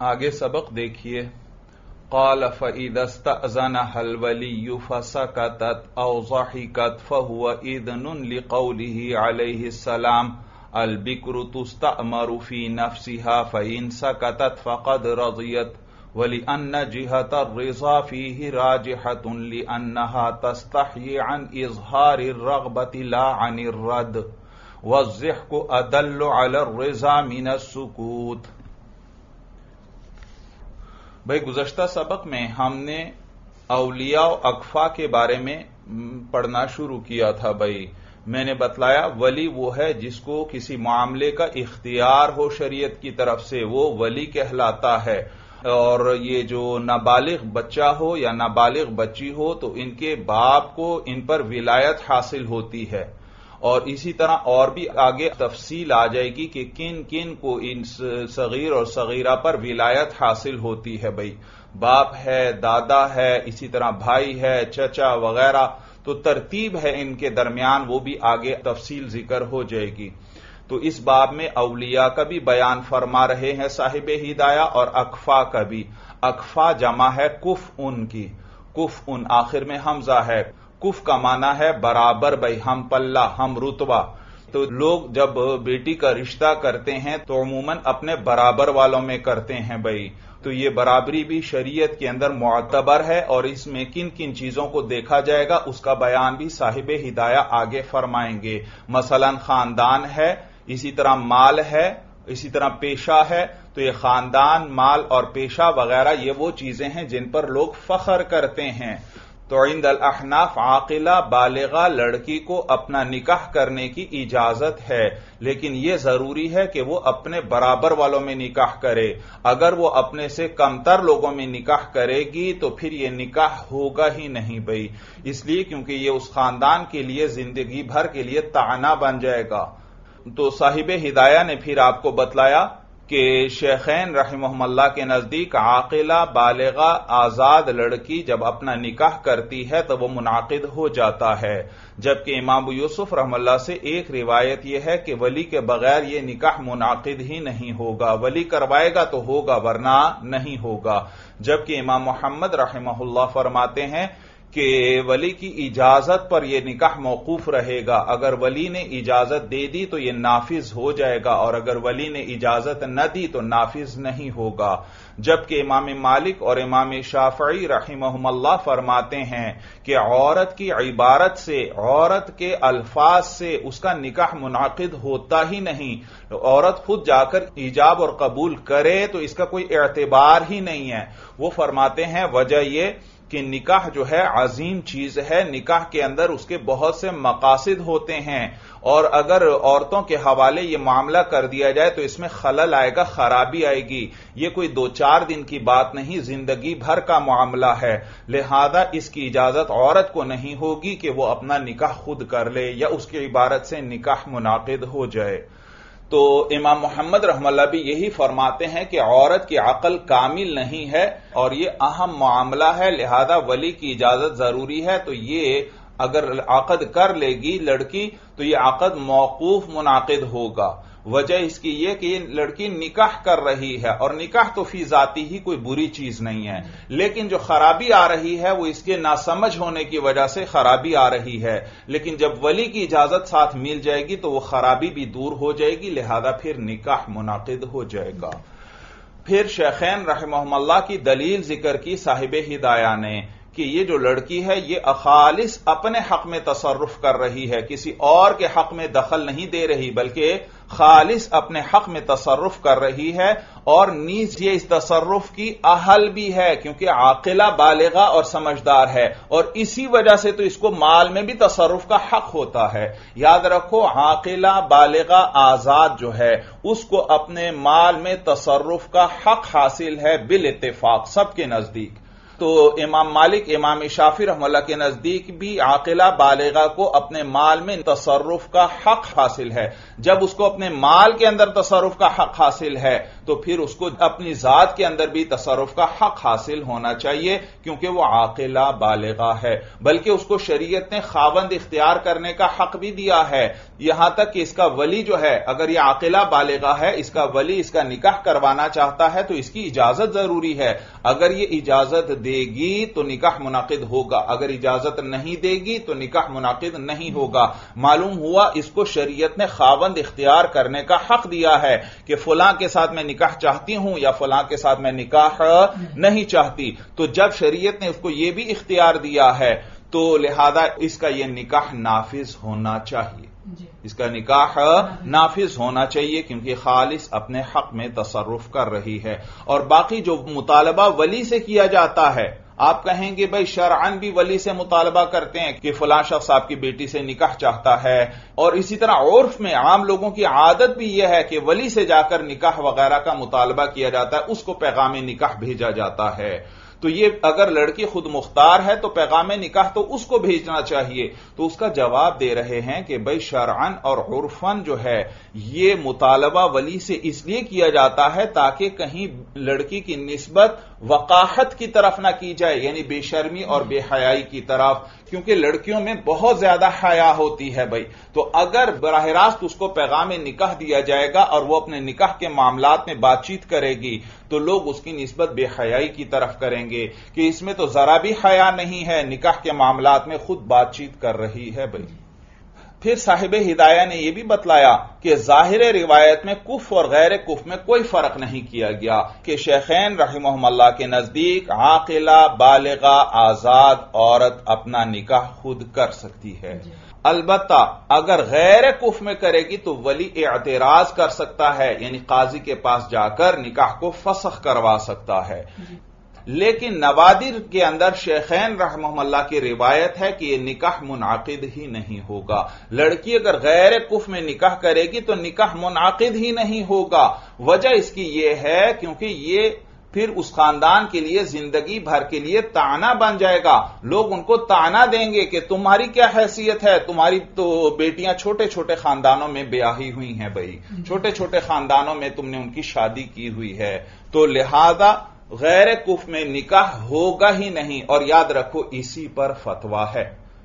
आगे सबक देखिए काल फ़ईदस्तन हलवली फ़सकत अवज़हिकत फ़हुआ ईदन लिकौलिही अलैहिस्सलाम अलबिक्र तुस्तमरु फ़ी नफ्सिहा फ़इन सकतत फ़कद रज़ियत वली अन्न जिहत रिज़ा फीही राजिहतुन लिअन्नहा तस्तही अन इज़हार रगबत ला अन रद वज़िह को अदल्ल अल रिज़ा मिन सुकूत भाई, गुजश्ता सबक में हमने अलिया अकफा के बारे में, पढ़ना शुरू किया था भाई। मैंने बतलाया, वली वो है जिसको किसी मामले का इख्तियार हो शरीयत की तरफ़ से, वो वली कहलाता है। और ये जो नाबालिग बच्चा हो या नाबालिग बच्ची हो तो इनके बाप को इन पर विलायत हासिल होती है। और इसी तरह और भी आगे तफसील आ जाएगी कि किन किन को इन सगीर और सगीरा पर विलायत हासिल होती है भाई। बाप है, दादा है, इसी तरह भाई है, चचा वगैरह। तो तरतीब है इनके दरमियान, वो भी आगे तफसील ज़िक्र हो जाएगी। तो इस बाब में अवलिया का भी बयान फरमा रहे हैं साहिब हिदाया और अकफा का भी। अकफा जमा है कुफ उन की। कुफ उन आखिर में हमजा है। कुफ का माना है, बराबर भाई, हम पल्ला, हम रुतबा। तो लोग जब बेटी का रिश्ता करते हैं तो अमूमन अपने बराबर वालों में करते हैं भाई। तो ये बराबरी भी शरीयत के अंदर मुतबर है, और इसमें किन किन चीज़ों को देखा जाएगा, उसका बयान भी साहिब हिदाया आगे फरमाएँगे। मसलन खानदान है, इसी तरह माल है, इसी तरह पेशा है। तो ये खानदान, माल और पेशा वगैरह, ये वो चीज़ें हैं जिन पर लोग फखर करते हैं। तो इंद अहनाफ आकिला बालिगा लड़की को अपना निकाह करने की इजाज़त है, लेकिन यह ज़रूरी है कि वो अपने बराबर वालों में निकाह करे। अगर वो अपने से कमतर लोगों में निकाह करेगी तो फिर यह निकाह होगा ही नहीं भाई। इसलिए क्योंकि ये उस खानदान के लिए, ज़िंदगी भर के लिए ताना बन जाएगा। तो साहिब हिदाया ने फिर आपको बतलाया कि शेखैन रहमल्ला के नज़दीक आकिला, बालेगा, आज़ाद लड़की जब अपना निकाह करती है तो वह मुनाकिद हो जाता है। जबकि इमाम यूसुफ रहमल्ला से एक रिवायत यह है कि वली के बगैर यह निकाह मुनाकिद ही नहीं होगा। वली करवाएगा तो होगा, वरना नहीं होगा। जबकि इमाम मोहम्मद रहमल्ला फरमाते हैं कि वली की इजाज़त पर यह निकाह मौकूफ रहेगा। अगर वली ने इजाज़त दे दी तो यह नाफिज हो जाएगा और अगर वली ने इजाज़त न दी तो नाफिज नहीं होगा। जबकि इमाम मालिक और इमाम शाफी रहीमल्ला फरमाते हैं कि औरत की इबारत से, औरत के अल्फाज से उसका निकाह मुनाकिद होता ही नहीं। औरत खुद जाकर ईजाब और कबूल करे तो इसका कोई एतबार ही नहीं है। वो फरमाते हैं, वजह यह कि निकाह जो है अजीम चीज़ है, निकाह के अंदर उसके बहुत से मकासद होते हैं। और अगर औरतों के हवाले ये मामला कर दिया जाए तो इसमें खलल आएगा, खराबी आएगी। ये कोई दो चार दिन की बात नहीं, ज़िंदगी भर का मामला है। लिहाजा इसकी इजाज़त औरत को नहीं होगी कि वो अपना निकाह खुद कर ले, या उसकी इबारत से निकाह मुनाकिद हो जाए। तो इमाम मोहम्मद रहमल्ला भी यही फरमाते हैं कि औरत की अकल कामिल नहीं है और ये अहम मामला है, लिहाजा वली की इजाज़त ज़रूरी है। तो ये अगर आकद कर लेगी लड़की तो यह आकद मौकूफ मुनाकिद होगा। वजह इसकी यह कि लड़की निकाह कर रही है, और निकाह तो फ़ी जाती ही कोई बुरी चीज़ नहीं है। लेकिन जो खराबी आ रही है, वो इसके नासमझ होने की वजह से खराबी आ रही है। लेकिन जब वली की इजाज़त साथ मिल जाएगी तो वो खराबी भी दूर हो जाएगी, लिहाजा फिर निकाह मुनाकिद हो जाएगा। फिर शेखैन रहमल्ला की दलील ज़िक्र की साहिब हिदाया ने कि ये जो लड़की है, ये अखालिस अपने हक में तसरुफ कर रही है। किसी और के हक में दखल नहीं दे रही, बल्कि खालिस अपने हक में तसरुफ कर रही है। और नीज ये इस तसरुफ की अहल भी है, क्योंकि आकिला बालेगा और समझदार है। और इसी वजह से तो इसको माल में भी तसरुफ का हक होता है। याद रखो, आकिला बालेगा आज़ाद जो है, उसको अपने माल में तसरुफ का हक हासिल है, बिल इतफाक सबके नज़दीक। तो इमाम मालिक, इमाम शाफी रहमल्ला के नज़दीक भी आकिला बालेगा को अपने माल में तसरुफ का हक हासिल है। जब उसको अपने माल के अंदर तसरुफ का हक हासिल है तो फिर उसको अपनी जात के अंदर भी तसरुफ का हक हासिल होना चाहिए, क्योंकि वह आकिला, बालेगा है। बल्कि उसको शरीयत ने खावंद इख्तियार करने का हक भी दिया है। यहाँ तक कि इसका वली जो है, अगर यह आकिला, बालेगा है, इसका वली, इसका निकाह करवाना चाहता है तो इसकी इजाज़त ज़रूरी है। अगर यह इजाज़त देगी तो निकाह मुनाकिद होगा। अगर इजाज़त नहीं देगी तो निकाह मुनाकिद नहीं होगा। मालूम हुआ इसको शरीयत ने खावंद इख्तियार करने का हक दिया है कि फुला के साथ मैं चाहती हूँ या फलां के साथ मैं निकाह नहीं चाहती। तो जब शरीयत ने उसको यह भी इख्तियार दिया है तो लिहाजा इसका यह निकाह नाफिज होना चाहिए। इसका निकाह नाफिज होना चाहिए क्योंकि खालिस अपने हक में तसरुफ कर रही है। और बाकी जो मुतालबा वली से किया जाता है आप कहेंगे, भाई शरअन भी वली से मुतालबा करते हैं कि फलां शख्स आपकी बेटी से निकाह चाहता है। और इसी तरह उर्फ़ में आम लोगों की आदत भी यह है कि वली से जाकर निकाह वगैरह का मुतालबा किया जाता है, उसको पैगाम निकाह भेजा जाता है। तो ये अगर लड़की खुद मुख्तार है तो पैगाम निकाह तो उसको भेजना चाहिए। तो उसका जवाब दे रहे हैं कि, भाई शरअन और उर्फन जो है, ये मुतालबा वली से इसलिए किया जाता है ताकि कहीं लड़की की निस्बत वकाहत की तरफ़ ना की जाए, यानी बेशर्मी और बेहयाई की तरफ़, क्योंकि लड़कियों में बहुत ज़्यादा हया होती है भाई। तो अगर बराह रास्त उसको पैगाम निकाह दिया जाएगा और वो अपने निकाह के मामला में बातचीत करेगी तो लोग उसकी नस्बत बेहयाई की तरफ़ करेंगे कि इसमें तो जरा भी हया नहीं है, निकाह के मामला में खुद बातचीत कर रही है भाई। फिर साहिब हिदाया ने यह भी बतलाया कि ज़ाहिर रिवायत में कुफ और गैर कुफ में कोई फ़र्क नहीं किया गया कि शेखैन रहीमल्ला के नज़दीक आकिला बालिगा आज़ाद औरत अपना निकाह खुद कर सकती है। अलबत्ता अगर गैर कुफ में करेगी तो वली एतराज़ कर सकता है यानी काजी के पास जाकर निकाह को फसख करवा सकता है। लेकिन नवादिर के अंदर शेखैन रहमल्ला की रिवायत है कि यह निकाह मुनाकिद ही नहीं होगा। लड़की अगर गैर कुफ में निकाह करेगी तो निकाह मुनाकिद ही नहीं होगा। वजह इसकी यह है क्योंकि ये फिर उस खानदान के लिए ज़िंदगी भर के लिए ताना बन जाएगा। लोग उनको ताना देंगे कि तुम्हारी क्या हैसियत है? तुम्हारी तो बेटियाँ छोटे छोटे खानदानों में ब्याही हुई हैं भाई। छोटे छोटे खानदानों में तुमने उनकी शादी की हुई है। तो लिहाजा गैर कुफ में निकाह होगा ही नहीं, और याद रखो, इसी पर फतवा है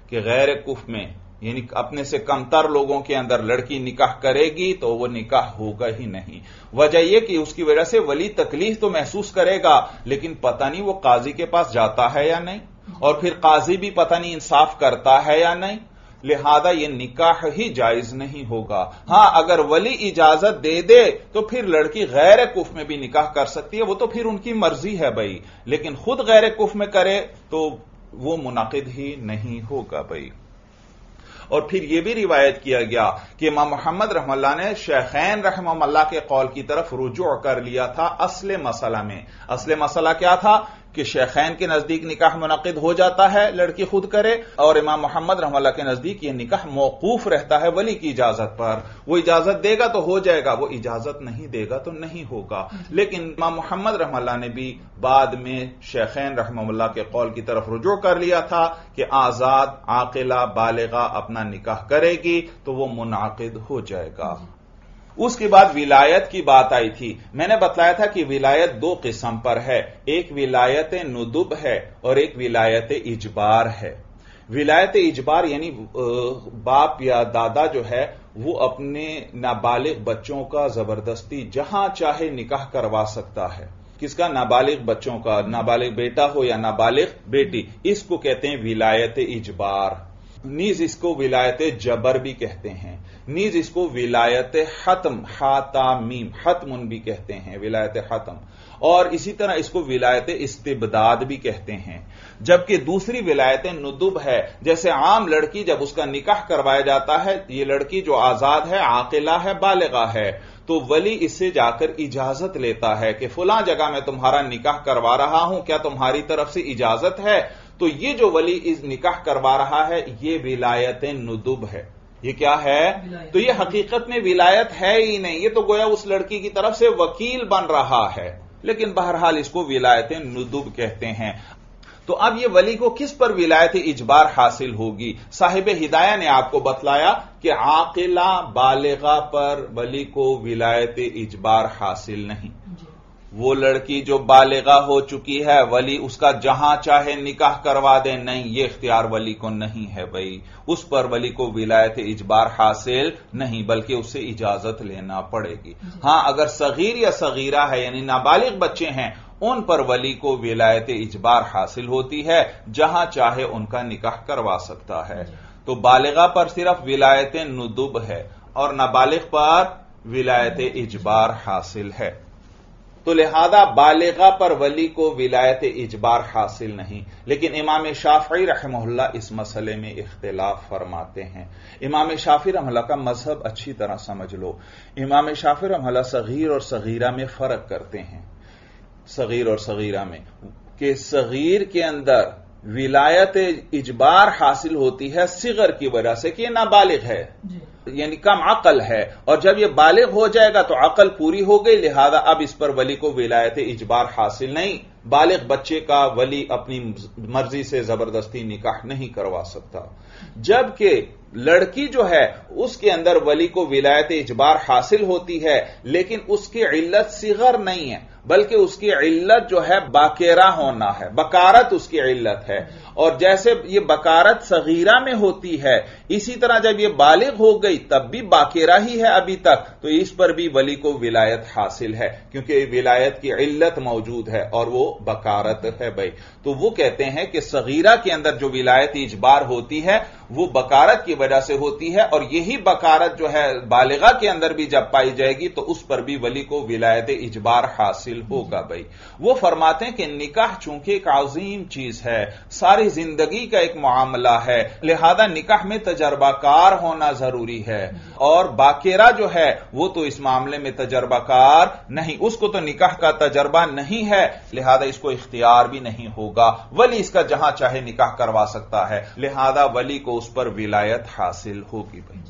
कि गैर कुफ में, यानी अपने से कमतर लोगों के अंदर लड़की निकाह करेगी तो वो निकाह होगा ही नहीं। वजह यह कि उसकी वजह से वली तकलीफ़ तो महसूस करेगा, लेकिन पता नहीं वो काजी के पास जाता है या नहीं, और फिर काजी भी पता नहीं इंसाफ करता है या नहीं। लिहाजा यह निकाह ही जायज़ नहीं होगा। हाँ, अगर वली इजाज़त दे दे तो फिर लड़की गैर कुफ में भी निकाह कर सकती है, वो तो फिर उनकी मर्ज़ी है भाई। लेकिन खुद गैर कुफ में करे तो वो मुनाकिद ही नहीं होगा भाई। और फिर यह भी रिवायत किया गया कि इमाम मोहम्मद रहमल्ला ने शेखैन रहमल्ला के कौल की तरफ़ रुजू कर लिया था असले मसला में। असले मसला क्या था? कि शेखैन के नज़दीक निकाह मुनद हो जाता है, लड़की खुद करे, और इमाम मोहम्मद रहमल्ला के नज़दीक यह निकाह मौकूफ रहता है वली की इजाज़त पर। वो इजाज़त देगा तो हो जाएगा, वो इजाज़त नहीं देगा तो नहीं होगा। लेकिन इमाम मोहम्मद रहमल्ला ने भी बाद में शेखैन रहमल्ला के कौल की तरफ़ रुजू कर लिया था कि आज़ाद, आकिला, बालेगा अपना निकाह करेगी तो वो मुनाकिद हो जाएगा। उसके बाद विलायत की बात आई थी। मैंने बतलाया था कि विलायत दो किस्म पर है। एक विलायत नुदुब है और एक विलायत इजबार है। विलायत इजबार यानी बाप या दादा जो है, वो अपने नाबालिग बच्चों का ज़बरदस्ती, जहाँ चाहे निकाह करवा सकता है। किसका? नाबालिग बच्चों का। नाबालिग बेटा हो या नाबालिग बेटी। इसको कहते हैं विलायत इजबार। नीज इसको विलायत जबर भी कहते हैं। नीज इसको विलायत हतम हाता मीम हतमुन भी कहते हैं, विलायत हतम। और इसी तरह इसको विलायत इस्तेबदाद भी कहते हैं। जबकि दूसरी विलायत नुदुब है, जैसे आम लड़की जब उसका निकाह करवाया जाता है, ये लड़की जो आज़ाद है, आकिला है, बालिगा है तो वली इससे जाकर इजाज़त लेता है कि फुला जगह मैं तुम्हारा निकाह करवा रहा हूँ, क्या तुम्हारी तरफ़ से इजाज़त है? तो ये जो वली इस निकाह करवा रहा है ये विलायत नुदुब है। ये क्या है? तो ये हकीकत में विलायत है ही नहीं। ये तो गोया उस लड़की की तरफ़ से वकील बन रहा है। लेकिन बहरहाल इसको विलायत नुदुब कहते हैं। तो अब यह वली को किस पर विलायत इजबार हासिल होगी? साहिब हिदाया ने आपको बतलाया कि आकिला बालेगा पर वली को विलायत इजबार हासिल नहीं। वो लड़की जो बालेगा हो चुकी है वली उसका जहाँ चाहे निकाह करवा दे। नहीं ये इख्तियार वली को नहीं है भाई। उस पर वली को विलायत इजबार हासिल नहीं बल्कि उसे इजाज़त लेना पड़ेगी। हाँ अगर सगीर या सगीरा है यानी नाबालिग बच्चे हैं उन पर वली को विलायत इजबार हासिल होती है जहाँ चाहे उनका निकाह करवा सकता है। तो बालिगा पर सिर्फ़ विलायत नुदुब है और नाबालिग पर विलायत इजबार हासिल है। तो लिहाजा बालिगा पर वली को विलायत इजबार हासिल नहीं। लेकिन इमाम शाफी रहमल्ला इस मसले में इख्तलाफ फरमाते हैं। इमाम शाफी रहमल्ला का मज़हब अच्छी तरह समझ लो। इमाम शाफी रहमल्ला सगीर और सगीरा में फ़र्क करते हैं। सगीर और सगीरा में, कि सगीर के अंदर विलायत इजबार हासिल होती है सिगर की वजह से कि नाबालिग है। यानी कम अकल है, और जब यह बालिग हो जाएगा तो अकल पूरी हो गई, लिहाजा अब इस पर वली को विलायत इजबार हासिल नहीं। बालिग बच्चे का वली अपनी मर्ज़ी से ज़बरदस्ती निकाह नहीं करवा सकता। जबकि लड़की जो है, उसके अंदर वली को विलायत इजबार हासिल होती है, लेकिन उसकी इल्लत सिगर नहीं है, बल्कि उसकी इल्लत जो है बाकेरा होना है, बकारत उसकी इल्लत है। और जैसे ये बकारत सगीरा में होती है, इसी तरह जब ये बालिग हो गई, तब भी बाकेरा ही है अभी तक तो इस पर भी वली को विलायत हासिल है, क्योंकि विलायत की इल्लत मौजूद है और वो बकारत है भाई। तो वो कहते हैं कि सगीरा के अंदर जो विलायत इजबार होती है वो बकारत की वजह से होती है और यही बकारत जो है बालिगा के अंदर भी जब पाई जाएगी तो उस पर भी वली को विलायत इजबार हासिल होगा भाई। वो फरमाते हैं कि निकाह चूँकि एक अजीम चीज़ है, सारी ज़िंदगी का एक मामला है, लिहाजा निकाह में तजर्बाकार होना ज़रूरी है। और बाकेरा जो है, वो तो इस मामले में तजर्बाकार नहीं, उसको तो निकाह का तजर्बा नहीं है, लिहाजा इसको इख्तियार भी नहीं होगा। वली इसका जहाँ चाहे निकाह करवा सकता है, लिहाजा वली को उस पर विलायत हासिल होगी भाई।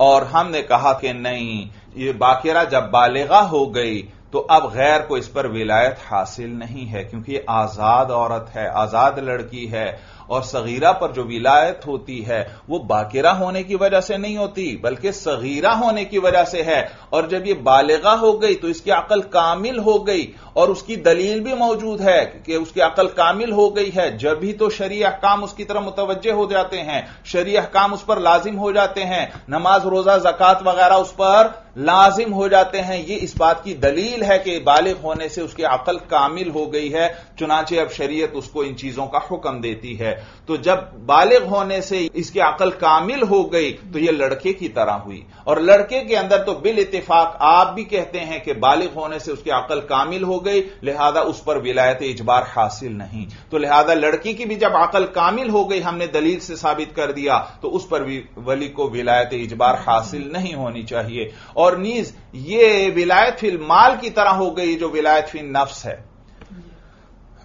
और हमने कहा कि नहीं, ये बाकेरा जब बालेगा हो गई तो अब गैर को इस पर विलायत हासिल नहीं है, क्योंकि आज़ाद औरत है, आज़ाद लड़की है। और सगीरा पर जो विलायत होती है, वो बाकिरा होने की वजह से नहीं होती, बल्कि सगीरा होने की वजह से है। और जब ये बालेगा हो गई तो इसकी अकल कामिल हो गई, और उसकी दलील भी मौजूद है कि उसकी अकल कामिल हो गई है। जब भी तो शरीय काम उसकी तरफ़ मुतवजे हो जाते हैं, शरीय काम उस पर लाजिम हो जाते हैं, नमाज़, रोजा, जक़ात वगैरह उस पर लाजिम हो जाते हैं। ये इस बात की दलील है कि बालिग होने से उसकी अकल कामिल हो गई है, चुनाचे अब शरीयत उसको इन चीज़ों का हुक्म देती है। तो जब बालिग होने से इसकी अकल कामिल हो गई तो यह लड़के की तरह हुई। और लड़के के अंदर तो बिल इतफाक आप भी कहते हैं कि बालिग होने से उसकी अकल कामिल हो गई, लिहाजा उस पर विलायत इजबार हासिल नहीं। तो लिहाजा लड़की की भी जब अकल कामिल हो गई, हमने दलील से साबित कर दिया तो उस पर भी वली को विलायत इजबार हासिल नहीं होनी चाहिए। और नीज, ये विलायत फिल माल की तरह हो गई, जो विलायत फिल नफ्स है।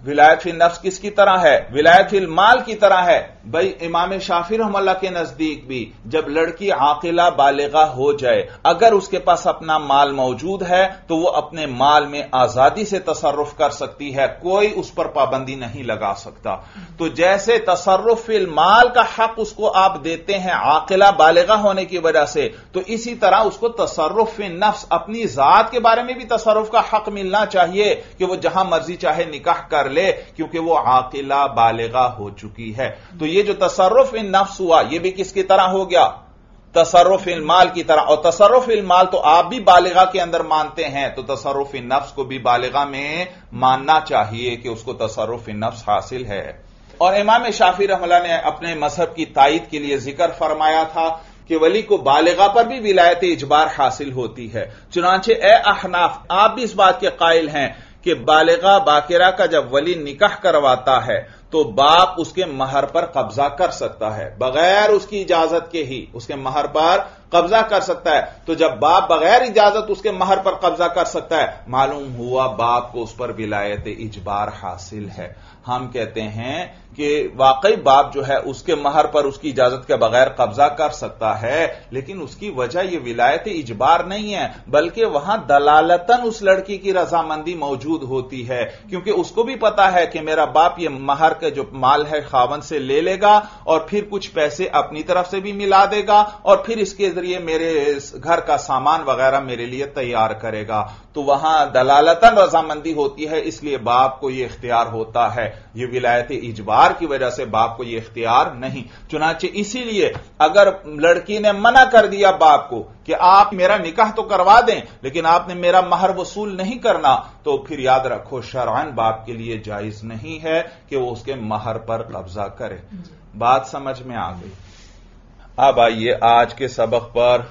विलायत फिल नफ्स किसकी तरह है? विलायत फिल माल की तरह है। भाई, इमाम शाफिर हमल्ला के नज़दीक भी जब लड़की आकिला बालेगा हो जाए, अगर उसके पास अपना माल मौजूद है तो वो अपने माल में आज़ादी से तसरुफ कर सकती है, कोई उस पर पाबंदी नहीं लगा सकता। तो जैसे तसरुफ माल का हक उसको आप देते हैं आकिला बालेगा होने की वजह से तो इसी तरह उसको तसरुफ नफ्स, अपनी जात के बारे में भी तसरुफ का हक मिलना चाहिए कि वह जहाँ मर्ज़ी चाहे निकाह कर ले, क्योंकि वह आकिला बालेगा हो चुकी है। तो जो तसरुफ इन नफ्स हुआ, ये भी किसकी तरह हो गया? तसरुफ इन माल की तरह। और तसरुफ इन माल तो आप भी बालिगा के अंदर मानते हैं तो तसरुफ इन नफ्स को भी बालिगा में मानना चाहिए कि उसको तसरुफ इन नफ्स हासिल है। और इमाम शाफी रहमला ने अपने मज़हब की तायद के लिए ज़िक्र फरमाया था कि वली को बालिगा पर भी विलायत इजबार हासिल होती है। चुनाचे ए अहनाफ, आप भी इस बात के कायल हैं कि बालिगा बाकिरा का जब वली निकाह करवाता है तो बाप उसके महर पर कब्जा कर सकता है। बगैर उसकी इजाज़त के ही उसके महर पर कब्जा कर सकता है। तो जब बाप बगैर इजाज़त उसके महर पर कब्जा कर सकता है, मालूम हुआ बाप को उस पर विलायत इजबार हासिल है। हम कहते हैं कि वाकई बाप जो है उसके महर पर उसकी इजाज़त के बगैर कब्जा कर सकता है, लेकिन उसकी वजह यह विलायत इजबार नहीं है, बल्कि वहाँ दलालतन उस लड़की की रजामंदी मौजूद होती है, क्योंकि उसको भी पता है कि मेरा बाप ये महर का जो माल है खावन से ले लेगा और फिर कुछ पैसे अपनी तरफ़ से भी मिला देगा और फिर इसके ज़रिए मेरे घर का सामान वगैरह मेरे लिए तैयार करेगा। तो वहाँ दलालतन रजामंदी होती है, इसलिए बाप को यह इख्तियार होता है। यह विलायत इजबार की वजह से बाप को यह इख्तियार नहीं। चुनाचे इसीलिए अगर लड़की ने मना कर दिया बाप को कि आप मेरा निकाह तो करवा दें लेकिन आपने मेरा महर वसूल नहीं करना तो फिर याद रखो शरान बाप के लिए जायज़ नहीं है कि वो उसके महर पर कब्जा करे। बात समझ में आ गई। अब आइए आज के सबक पर।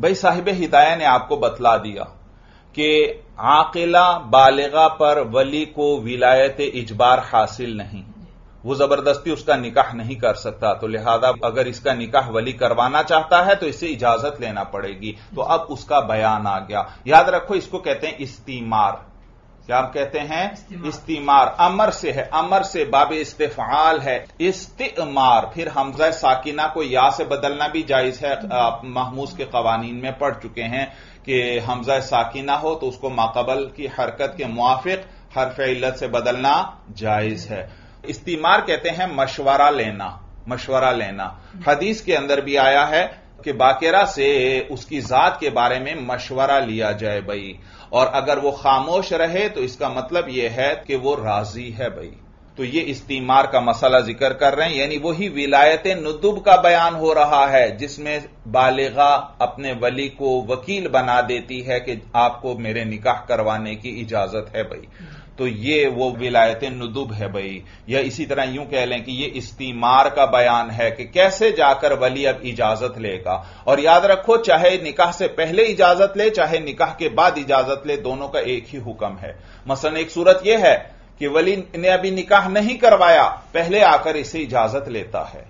भाई साहिब हिदाया ने आपको बतला दिया कि आकिला बालिगा पर वली को विलायत इजबार हासिल नहीं वो ज़बरदस्ती उसका निकाह नहीं कर सकता। तो लिहाजा अगर इसका निकाह वली करवाना चाहता है तो इसे इजाज़त लेना पड़ेगी। तो अब उसका बयान आ गया। याद रखो इसको कहते हैं इस्तीमार। क्या आप कहते हैं? इस्तीमार। अमर से है। अमर से बाब इस्तेफाल है। इस्तेमार। फिर हमजा साकिना को या से बदलना भी जायज़ है। आप महमूस के कवानीन में पढ़ चुके हैं कि हमजा साकिना हो तो उसको माकबल की हरकत के मुआफिक हरफ इल्लत से बदलना जायज़ है। इस्तीमार कहते हैं मशवरा लेना मशवरा लेना। हदीस के अंदर भी आया है कि बाकेरा से उसकी जात के बारे में मशवरा लिया जाए भाई। और अगर वो खामोश रहे तो इसका मतलब यह है कि वो राज़ी है भाई। तो ये इस्तीमार का मसला ज़िक्र कर रहे हैं, यानी वही विलायत नुदुब का बयान हो रहा है, जिसमें बालिगा अपने वली को वकील बना देती है कि आपको मेरे निकाह करवाने की इजाज़त है भाई। तो ये वो विलायत नुदुब है भाई। या इसी तरह यूँ कह लें कि ये इस्तीमार का बयान है कि कैसे जाकर वली अब इजाज़त लेगा। और याद रखो, चाहे निकाह से पहले इजाज़त ले, चाहे निकाह के बाद इजाज़त ले, दोनों का एक ही हुक्म है। मसलन एक सूरत यह है कि वली ने अभी निकाह नहीं करवाया, पहले आकर इसे इजाज़त लेता है।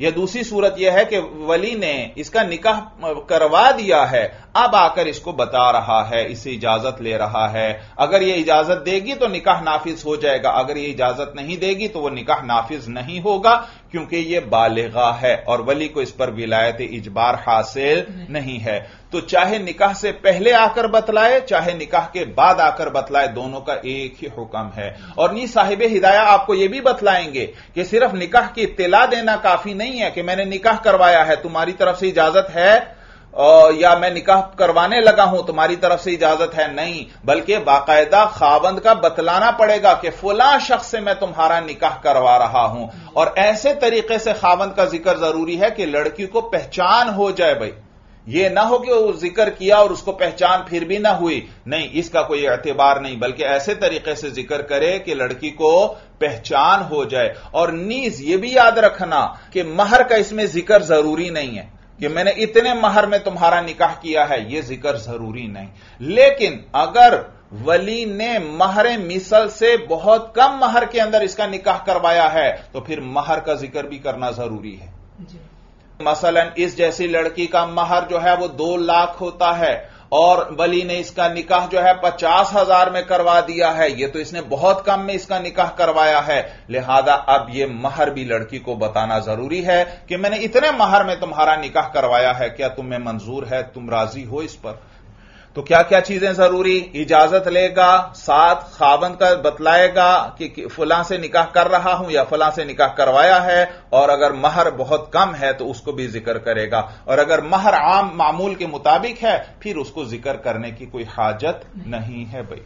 यह दूसरी सूरत यह है कि वली ने इसका निकाह करवा दिया है। अब आकर इसको बता रहा है इसे इजाज़त ले रहा है। अगर यह इजाज़त देगी तो निकाह नाफिज हो जाएगा। अगर यह इजाज़त नहीं देगी तो वह निकाह नाफिज नहीं होगा। क्योंकि यह बालिगा है और वली को इस पर विलायत इजबार हासिल नहीं है। तो चाहे निकाह से पहले आकर बतलाए, चाहे निकाह के बाद आकर बतलाए, दोनों का एक ही हुक्म है। और नी साहिब हिदाया आपको यह भी बतलाएँगे कि सिर्फ़ निकाह की इतला देना काफ़ी नहीं है कि मैंने निकाह करवाया है, तुम्हारी तरफ़ से इजाज़त है? या मैं निकाह करवाने लगा हूँ, तुम्हारी तरफ़ से इजाज़त है? नहीं, बल्कि बाकायदा खावंद का बतलाना पड़ेगा कि फुला शख्स से मैं तुम्हारा निकाह करवा रहा हूँ। और ऐसे तरीके से खावंद का ज़िक्र ज़रूरी है कि लड़की को पहचान हो जाए भाई। यह ना हो कि वो ज़िक्र किया और उसको पहचान फिर भी ना हुई। नहीं, इसका कोई एतबार नहीं, बल्कि ऐसे तरीके से ज़िक्र करे कि लड़की को पहचान हो जाए। और नीज ये भी याद रखना कि महर का इसमें ज़िक्र ज़रूरी नहीं है। कि मैंने इतने महर में तुम्हारा निकाह किया है यह ज़िक्र ज़रूरी नहीं। लेकिन अगर वली ने महर मिसल से बहुत कम महर के अंदर इसका निकाह करवाया है तो फिर महर का ज़िक्र भी करना ज़रूरी है। मसलन इस जैसी लड़की का महर जो है वो दो लाख होता है और वली ने इसका निकाह जो है पचास हज़ार में करवा दिया है। यह तो इसने बहुत कम में इसका निकाह करवाया है। लिहाजा अब यह महर भी लड़की को बताना ज़रूरी है कि मैंने इतने महर में तुम्हारा निकाह करवाया है। क्या तुम्हें मंजूर है? तुम राज़ी हो इस पर? तो क्या क्या चीज़ें ज़रूरी? इजाज़त लेगा, साथ खाबंद का बतलाएगा कि फुला से निकाह कर रहा हूँ या फुला से निकाह करवाया है, और अगर महर बहुत कम है तो उसको भी ज़िक्र करेगा। और अगर महर आम मामूल के मुताबिक है, फिर उसको ज़िक्र करने की कोई हाजत नहीं है भाई।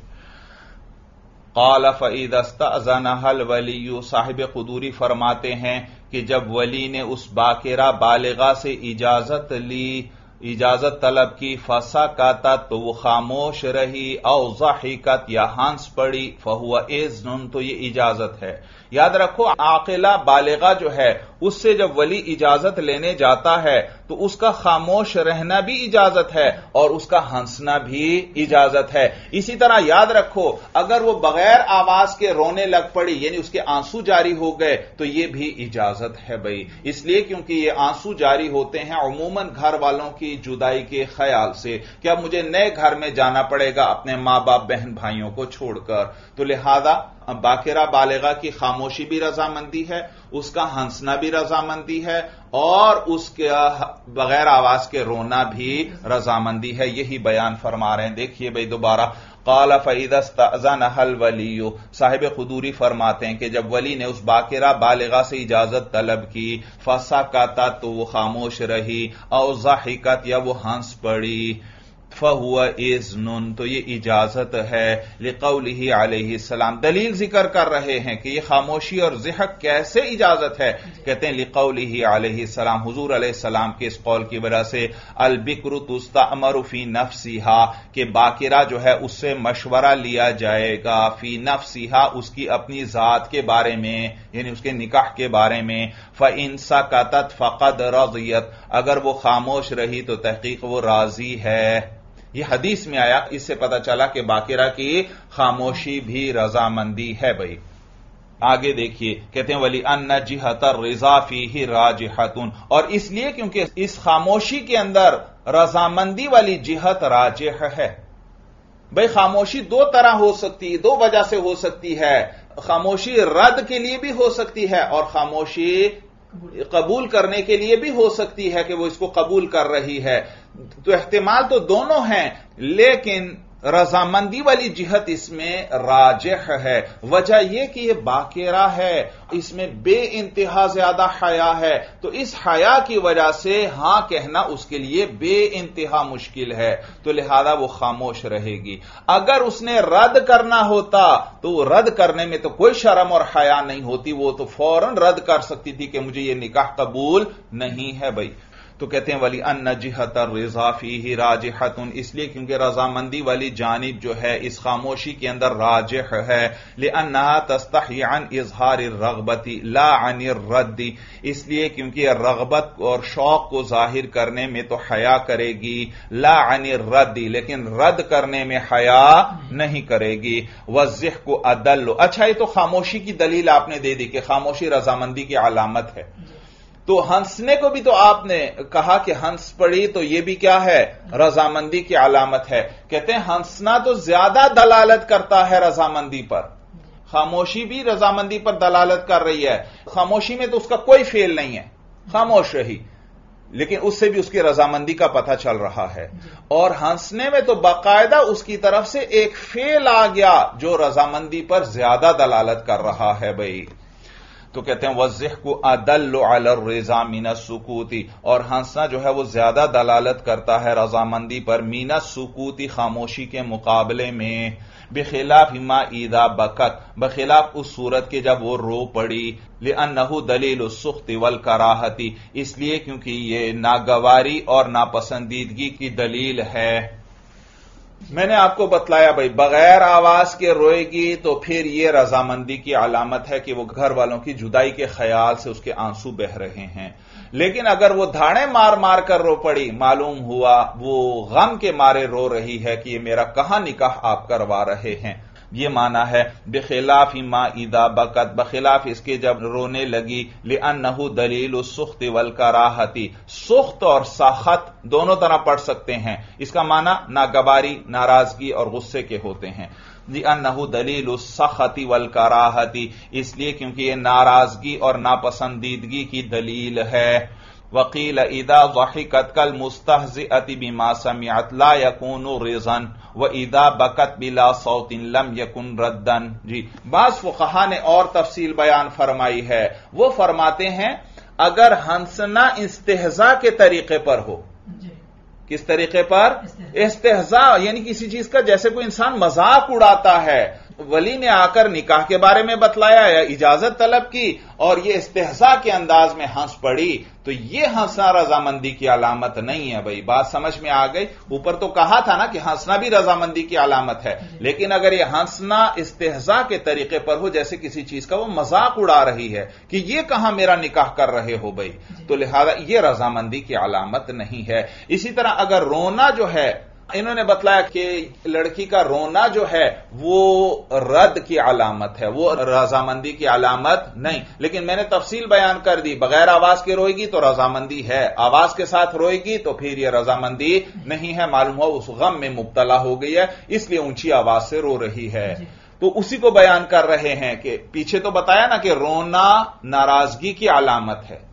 काल फ़ईद अजानहल वली साहिब कदूरी फरमाते हैं कि जब वली ने उस बाकेरा बालिगा से इजाज़त ली इजाज़त तलब की, फसा काता तो वो खामोश रही औजाहिकत या हंस पड़ी, फहुआ एज नुन तो ये इजाज़त है। याद रखो, आकिला बालिगा जो है, उससे जब वली इजाज़त लेने जाता है तो उसका खामोश रहना भी इजाज़त है, और उसका हंसना भी इजाज़त है। इसी तरह याद रखो, अगर वो बगैर आवाज़ के रोने लग पड़ी, यानी उसके आँसू जारी हो गए तो ये भी इजाज़त है भाई। इसलिए क्योंकि ये आँसू जारी होते हैं, अमूमन घर वालों की जुदाई के ख्याल से कि अब मुझे नए घर में जाना पड़ेगा अपने माँ बाप बहन भाइयों को छोड़कर? तो लिहाजा बाकेरा बालेगा की खामोशी भी रजामंदी है, उसका हंसना भी रजामंदी है, और उसके बगैर आवाज़ के रोना भी रजामंदी है। यही बयान फरमा रहे हैं। देखिए भाई, दोबारा काला फ़ईदस्ताजन हल वली साहिब खदूरी फरमाते हैं कि जब वली ने उस बाकिरा बालिगा से इजाज़त तलब की फसा काता तो वो खामोश रही और जाहिकत या वो हंस पड़ी। फहुआ इजनुन तो ये इजाज़त है लिकौली सलाम दलील ज़िक्र कर रहे हैं कि ये खामोशी और जिहक कैसे इजाज़त है कहते हैं लिकौली सलाम हजूर सलाम के इस कौल की वजह से अलबिक्रुतुस्तामरुफी नफसिहा के बाकिरा जो है उससे मशवरा लिया जाएगा फ़ी नफसिहा उसकी अपनी जात के बारे में यानी उसके निकाह के बारे में फ इंसा का तत् फ़कद रजियत अगर वो खामोश रही तो तहकीक वो राज़ी है यह हदीस में आया, इससे पता चला कि बाकिरा की खामोशी भी रजामंदी है भाई। आगे देखिए, कहते हैं, वली अन्न जिहतर रिजाफी ही राज और इसलिए क्योंकि इस खामोशी के अंदर रजामंदी वाली जिहत राज है। भाई, खामोशी दो तरह हो सकती है, दो वजह से हो सकती है। खामोशी रद्द के लिए भी हो सकती है और खामोशी कबूल करने के लिए भी हो सकती है कि वो इसको कबूल कर रही है। तो एहतमाल तो दोनों हैं, लेकिन रजामंदी वाली जिहत इसमें राजह है। वजह यह कि यह बाकेरा है। इसमें बे इंतहा ज़्यादा हया है। तो इस हया की वजह से हाँ कहना उसके लिए बे इंतहा मुश्किल है। तो लिहाजा वो खामोश रहेगी। अगर उसने रद्द करना होता तो रद्द करने में तो कोई शर्म और हया नहीं होती। वो तो फ़ौरन रद्द कर सकती थी कि मुझे यह निकाह कबूल नहीं है भाई। तो कहते हैं, वली अन जिहत रिजाफी ही राजहतुन इसलिए क्योंकि रजामंदी वाली जानब जो है, इस खामोशी के अंदर राजह है। ले अन्ना तस्तन इजहार रगबती, ला अन रद्दी। इसलिए क्योंकि रगबत और शौक को ज़ाहिर करने में तो हया करेगी। ला अन रद्दी, लेकिन रद्द करने में हया नहीं करेगी। वजह को अदल अच्छा ये तो खामोशी की दलील आपने दे दी कि खामोशी रजामंदी की अलामत है। तो हंसने को भी तो आपने कहा कि हंस पड़ी तो यह भी क्या है? रजामंदी की अलामत है। कहते हैं, हंसना तो ज़्यादा दलालत करता है रजामंदी पर। खामोशी भी रजामंदी पर दलालत कर रही है। खामोशी में तो उसका कोई फेल नहीं है। खामोश रही। लेकिन उससे भी उसकी रजामंदी का पता चल रहा है। और हंसने में तो बाकायदा उसकी तरफ़ से एक फेल आ गया, जो रजामंदी पर ज़्यादा दलालत कर रहा है भाई। तो कहते हैं वजह को अदल रेजा मीना सुकूती. और हंसना जो है, वो ज़्यादा दलालत करता है रजामंदी पर मीना सुकूती, खामोशी के मुकाबले में। बेखिलाफ हिमा ईदा बकत। बखिलाफ उस सूरत के जब वो रो पड़ी। ले अनहू दलील सुख्त वल कराहती। इसलिए क्योंकि ये नागवारी और नापसंदीदगी की दलील है। मैंने आपको बतलाया भाई, बगैर आवाज़ के रोएगी तो फिर यह रजामंदी की अलामत है कि वो घर वालों की जुदाई के ख्याल से उसके आँसू बह रहे हैं। लेकिन अगर वो धाड़े मार मार कर रो पड़ी, मालूम हुआ वो गम के मारे रो रही है कि ये मेरा कहाँ निकाह आप करवा रहे हैं। ये माना है, बेखिलाफ ही माँ ईदा बकत, बखिलाफ इसके जब रोने लगी ले नहू दलील सुख्त वल कराहती। सुख्त और साखत दोनों तरह पढ़ सकते हैं। इसका माना नागबारी, नाराज़गी और गुस्से के होते हैं। अनहू दलील सखती वल कराहती, इसलिए क्योंकि यह नाराज़गी और नापसंदीदगी की दलील है। वकील ईदा वहिकत कल मुस्तहजी बिमा समियत ला यकून रिजन व ईदा बकत बिला सौतिन लम यकुन रद्दन। जी बास फुकहा ने और तफसील बयान फरमाई है। वो फरमाते हैं अगर हंसना इस्तेजा के तरीके पर हो। किस तरीके पर? इस्तेजा यानी किसी चीज़ का जैसे कोई इंसान मज़ाक उड़ाता है वली ने आकर निकाह के बारे में बतलाया या इजाज़त तलब की और यह इस्तेजा के अंदाज में हंस पड़ी तो यह हंसना रजामंदी की अलामत नहीं है भाई। बात समझ में आ गई? ऊपर तो कहा था ना कि हंसना भी रजामंदी की अलामत है। लेकिन अगर यह हंसना इस्तेजा के तरीके पर हो जैसे किसी चीज़ का वो मज़ाक उड़ा रही है कि यह कहाँ मेरा निकाह कर रहे हो भाई? तो लिहाजा यह रजामंदी की अलामत नहीं है। इसी तरह अगर रोना जो है इन्होंने बतलाया कि लड़की का रोना जो है वो रद्द की अलामत है वो रजामंदी की अलामत नहीं। लेकिन मैंने तफसील बयान कर दी बगैर आवाज़ के रोएगी तो रजामंदी है आवाज़ के साथ रोएगी तो फिर यह रजामंदी नहीं है मालूम हो उस गम में मुबतला हो गई है इसलिए ऊँची आवाज़ से रो रही है। तो उसी को बयान कर रहे हैं कि पीछे तो बताया ना कि रोना नाराज़गी की अलामत है।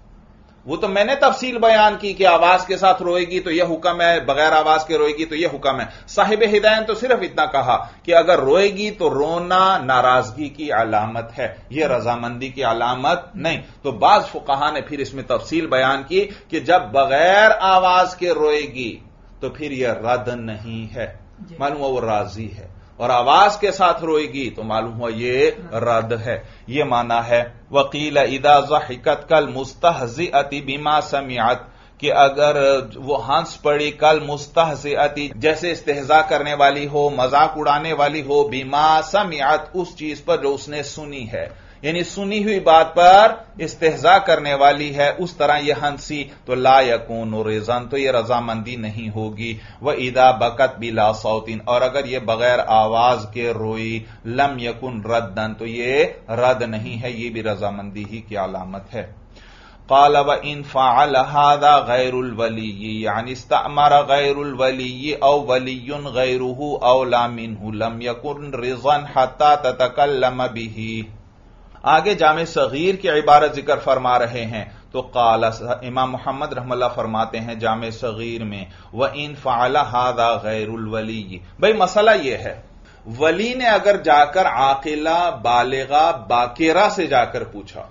वो तो मैंने तफसील बयान की कि आवाज़ के साथ रोएगी तो यह हुक्म है बगैर आवाज़ के रोएगी तो यह हुक्म है। साहिब हिदायन तो सिर्फ़ इतना कहा कि अगर रोएगी तो रोना नाराज़गी की अलामत है यह रजामंदी की अलामत नहीं। तो बाज फुकाहा ने फिर इसमें तफसील बयान की कि जब बगैर आवाज़ के रोएगी तो फिर यह रद नहीं है। मालूम वो राज़ी है। और आवाज़ के साथ रोएगी तो मालूम हुआ ये रद्द है। ये माना है, वकील इदा जहिकत कल मुस्तहजी अति बीमा समियात कि अगर वो हंस पड़ी कल मुस्तहजी जैसे इस्तेजा करने वाली हो, मज़ाक उड़ाने वाली हो, बीमा समियात उस चीज़ पर जो उसने सुनी है। यानी सुनी हुई बात पर इस्तेजा करने वाली है उस तरह यह हँसी तो ला यकून रेजन तो यह रजामंदी नहीं होगी। वह ईदा बकत बिला सौतीन, और अगर यह बगैर आवाज़ के रोई, लम यकुन रद्दन तो यह रद्द नहीं है यह भी रजामंदी ही की अलामत है। काल व इन फ़ालहादा गैरुलवली यानी इस्तामर गैरुलवली औ वलीयुन गैरुहु, औ लामिनहु लम यकुन रिजन हता ततकल्लम बिही। आगे जाम सगीर की इबारत ज़िक्र फरमा रहे हैं। तो काला इमाम मोहम्मद रहमल्ला फरमाते हैं जाम सगीर में, व इन फ़ाला हादा गैरुलवली भाई, मसला यह है, वली ने अगर जाकर आकिला, बालेगा, बाकेरा से जाकर पूछा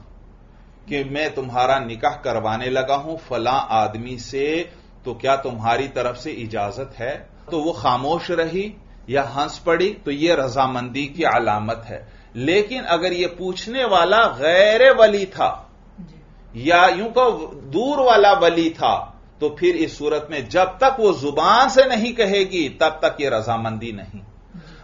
कि मैं तुम्हारा निकाह करवाने लगा हूँ, फला आदमी से तो क्या तुम्हारी तरफ़ से इजाज़त है? तो वो खामोश रही या हंस पड़ी? तो यह रजामंदी की अलामत है। लेकिन अगर यह पूछने वाला गैर वली था या यूँ कहो दूर वाला वली था तो फिर इस सूरत में जब तक वो ज़ुबान से नहीं कहेगी तब तक यह रजामंदी नहीं।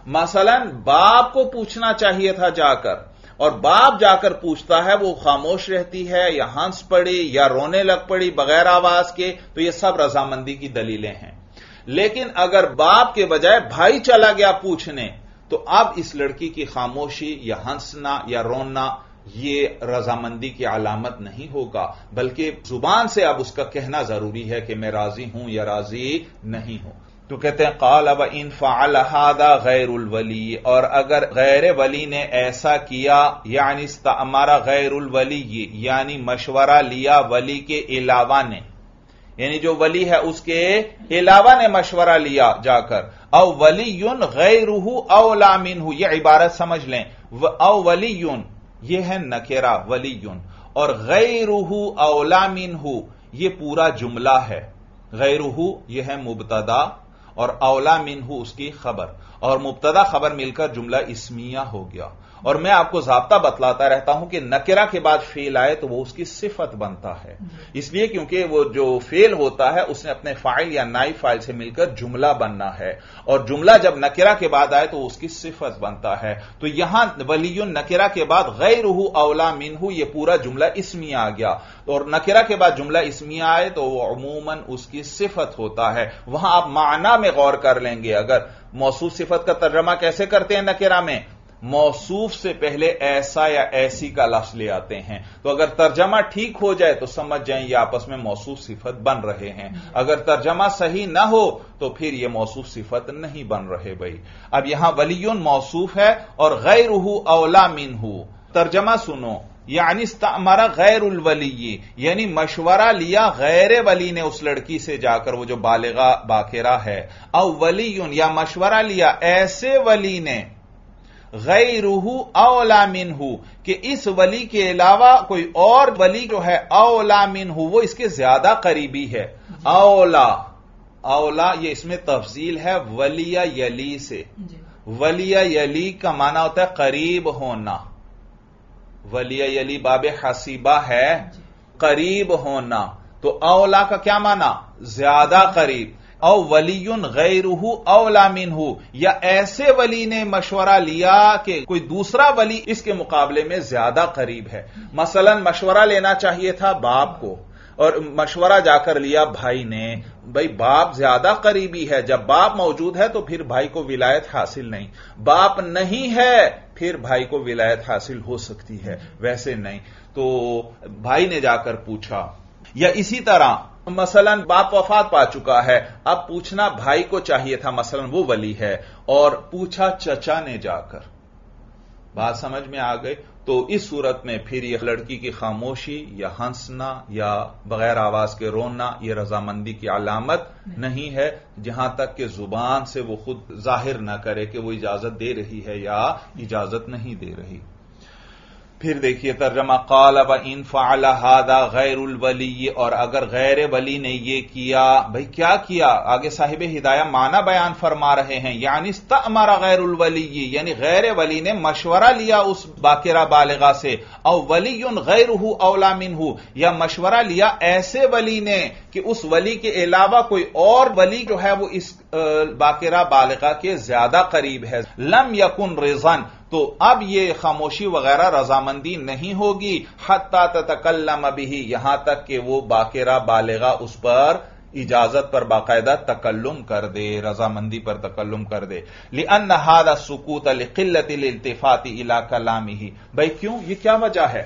मसलन बाप को पूछना चाहिए था जाकर और बाप जाकर पूछता है वो खामोश रहती है या हंस पड़ी या रोने लग पड़ी बगैर आवाज़ के तो ये सब रजामंदी की दलीलें हैं। लेकिन अगर बाप के बजाय भाई चला गया पूछने तो अब इस लड़की की खामोशी या हंसना या रोना, ये रजामंदी की अलामत नहीं होगा, बल्कि ज़ुबान से अब उसका कहना ज़रूरी है कि मैं राज़ी हूँ या राज़ी नहीं हूँ। तो कहते हैं, काल अब इन फ़ालहादा गैरुलवली और अगर गैर वली ने ऐसा किया, यानी हमारा गैरुलवली यानी मशवरा लिया वली के अलावा ने यानी जो वली है उसके अलावा ने मशवरा लिया जाकर। अव वली यून गैरूहू अवलामिन हु यह इबारत समझ लें। अव वली यून यह है नकेरा वली युन और गैरूहू अवलामिन हु यह पूरा जुमला है। गैरूहू यह है मुबतदा, और अवला मिनहू उसकी खबर। और मुबतदा खबर मिलकर जुमला इसमिया हो गया। और मैं आपको जबता बतलाता रहता हूँ कि नकेरा के बाद फेल आए तो वो उसकी सिफत बनता है। इसलिए क्योंकि वो जो फेल होता है उसने अपने फ़ाइल या नाई फ़ाइल से मिलकर जुमला बनना है। और जुमला जब नकेरा के बाद आए तो उसकी सिफत बनता है। तो यहाँ वलीयुन नकेरा के बाद गैर अवला मिनहू यह पूरा जुमला इसमिया आ गया। और नकेरा के बाद जुमला इसमिया आए तो वो अमूमन उसकी सिफत होता है। वहाँ आप माना में गौर कर लेंगे अगर मौसू सिफत का तर्जमा कैसे करते हैं नकेरा में? मौसूफ से पहले ऐसा या ऐसी का लफ्ज ले आते हैं। तो अगर तर्जमा ठीक हो जाए तो समझ जाए ये आपस में मौसूफ सिफत बन रहे हैं। अगर तर्जमा सही ना हो तो फिर ये मौसूफ सिफत नहीं बन रहे भाई। अब यहाँ वलीन मौसूफ है और गैर अवला मिन तर्जमा सुनो, यानी हमारा गैर उलवली यानी मशवरा लिया गैर वली ने उस लड़की से जाकर, वो जो बालेगा बाखेरा है। अव वली या मशवरा लिया ऐसे वली ने गैरूहू अवला मिनहू कि इस वली के अलावा कोई और वली जो है अवला मिनहू वो इसके ज़्यादा करीबी है। अवला अवला ये इसमें तफजील है वलिया यली से। वलिया यली का माना होता है करीब होना। वलिया यली बाब हसीबा है करीब होना। तो अवला का क्या माना? ज़्यादा करीब। औ वलीयुन गैरहू अवलामिन हो या ऐसे वली ने मशवरा लिया कि कोई दूसरा वली इसके मुकाबले में ज़्यादा करीब है। मसलन मशवरा लेना चाहिए था बाप को, और मशवरा जाकर लिया भाई ने। भाई, बाप ज़्यादा करीबी है। जब बाप मौजूद है तो फिर भाई को विलायत हासिल नहीं। बाप नहीं है, फिर भाई को विलायत हासिल हो सकती है। वैसे नहीं। तो भाई ने जाकर पूछा, या इसी तरह मसलन बाप वफात पा चुका है। अब पूछना भाई को चाहिए था मसलन वो वली है। और पूछा चचा ने जाकर। बात समझ में आ गई। तो इस सूरत में फिर यह लड़की की खामोशी या हंसना या बगैर आवाज़ के रोना यह रजामंदी की अलामत नहीं है। जहाँ तक कि ज़ुबान से वो खुद ज़ाहिर ना करे कि वो इजाज़त दे रही है या इजाज़त नहीं दे रही। फिर देखिए, तर्जमा काल अब इन फ़ाला हादा गैर वली और अगर गैर वली ने यह किया, भाई, क्या किया? आगे साहिब हिदाया माना बयान फरमा रहे हैं, यानी हमारा गैर वली यानी गैर वली ने मशवरा लिया उस बाकिरा बालिगा से और वली गैर हु अवला मिन हु या मशवरा लिया ऐसे वली ने कि उस वली के अलावा कोई और वली जो है वो इस बाकिरा बालिगा के ज़्यादा करीब है। लम यकुन रिजन तो अब ये खामोशी वगैरह रजामंदी नहीं होगी। हत्ता तकल्लम अभी यहाँ तक कि वो बाकेरा बालेगा उस पर इजाज़त पर बाकायदा तकल्लुम कर दे, रजामंदी पर तकल्लुम कर दे। लिअन हादा सुकूत इल्तिफाती इला कलामी ही भाई क्यों? ये क्या वजह है?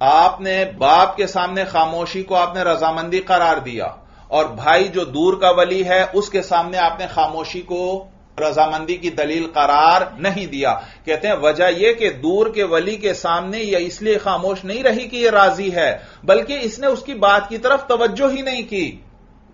आपने, बाप के सामने खामोशी को आपने रजामंदी करार दिया। और भाई जो दूर का वली है, उसके सामने आपने खामोशी को रजामंदी की दलील करार नहीं दिया। कहते हैं, वजह यह कि दूर के वली के सामने यह इसलिए खामोश नहीं रही कि यह राज़ी है, बल्कि इसने उसकी बात की तरफ़ तवज्जो ही नहीं की।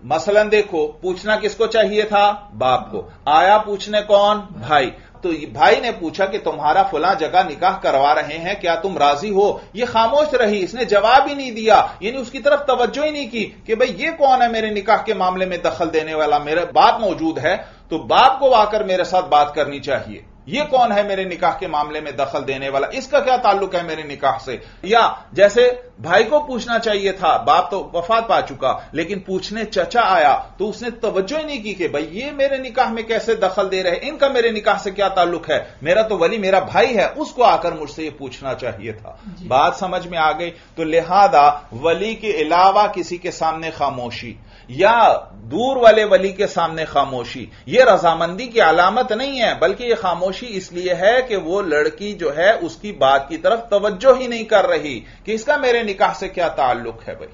मसलन देखो, पूछना किसको चाहिए था? बाप को। आया पूछने कौन? भाई। तो भाई ने पूछा कि तुम्हारा फुला जगह निकाह करवा रहे हैं, क्या तुम राज़ी हो? यह खामोश रही, इसने जवाब ही नहीं दिया। यानी उसकी तरफ़ तवज्जो ही नहीं की कि भाई ये कौन है मेरे निकाह के मामले में दखल देने वाला? मेरा बाप मौजूद है तो बाप को आकर मेरे साथ बात करनी चाहिए। ये कौन है मेरे निकाह के मामले में दखल देने वाला? इसका क्या ताल्लुक है मेरे निकाह से? या जैसे भाई को पूछना चाहिए था बाप तो वफात पा चुका लेकिन पूछने चचा आया तो उसने तवज्जो ही नहीं की कि भाई ये मेरे निकाह में कैसे दखल दे रहे इनका मेरे निकाह से क्या ताल्लुक है? मेरा तो वली मेरा भाई है उसको आकर मुझसे ये पूछना चाहिए था। बात समझ में आ गई? तो लिहाजा वली के अलावा किसी के सामने खामोशी। या दूर वाले वली के सामने खामोशी। यह रजामंदी की अलामत नहीं है, बल्कि यह खामोशी इसलिए है कि वो लड़की जो है, उसकी बात की तरफ़ तवज्जो ही नहीं कर रही। कि इसका मेरे निकाह से क्या ताल्लुक है भाई?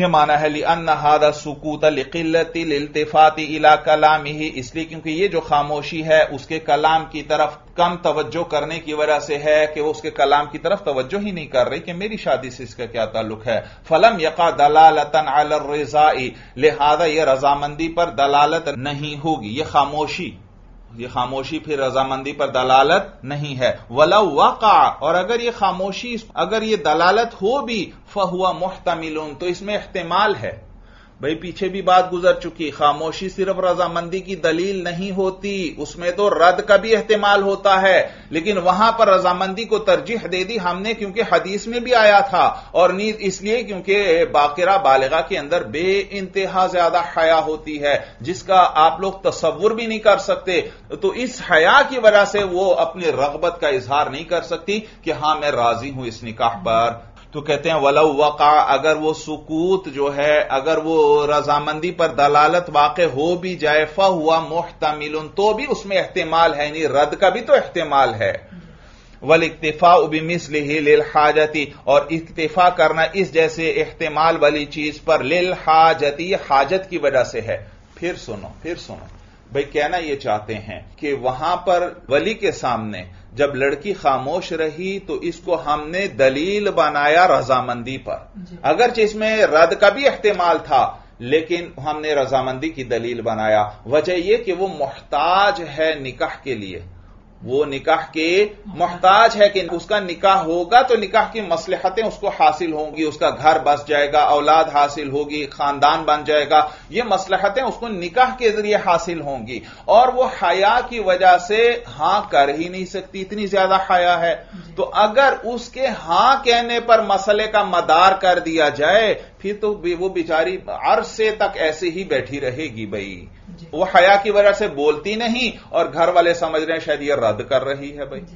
यह माना है अन हादा सुकूत लिल्तिफाती इला कलाम ही इसलिए क्योंकि ये जो खामोशी है, उसके कलाम की तरफ़ कम तवज्जो करने की वजह से है कि वो उसके कलाम की तरफ़ तवज्जो ही नहीं कर रही कि मेरी शादी से इसका क्या ताल्लुक है। फलम यका दलालतन अलरजाई लिहाजा यह रजामंदी पर दलालत नहीं होगी। यह खामोशी, ये खामोशी फिर रजामंदी पर दलालत नहीं है। वला वका, और अगर ये खामोशी, अगर ये दलालत हो भी फहुआ मुहतमिल तो इसमें इहतमाल है। भाई, पीछे भी बात गुजर चुकी। खामोशी सिर्फ़ रजामंदी की दलील नहीं होती। उसमें तो रद्द का भी एहतमाल होता है। लेकिन वहाँ पर रजामंदी को तरजीह दे दी हमने, क्योंकि हदीस में भी आया था। और नींद इसलिए क्योंकि बाकिरा बालिगा के अंदर बे इंतहा ज़्यादा हया होती है, जिसका आप लोग तस्वुर भी नहीं कर सकते। तो इस हया की वजह से वो अपनी रगबत का इजहार नहीं कर सकती कि हाँ, मैं राज़ी हूँ इस निकाह पर। तो कहते हैं वलव वका अगर वो सुकूत जो है, अगर वो रजामंदी पर दलालत वाक़ हो भी जाए फ हुआ मुहतमिल तो भी उसमें एहतमाल है यानी रद्द का भी तो एहतमाल है। वल इक्तफा उबी मिसल ही लिल हाजती और इक्तफा करना इस जैसे एहतमाल वाली चीज़ पर लिल हाजती हाजत की वजह से है। फिर सुनो फिर सुनो। भाई कहना यह चाहते हैं कि वहाँ पर वली के सामने जब लड़की खामोश रही तो इसको हमने दलील बनाया रजामंदी पर। अगरचे इसमें रद का भी इहतेमाल था लेकिन हमने रजामंदी की दलील बनाया। वजह यह कि वो मोहताज है निकाह के लिए। वो निकाह के मोहताज है कि उसका निकाह होगा तो निकाह की मसलहतें उसको हासिल होंगी उसका घर बस जाएगा औलाद हासिल होगी खानदान बन जाएगा ये मसलहतें उसको निकाह के ज़रिए हासिल होंगी। और वो हया की वजह से हाँ कर ही नहीं सकती इतनी ज़्यादा हया है। तो अगर उसके हाँ कहने पर मसले का मदार कर दिया जाए फिर तो वो बेचारी अरसे तक ऐसे ही बैठी रहेगी भाई। वो हया की वजह से बोलती नहीं और घर वाले समझ रहे हैं शायद ये रद्द कर रही है भाई।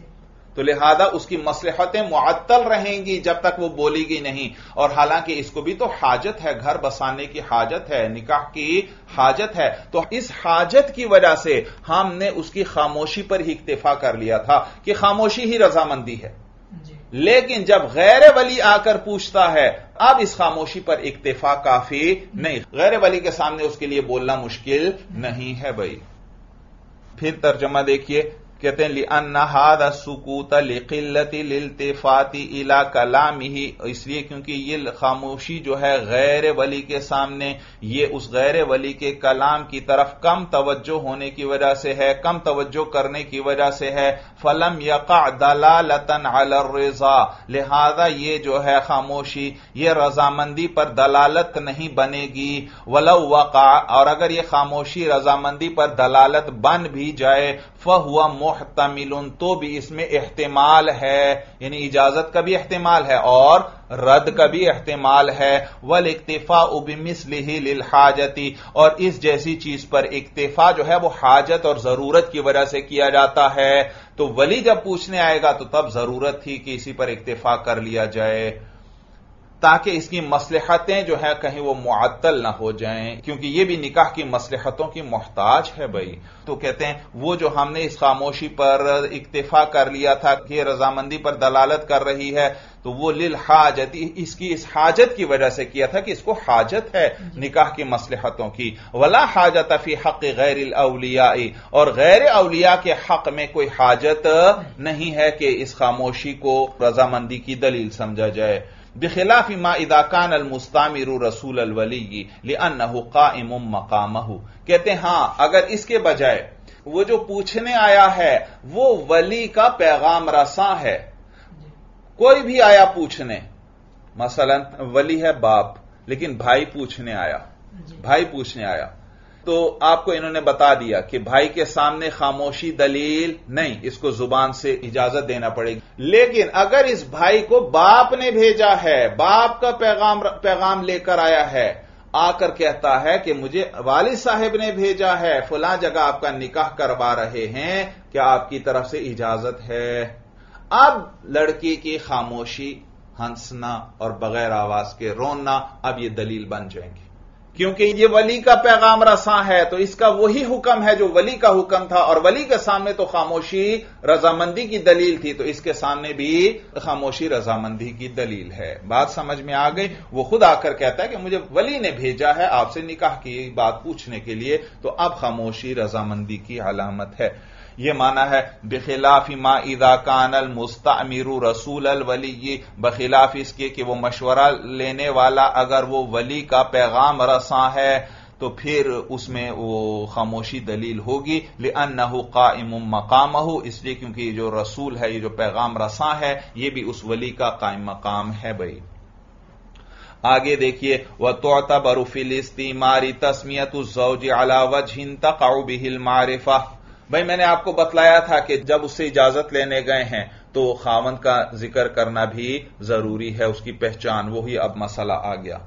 तो लिहाजा उसकी मसलहतें मुअत्तल रहेंगी जब तक वो बोलेगी नहीं। और हालाँकि इसको भी तो हाजत है घर बसाने की हाजत है निकाह की हाजत है। तो इस हाजत की वजह से हमने उसकी खामोशी पर ही इक्तफा कर लिया था कि खामोशी ही रजामंदी है। लेकिन जब गैर वली आकर पूछता है, अब इस खामोशी पर इक्तफा काफ़ी नहीं। गैर वली के सामने उसके लिए बोलना मुश्किल नहीं है भाई। फिर तर्जमा देखिए कहते हैं लिअन्नहाद सुकूत लिल्तिफाती इला कलाम ही इसलिए क्योंकि ये खामोशी जो है गैर वली के सामने, ये उस गैर वली के कलाम की तरफ़ कम तवज्जो होने की वजह से है, कम तवज्जो करने की वजह से है। फलम यका दलालतन अलर्रजा लिहाजा ये जो है खामोशी, ये रजामंदी पर दलालत नहीं बनेगी। वलव वका, और अगर ये खामोशी रजामंदी पर दलालत बन भी जाए फहुआ मोहतमिल तो भी इसमें एहतमाल है यानी इजाज़त का भी एहतमाल है और रद्द का भी एहतमाल है वल इक्तफा उबिमिसलिही लिल हाजती और इस जैसी चीज़ पर इक्तफा जो है वो हाजत और ज़रूरत की वजह से किया जाता है तो वली जब पूछने आएगा तो तब ज़रूरत थी कि इसी पर इक्तफा कर लिया जाए ताकि इसकी मसलहतें जो है कहीं वो मुअत्तल ना हो जाएँ, क्योंकि ये भी निकाह की मसलहतों की मोहताज है भाई। तो कहते हैं, वो जो हमने इस खामोशी पर इक्तफा कर लिया था कि रजामंदी पर दलालत कर रही है तो वो लिल हाजत, इसकी इस हाजत की वजह से किया था कि इसको हाजत है निकाह की मसलहतों की। वला हाजत फ़ी हक गैर अलिया और गैर अलिया के हक में कोई हाजत नहीं है कि इस खामोशी को रजामंदी की दलील समझा जाए। बिखिलाफ मा इदाकान अल मुस्तामिर रसूल अल वली काइम मकामहू। कहते हैं हाँ अगर इसके बजाय वो जो पूछने आया है वो वली का पैगाम रसा है। कोई भी आया पूछने मसलन वली है बाप लेकिन भाई पूछने आया भाई पूछने आया। तो आपको इन्होंने बता दिया कि भाई के सामने खामोशी दलील नहीं, इसको ज़ुबान से इजाज़त देना पड़ेगी। लेकिन अगर इस भाई को बाप ने भेजा है, बाप का पैगाम पैगाम लेकर आया है, आकर कहता है कि मुझे वालिद साहब ने भेजा है, फुला जगह आपका निकाह करवा रहे हैं, क्या आपकी तरफ़ से इजाज़त है? अब लड़की की खामोशी हंसना और बगैर आवाज़ के रोना, अब ये दलील बन जाएँगी। क्योंकि ये वली का पैगाम रसा है तो इसका वही हुक्म है जो वली का हुक्म था, और वली के सामने तो खामोशी रजामंदी की दलील थी तो इसके सामने भी खामोशी रजामंदी की दलील है। बात समझ में आ गई? वो खुद आकर कहता है कि मुझे वली ने भेजा है, आपसे निकाह की बात पूछने के लिए तो अब खामोशी रजामंदी की अलामत है। यह माना है, बेखिलाफ मा इदा कान अल मुस्तामिर रसूल अल वली बखिलाफ इसके कि वो मशवरा लेने वाला अगर वो वली का पैगाम रसा है तो फिर उसमें वो खामोशी दलील होगी। लिअन्नहु मकाम हो इसलिए क्योंकि ये जो रसूल है, ये जो पैगाम रसा है, ये भी उस वली का कायम मकाम है भाई। आगे देखिए वह तोता बरुफिल इस्तीमारी तस्मियत जौज अला वजहिन तकाउ बिहिल मारिफा। भाई, मैंने आपको बतलाया था कि जब उससे इजाज़त लेने गए हैं तो खामन का ज़िक्र करना भी ज़रूरी है, उसकी पहचान वही अब मसला आ गया।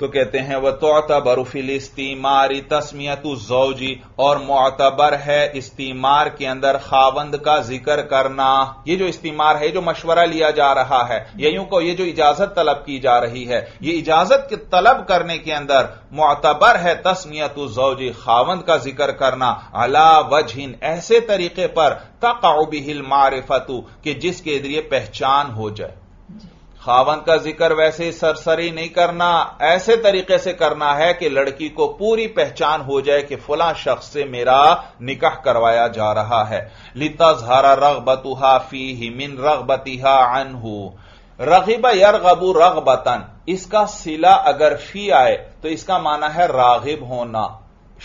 तो कहते हैं, वह तोतबर फिल इस्तीमारी तस्मियत जौजी और मोतबर है इस्तीमार के अंदर खावंद का ज़िक्र करना। ये जो इस्तीमार है जो मशवरा लिया जा रहा है या यूँ को ये जो इजाज़त तलब की जा रही है, ये इजाज़त के तलब करने के अंदर मोतबर है तस्मियत जौजी, खावंद का ज़िक्र करना। अला वजहिन, ऐसे तरीके पर तकाउबिहिल मारिफतु, कि जिसके ज़रिए पहचान हो जाए। खावन का ज़िक्र वैसे सरसरी नहीं करना। ऐसे तरीके से करना है कि लड़की को पूरी पहचान हो जाए कि फुला शख्स से मेरा निकाह करवाया जा रहा है। लितजहरा रगबतुहा फ़ी ही मिन रगबतिहा अनहू। रगीबा यरगबू रगबतन। इसका सिला अगर फ़ी आए तो इसका माना है रागिब होना,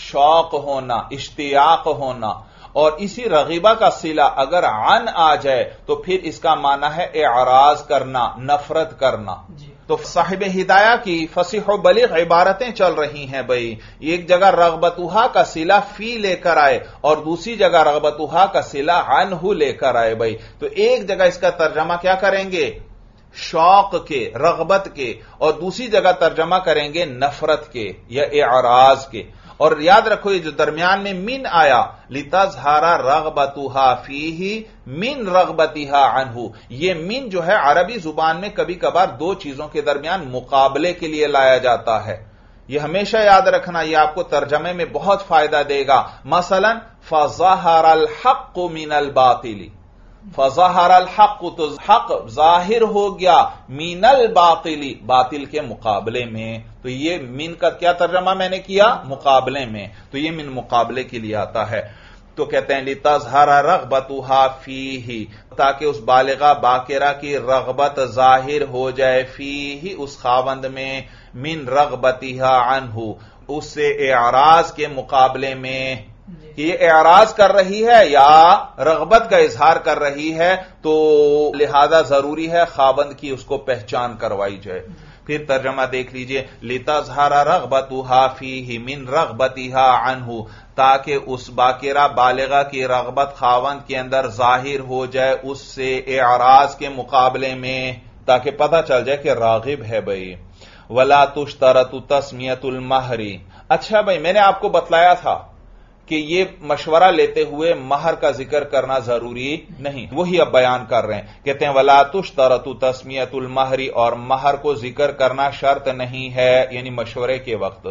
शौक होना, इश्तियाक होना। और इसी रगीबा का सिला अगर अन आ जाए तो फिर इसका माना है एराज करना नफरत करना। तो साहिब हिदाया की फसीह बलिग इबारतें चल रही हैं भाई। एक जगह रगबतुहा का सिला फ़ी लेकर आए और दूसरी जगह रगबतुहा का सिला अनहु लेकर आए भाई। तो एक जगह इसका तर्जमा क्या करेंगे? शौक के रगबत के और दूसरी जगह तर्जमा करेंगे नफरत के या एराज के। और याद रखो, ये जो दरमियान में मिन आया, लितजहारा रगबतुहा फ़ी ही मिन रगबतिहा अनहू। ये मिन जो है, अरबी ज़ुबान में कभी कभार दो चीज़ों के दरमियान मुकाबले के लिए लाया जाता है। यह हमेशा याद रखना यह आपको तर्जमे में बहुत फ़ायदा देगा। मसलन फजहर अल हक मिनल बातिली। फजहर हक तो हक ज़ाहिर हो गया मीनल बातिली, बातिल के मुकाबले में। तो ये मीन का क्या तर्जमा मैंने किया? मुकाबले में। तो ये मिन मुकाबले के लिए आता है। तो कहते हैं, लितजहरा रगबतुहा फ़ी ही ताकि उस बालिगा बाकिरा की रगबत ज़ाहिर हो जाए। फ़ी ही उस खावंद में, मिन रगबतिहा अनहु। उससे एराज के मुकाबले में कि ये एराज कर रही है या रगबत का इजहार कर रही है तो लिहाजा ज़रूरी है खाबंद की उसको पहचान करवाई जाए। फिर तर्जमा देख लीजिए, लिताजहारा रगबतुहा फ़ी ही मिन रगबतिहा अनहु, ताकि उस बाकिरा बालिगा की रगबत खावंद के अंदर ज़ाहिर हो जाए, उससे एराज के मुकाबले में, ताकि पता चल जाए कि रागिब है भाई। वला तुश तरतु तस्मियतुल महरी। अच्छा भाई, मैंने आपको बतलाया था कि ये मशवरा लेते हुए महर का ज़िक्र करना ज़रूरी नहीं। वही अब बयान कर रहे हैं। कहते हैं वलातुश तरतु तस्मियतुल महरी और महर को ज़िक्र करना शर्त नहीं है, यानी मशवरे के वक्त।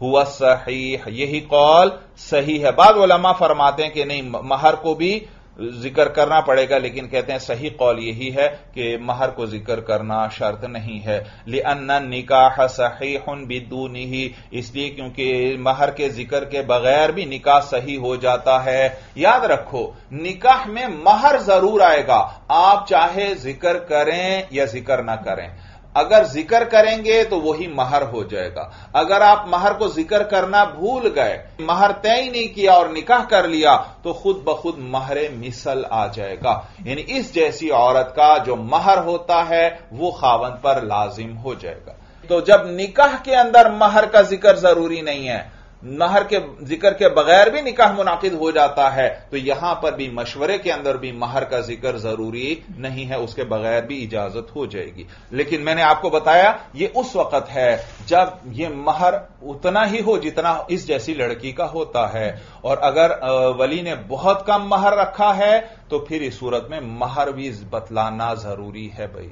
हुआ सही यही कौल सही है। बाद वलमा फरमाते हैं कि नहीं महर को भी ज़िक्र करना पड़ेगा, लेकिन कहते हैं सही कौल यही है कि महर को ज़िक्र करना शर्त नहीं है। लिअन्न निकाह सही बिदू ही इसलिए क्योंकि महर के ज़िक्र के बगैर भी निकाह सही हो जाता है। याद रखो, निकाह में महर ज़रूर आएगा। आप चाहे ज़िक्र करें या ज़िक्र ना करें। अगर ज़िक्र करेंगे तो वही महर हो जाएगा। अगर आप महर को ज़िक्र करना भूल गए, महर तय ही नहीं किया और निकाह कर लिया तो खुद ब खुद महर मिसल आ जाएगा। यानी इस जैसी औरत का जो महर होता है, वो खावन पर लाजिम हो जाएगा। तो जब निकाह के अंदर महर का ज़िक्र ज़रूरी नहीं है महर के, ज़िक्र के बगैर भी निकाह मुनाकिद हो जाता है तो यहाँ पर भी, मशवरे के अंदर भी महर का ज़िक्र ज़रूरी नहीं है, उसके बगैर भी इजाज़त हो जाएगी। लेकिन मैंने आपको बताया, ये उस वक्त है, जब ये महर उतना ही हो जितना इस जैसी लड़की का होता है। और अगर वली ने बहुत कम महर रखा है तो फिर इस सूरत में महर भी बतलाना ज़रूरी है भाई।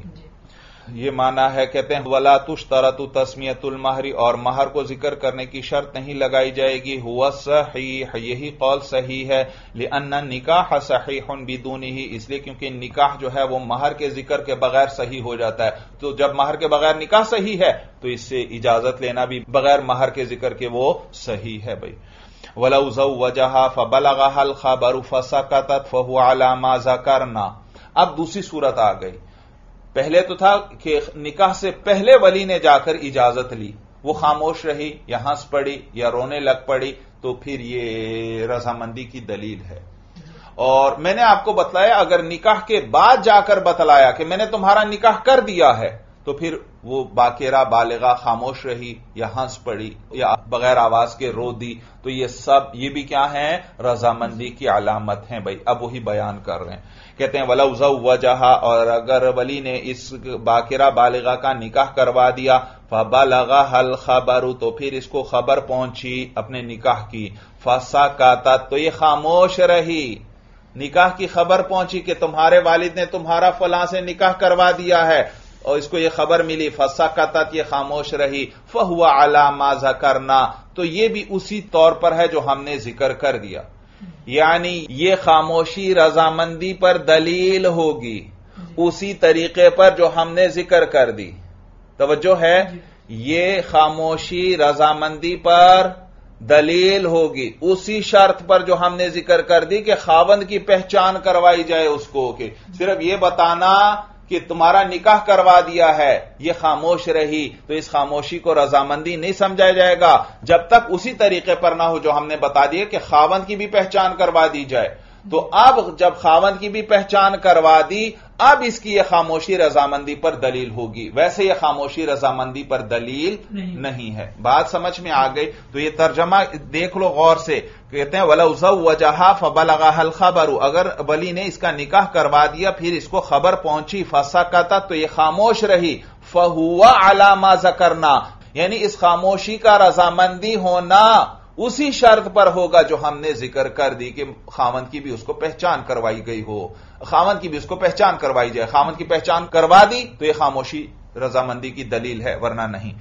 ये माना है, कहते हैं, वला तुश तरतु तस्मियतुल महरी और महर को ज़िक्र करने की शर्त नहीं लगाई जाएगी। हुआ सही यही कौल सही है। लिअन्ना निकाह सही हन बिदूनी ही इसलिए क्योंकि निकाह जो है, वो महर के ज़िक्र के बगैर सही हो जाता है। तो जब महर के बगैर निकाह सही है तो इससे इजाज़त लेना भी बगैर महर के ज़िक्र के वो सही है भाई। वलउजऊ वजहा फबलगहल खबर फसकतत, फहुआ अला मा करना अब दूसरी सूरत आ गई। पहले तो था कि निकाह से पहले वली ने जाकर इजाज़त ली। वो खामोश रही या हंस पड़ी या रोने लग पड़ी तो फिर ये रजामंदी की दलील है। और मैंने आपको बतलाया, अगर निकाह के बाद जाकर बतलाया कि मैंने तुम्हारा निकाह कर दिया है तो फिर वो बाकेरा, बालिगा, खामोश रही या हंस पड़ी, या बगैर आवाज़ के रो दी। तो ये सब, ये भी क्या है? रजामंदी की अलामत है भाई। अब वही बयान कर रहे हैं। कहते हैं, वला उजा वजहा और अगर वली ने इस बाकिरा बालिगा का निकाह करवा दिया फबा लगा हल खबर तो फिर इसको खबर पहुँची अपने निकाह की। फसा काता तो ये खामोश रही। निकाह की खबर पहुँची कि तुम्हारे वालिद ने तुम्हारा फलां से निकाह करवा दिया है, और इसको यह खबर मिली फसा काता ये खामोश रही। फहुआ अला माजा करना तो ये भी उसी तौर पर है जो हमने ज़िक्र कर दिया। यानी ये खामोशी रजामंदी पर दलील होगी। उसी तरीके पर जो हमने ज़िक्र कर दी। तवज्जो है? ये खामोशी रजामंदी पर दलील होगी। उसी शर्त पर जो हमने ज़िक्र कर दी कि खावंद की पहचान करवाई जाए उसको कि सिर्फ़ ये बताना कि तुम्हारा निकाह करवा दिया है यह खामोश रही तो इस खामोशी को रजामंदी नहीं समझा जाएगा। जब तक उसी तरीके पर ना हो जो हमने बता दिया कि खावंद की भी पहचान करवा दी जाए। तो अब जब खावंद की भी पहचान करवा दी अब इसकी यह खामोशी रजामंदी पर दलील होगी। वैसे यह खामोशी रजामंदी पर दलील नहीं, नहीं है। बात समझ में आ गई? तो यह तर्जमा देख लो गौर से। कहते हैं वला उजव वजहा फबल हल खबर। अगर वली ने इसका निकाह करवा दिया फिर इसको खबर पहुँची फसा का तो यह खामोश रही। फहुआ अलामा करना यानी इस खामोशी का रजामंदी होना उसी शर्त पर होगा जो हमने ज़िक्र कर दी कि खामन की भी उसको पहचान करवाई गई हो। खामन की भी उसको पहचान करवाई जाए। खामन की पहचान करवा दी तो यह खामोशी, रजामंदी की दलील है, वरना नहीं।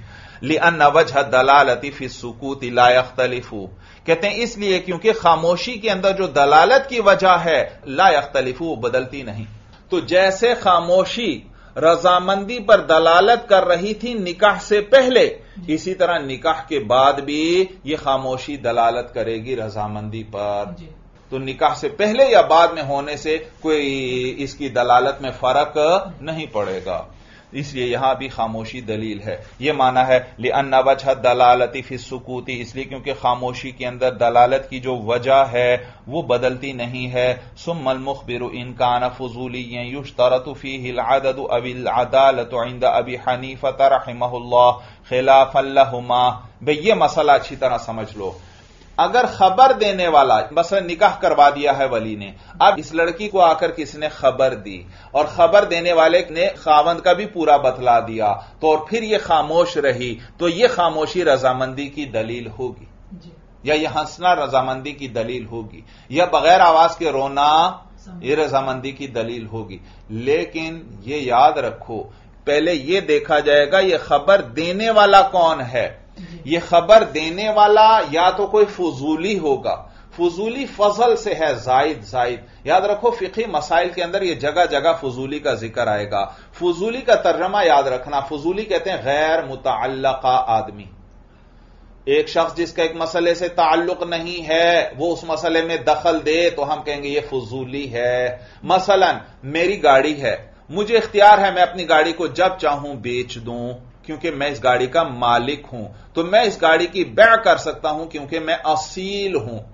लिअन वजह दलालती फ़ी सुकूत लायख्तलिफू कहते हैं, इसलिए क्योंकि खामोशी के अंदर जो दलालत की वजह है लायख्तलिफू बदलती नहीं। तो जैसे खामोशी रजामंदी पर दलालत कर रही थी निकाह से पहले। इसी तरह निकाह के बाद भी यह खामोशी दलालत करेगी रजामंदी पर। तो निकाह से पहले या बाद में होने से कोई इसकी दलालत में फ़र्क नहीं पड़ेगा। इसलिए यहाँ भी खामोशी दलील है। यह माना है ले अन्ना वजह दलालती फिसकूती इसलिए क्योंकि खामोशी के अंदर दलालत की जो वजह है, वो बदलती नहीं है। सुमल मुखबिर इनकान फजूली युश तरतुफी हिलादद अबिल अदालत इंद अबी हनीफत रहमल्ला खिलाफल्लाहुमा भाई ये मसला अच्छी तरह समझ लो। अगर खबर देने वाला मसला निकाह करवा दिया है वली ने। अब इस लड़की को आकर किसने खबर दी? और खबर देने वाले ने खावंद का भी पूरा बतला दिया। तो और फिर यह खामोश रही तो यह खामोशी रजामंदी की दलील होगी। या यह हंसना रजामंदी की दलील होगी। या बगैर आवाज़ के रोना ये रजामंदी की दलील होगी। लेकिन ये याद रखो पहले यह देखा जाएगा यह खबर देने वाला कौन है? ये खबर देने वाला या तो कोई फजूली होगा। फजूली फजल से है जायद जायद। याद रखो, फिकी मसाइल के अंदर यह जगह जगह फजूली का ज़िक्र आएगा। फजूली का तर्जमा याद रखना। फजूली कहते हैं गैर मुतल आदमी। एक शख्स जिसका एक मसले से ताल्लुक नहीं है, वो उस मसले में दखल दे तो हम कहेंगे ये फजूली है। मसलन, मेरी गाड़ी है। मुझे इख्तियार है, मैं अपनी गाड़ी को जब चाहूँ बेच दूँ। क्योंकि मैं इस गाड़ी का मालिक हूँ। तो मैं इस गाड़ी की बै कर सकता हूँ क्योंकि मैं असील हूँ।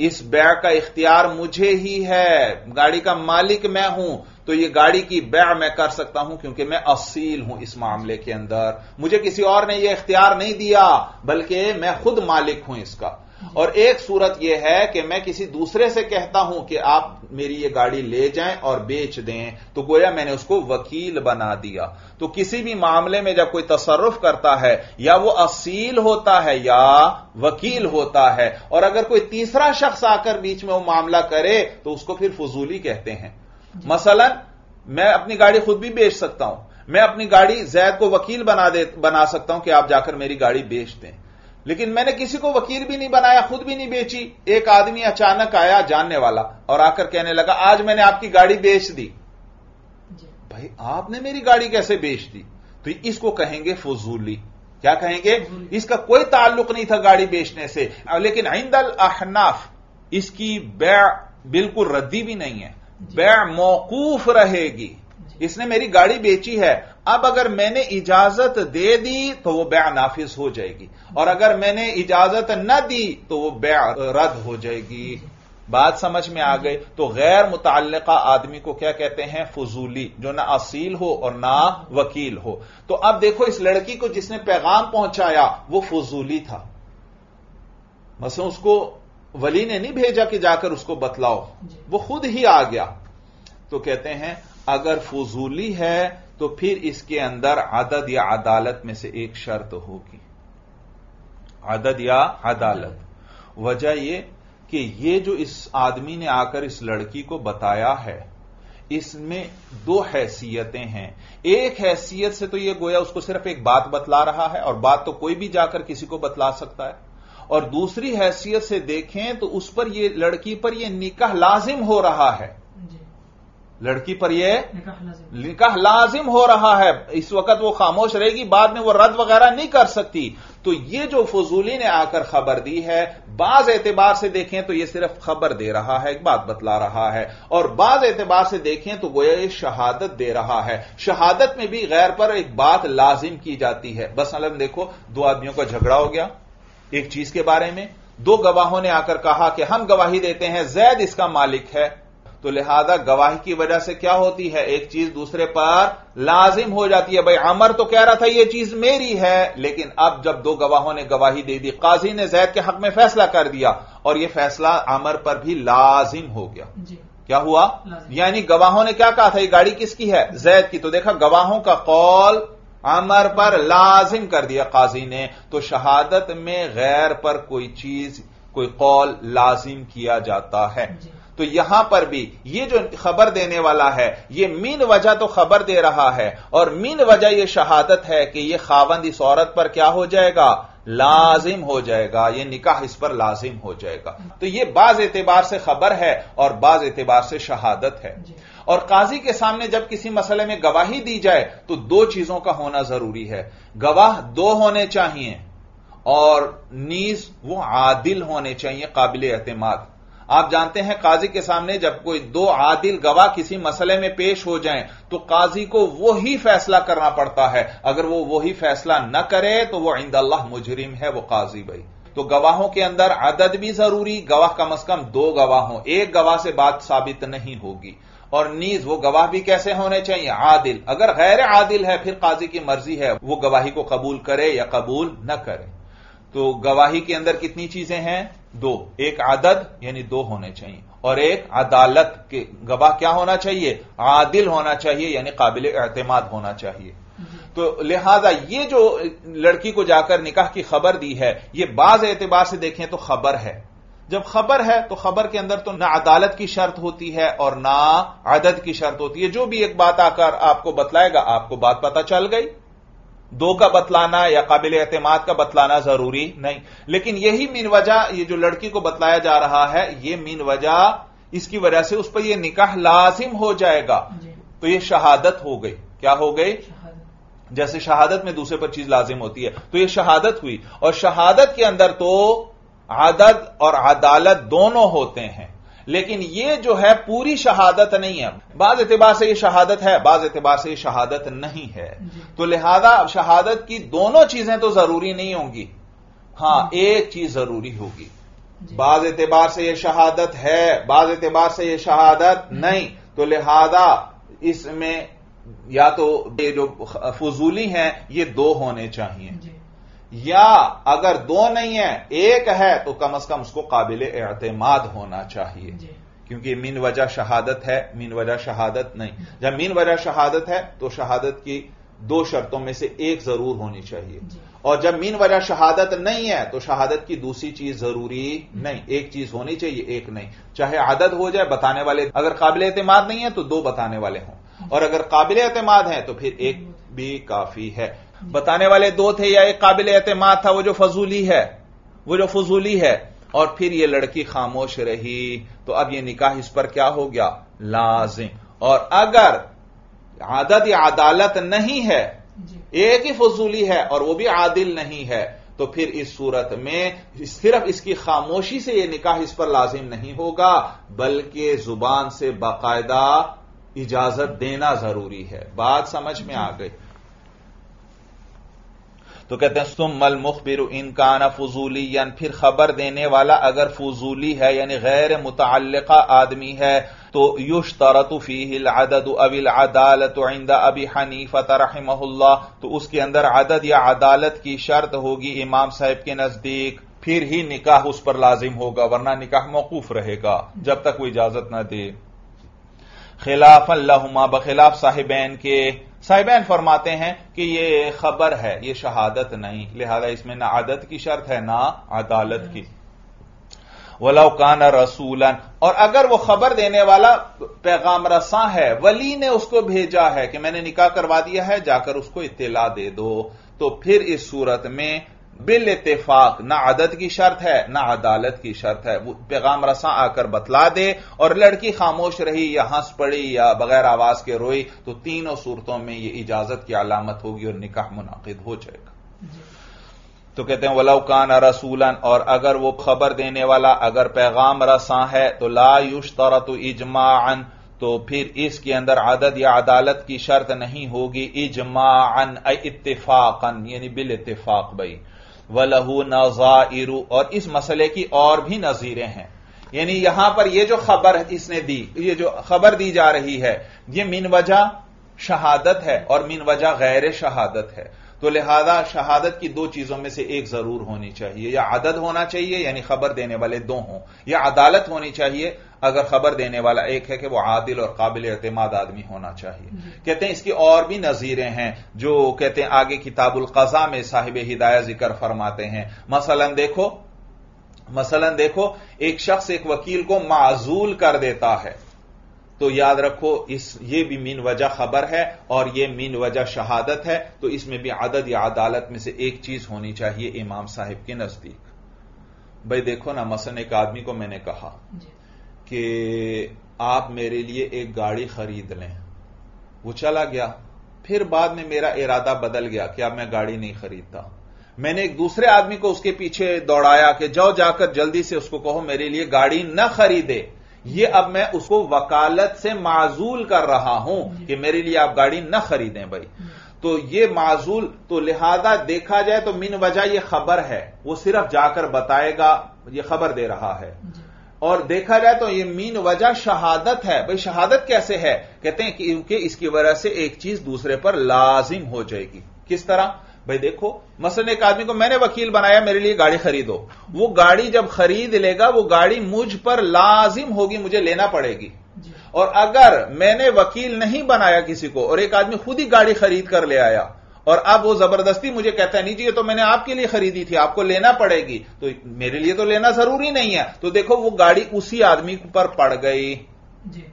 इस बै का इख्तियार मुझे ही है। गाड़ी का मालिक मैं हूँ। तो ये गाड़ी की बै मैं कर सकता हूँ क्योंकि मैं असील हूँ इस मामले के अंदर। मुझे किसी और ने यह इख्तियार नहीं दिया, बल्कि मैं खुद मालिक हूँ इसका। और एक सूरत यह है कि मैं किसी दूसरे से कहता हूँ कि आप मेरी ये गाड़ी ले जाएँ और बेच दें तो गोया मैंने उसको वकील बना दिया। तो किसी भी मामले में जब कोई तसरुफ करता है, या वो असील होता है या वकील होता है, और अगर कोई तीसरा शख्स आकर बीच में वो मामला करे तो उसको फिर फजूली कहते हैं। मसलन, मैं अपनी गाड़ी खुद भी बेच सकता हूँ। मैं अपनी गाड़ी जैद को वकील बना दे, बना सकता हूँ कि आप जाकर मेरी गाड़ी बेच दें। लेकिन मैंने किसी को वकील भी नहीं बनाया खुद भी नहीं बेची। एक आदमी अचानक आया जानने वाला और आकर कहने लगा आज मैंने आपकी गाड़ी बेच दी। भाई आपने मेरी गाड़ी कैसे बेच दी? तो इसको कहेंगे फजूली। क्या कहेंगे? इसका कोई ताल्लुक नहीं था गाड़ी बेचने से। लेकिन आइंदल अहनाफ इसकी बै बिल्कुल रद्दी भी नहीं है। बै मौकूफ रहेगी। इसने मेरी गाड़ी बेची है। अब अगर मैंने इजाज़त दे दी तो वो बै नाफिज हो जाएगी। और अगर मैंने इजाज़त न दी तो वो बै रद्द हो जाएगी। बात समझ में आ गई? तो गैर मुतल आदमी को क्या कहते हैं? फजूली जो ना असील हो और ना वकील हो। तो अब देखो इस लड़की को जिसने पैगाम पहुँचाया वो फजूली था। मसलन उसको वली ने नहीं भेजा कि जाकर उसको बतलाओ। वो खुद ही आ गया। तो कहते हैं अगर फजूली है तो फिर इसके अंदर आदद या अदालत में से एक शर्त होगी। आदद या अदालत। वजह यह कि ये जो इस आदमी ने आकर इस लड़की को बताया है, इसमें दो हैसियतें हैं। एक हैसियत से तो यह गोया उसको सिर्फ़ एक बात बतला रहा है, और बात तो कोई भी जाकर किसी को बतला सकता है। और दूसरी हैसियत से देखें तो उस पर यह लड़की पर यह निकाह लाजिम हो रहा है। लड़की पर यह निकाह लाजिम। हो रहा है। इस वक्त वो खामोश रहेगी बाद में वो रद्द वगैरह नहीं कर सकती। तो ये जो फजूली ने आकर खबर दी है बाज एतबार से देखें तो ये सिर्फ़ खबर दे रहा है एक बात बतला रहा है। और बाज एतबार से देखें तो गोया ये शहादत दे रहा है। शहादत में भी गैर पर एक बात लाजिम की जाती है। बस अलम देखो दो आदमियों का झगड़ा हो गया एक चीज़ के बारे में। दो गवाहों ने आकर कहा कि हम गवाही देते हैं जैद इसका मालिक है। तो लिहाजा गवाही की वजह से क्या होती है? एक चीज़ दूसरे पर लाजिम हो जाती है। भाई अमर तो कह रहा था यह चीज़ मेरी है। लेकिन अब जब दो गवाहों ने गवाही दे दी काजी ने जैद के हक में फैसला कर दिया और यह फैसला अमर पर भी लाजिम हो गया। क्या हुआ? यानी गवाहों ने क्या कहा था? यह गाड़ी किसकी है? जैद की। तो देखा गवाहों का कौल अमर पर लाजिम कर दिया काजी ने। तो शहादत में गैर पर कोई चीज़ कोई कौल लाजिम किया जाता है। तो यहाँ पर भी ये जो खबर देने वाला है ये मीन वजह तो खबर दे रहा है और मीन वजह यह शहादत है कि यह खावंद इस औरत पर क्या हो जाएगा? लाजिम हो जाएगा ये निकाह इस पर लाजिम हो जाएगा। तो ये बाज एतबार से खबर है और बाज एतबार से शहादत है। और काजी के सामने जब किसी मसले में गवाही दी जाए तो दो चीज़ों का होना ज़रूरी है। गवाह दो होने चाहिए और नीज वो आदिल होने चाहिए काबिल एतमाद। आप जानते हैं काजी के सामने जब कोई दो आदिल गवाह किसी मसले में पेश हो जाएँ तो काजी को वही फैसला करना पड़ता है। अगर वो वही फैसला न करे तो वो इंदल्लाह मुजरिम है, वो काजी भाई। तो गवाहों के अंदर अदद भी ज़रूरी, गवाह कम अज कम दो गवाह हो। एक गवाह से बात साबित नहीं होगी। और नीज, वो गवाह भी कैसे होने चाहिए? आदिल। अगर गैर आदिल है, फिर काजी की मर्ज़ी है। वो गवाही को कबूल करे या कबूल न करे। तो गवाही के अंदर कितनी चीज़ें हैं? दो। एक आदद, यानी दो होने चाहिए। और एक अदालत के गवाह क्या होना चाहिए? आदिल होना चाहिए, यानी काबिल एतमाद होना चाहिए। तो लिहाजा ये जो लड़की को जाकर निकाह की खबर दी है, ये बाज एतबार से देखें तो खबर है। जब खबर है तो खबर के अंदर तो ना अदालत की शर्त होती है और ना आदत की शर्त होती है। जो भी एक बात आकर आपको बतलाएगा, आपको बात पता चल गई। दो का बतलाना या काबिल एतमाद का बतलाना ज़रूरी नहीं। लेकिन यही मीन वजह ये जो लड़की को बतलाया जा रहा है ये मीन वजह इसकी वजह से उस पर यह निकाह लाजिम हो जाएगा। तो यह शहादत हो गई। क्या हो गई? जैसे शहादत में दूसरे पर चीज़ लाजिम होती है तो यह शहादत हुई। और शहादत के अंदर तो आदत और अदालत दोनों होते हैं। लेकिन ये जो है पूरी शहादत नहीं है। बाज एतबार से ये शहादत है बाज एतबार से ये शहादत नहीं है। तो लिहाजा शहादत की दोनों चीज़ें तो ज़रूरी नहीं होंगी। हाँ एक चीज़ ज़रूरी होगी। बाज एतबार से यह शहादत है बाज एतबार से यह शहादत नहीं। तो लिहाजा इसमें या तो ये जो फजूली हैं ये दो होने चाहिए। या अगर दो नहीं है एक है तो कम अज कम उसको काबिल एतमाद होना चाहिए। क्योंकि मीन वजह शहादत है मीन वजह शहादत नहीं। जब मीन वजह शहादत है तो शहादत की दो शर्तों में से एक ज़रूर होनी चाहिए। और जब मीन वजह शहादत नहीं है तो शहादत की दूसरी चीज़ ज़रूरी नहीं। एक चीज़ होनी चाहिए एक नहीं। चाहे आदत हो जाए बताने वाले अगर काबिल एतमाद नहीं है तो दो बताने वाले हों। और अगर काबिल एतमाद है तो फिर एक भी काफ़ी है। बताने वाले दो थे या एक काबिल एतम था वो जो फजूली है वो जो फजूली है। और फिर ये लड़की खामोश रही। तो अब ये निकाह इस पर क्या हो गया? लाजिम। और अगर आदत या अदालत नहीं है एक ही फजूली है और वो भी आदिल नहीं है तो फिर इस सूरत में सिर्फ़ इसकी खामोशी से यह निकाह इस पर लाजिम नहीं होगा बल्कि ज़ुबान से बाकायदा इजाज़त देना ज़रूरी है। बात समझ में आ गई। तो कहते हैं सुमल मुखबिर इनकाना फजूली यानी फिर खबर देने वाला अगर फजूली है, यानी गैर मुतल आदमी है तो युश तरतुफील अदद अविल अदालत आइंदा अबी हनीफत रहमल्ला तो उसके अंदर अदद या अदालत की शर्त होगी इमाम साहब के नज़दीक। फिर ही निकाह उस पर लाजिम होगा, वरना निकाह मौकूफ रहेगा, जब तक वो इजाज़त न दे। खिलाफ अल्लाहुमा बखिलाफ साहिबैन के। साहिबैन फरमाते हैं कि ये खबर है, ये शहादत नहीं। लिहाजा इसमें ना आदत की शर्त है, ना अदालत की। वलाउ कान रसूलन। और अगर वो खबर देने वाला पैगाम रसा है, वली ने उसको भेजा है कि मैंने निकाह करवा दिया है, जाकर उसको इत्तला दे दो। तो फिर इस सूरत में बिल इतफाक ना आदत की शर्त है, ना अदालत की शर्त है। वो पैगाम रसा आकर बतला दे और लड़की खामोश रही, या हंस पड़ी, या बगैर आवाज़ के रोई तो तीनों सूरतों में ये इजाज़त की अलामत होगी और निकाह मुनाकिद हो जाएगा। तो कहते हैं वलाउकान रसूलन और अगर वो खबर देने वाला, अगर पैगाम रसा है तो ला युश तरत इजमान तो फिर इसके अंदर आदत या अदालत की शर्त नहीं होगी इजमान इतफाकन यानी बिल इतफाक भाई। वलहू नजाइरु, और इस मसले की और भी नजीरें हैं। यानी यहाँ पर यह जो खबर इसने दी, ये जो खबर दी जा रही है, ये मिन वजह शहादत है और मिन वजह गैर शहादत है। तो लिहाजा शहादत की दो चीज़ों में से एक ज़रूर होनी चाहिए। या आदत होना चाहिए, यानी खबर देने वाले दो हों, या अदालत होनी चाहिए अगर खबर देने वाला एक है कि वह आदिल और काबिल एतमाद आदमी होना चाहिए। कहते हैं इसकी और भी नजीरें हैं जो कहते हैं आगे किताबुल कजा में साहिब हिदायत ज़िक्र फरमाते हैं। मसलन देखो मसलन देखो एक शख्स एक वकील को माजूल कर देता है। तो याद रखो इस ये भी मीन वजह खबर है और ये मीन वजह शहादत है। तो इसमें भी आदत या अदालत में से एक चीज़ होनी चाहिए इमाम साहिब के नज़दीक। भाई देखो ना मसन एक आदमी को मैंने कहा कि आप मेरे लिए एक गाड़ी खरीद लें। वो चला गया। फिर बाद में मेरा इरादा बदल गया कि अब मैं गाड़ी नहीं खरीदता। मैंने एक दूसरे आदमी को उसके पीछे दौड़ाया कि जाओ जाकर जल्दी से उसको कहो मेरे लिए गाड़ी न खरीदे। ये अब मैं उसको वकालत से माजूल कर रहा हूँ कि मेरे लिए आप गाड़ी न खरीदें भाई। तो ये माजूल तो लिहाजा देखा जाए तो मिन वजह ये खबर है। वो सिर्फ़ जाकर बताएगा ये खबर दे रहा है। और देखा जाए तो ये मीन वजह शहादत है। भाई शहादत कैसे है? कहते हैं क्योंकि इसकी वजह से एक चीज़ दूसरे पर लाजिम हो जाएगी। किस तरह? भाई देखो मसलन एक आदमी को मैंने वकील बनाया मेरे लिए गाड़ी खरीदो। वो गाड़ी जब खरीद लेगा वो गाड़ी मुझ पर लाजिम होगी मुझे लेना पड़ेगी। और अगर मैंने वकील नहीं बनाया किसी को और एक आदमी खुद ही गाड़ी खरीद कर ले आया और अब वो ज़बरदस्ती मुझे कहता है नहीं जी ये तो मैंने आपके लिए खरीदी थी आपको लेना पड़ेगी। तो मेरे लिए तो लेना ज़रूरी नहीं है। तो देखो वो गाड़ी उसी आदमी पर पड़ गई।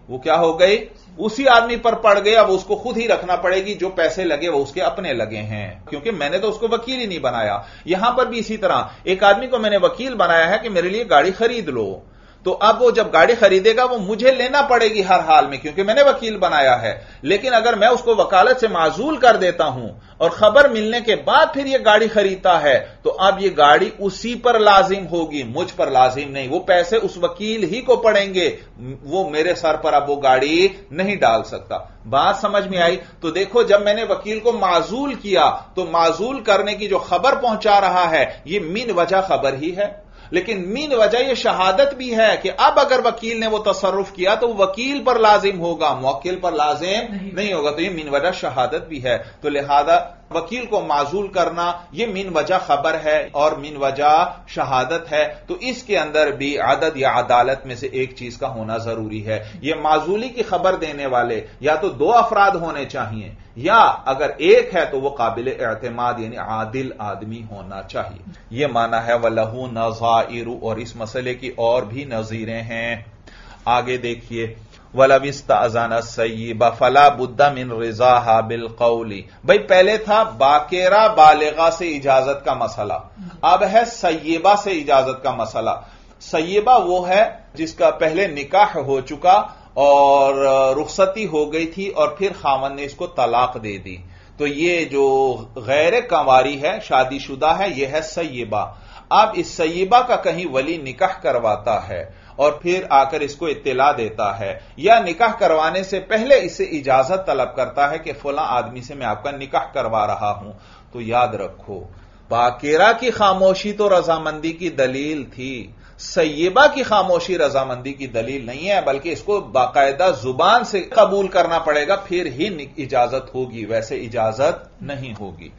वो क्या हो गई? उसी आदमी पर पड़ गई। अब उसको खुद ही रखना पड़ेगी। जो पैसे लगे वो उसके अपने लगे हैं। क्योंकि मैंने तो उसको वकील ही नहीं बनाया। यहाँ पर भी इसी तरह। एक आदमी को मैंने वकील बनाया है कि मेरे लिए गाड़ी खरीद लो। तो अब वो जब गाड़ी खरीदेगा, वो मुझे लेना पड़ेगी हर हाल में, क्योंकि मैंने वकील बनाया है। लेकिन अगर मैं उसको वकालत से माजूल कर देता हूँ और खबर मिलने के बाद फिर ये गाड़ी खरीदता है तो अब ये गाड़ी उसी पर लाजिम होगी, मुझ पर लाजिम नहीं। वो पैसे उस वकील ही को पड़ेंगे। वो मेरे सर पर अब वो गाड़ी नहीं डाल सकता। बात समझ में आई? तो देखो, जब मैंने वकील को माजूल किया तो माजूल करने की जो खबर पहुँचा रहा है, ये मिन वजह खबर ही है। लेकिन मीन वजह यह शहादत भी है कि अब अगर वकील ने वो तसरुफ किया तो वकील पर लाजिम होगा मौकिल पर लाजिम नहीं, नहीं होगा। तो यह मीन वजह शहादत भी है। तो लिहाजा वकील को माजूल करना यह मीन वजह खबर है और मीन वजह शहादत है। तो इसके अंदर भी आदत या अदालत में से एक चीज़ का होना ज़रूरी है। यह माजूली की खबर देने वाले या तो दो अफराद होने चाहिए, या अगर एक है तो वह काबिल एतमाद यानी आदिल आदमी होना चाहिए। यह माना है वह लहू नजाइरू और इस मसले की और भी नजीरें हैं। आगे देखिए वलविस्ताजाना सईबा फला बुद्दा मिन रिजा हाबिल कौली भाई पहले था बाकेरा बालेगा से इजाज़त का मसला अब है सैयबा से इजाज़त का मसला सैयबा वो है जिसका पहले निकाह हो चुका और रुखसती हो गई थी और फिर खामन ने इसको तलाक दे दी तो ये जो गैर कंवारी है शादीशुदा है यह है सैयबा अब इस सैयबा का कहीं वली निकाह करवाता है और फिर आकर इसको इत्तला देता है। या निकाह करवाने से पहले इसे इजाज़त तलब करता है कि फला आदमी से मैं आपका निकाह करवा रहा हूँ। तो याद रखो, बाकेरा की खामोशी तो रजामंदी की दलील थी। सैयबा की खामोशी रजामंदी की दलील नहीं है, बल्कि इसको बाकायदा ज़ुबान से कबूल करना पड़ेगा, फिर ही इजाज़त होगी। वैसे इजाज़त नहीं होगी।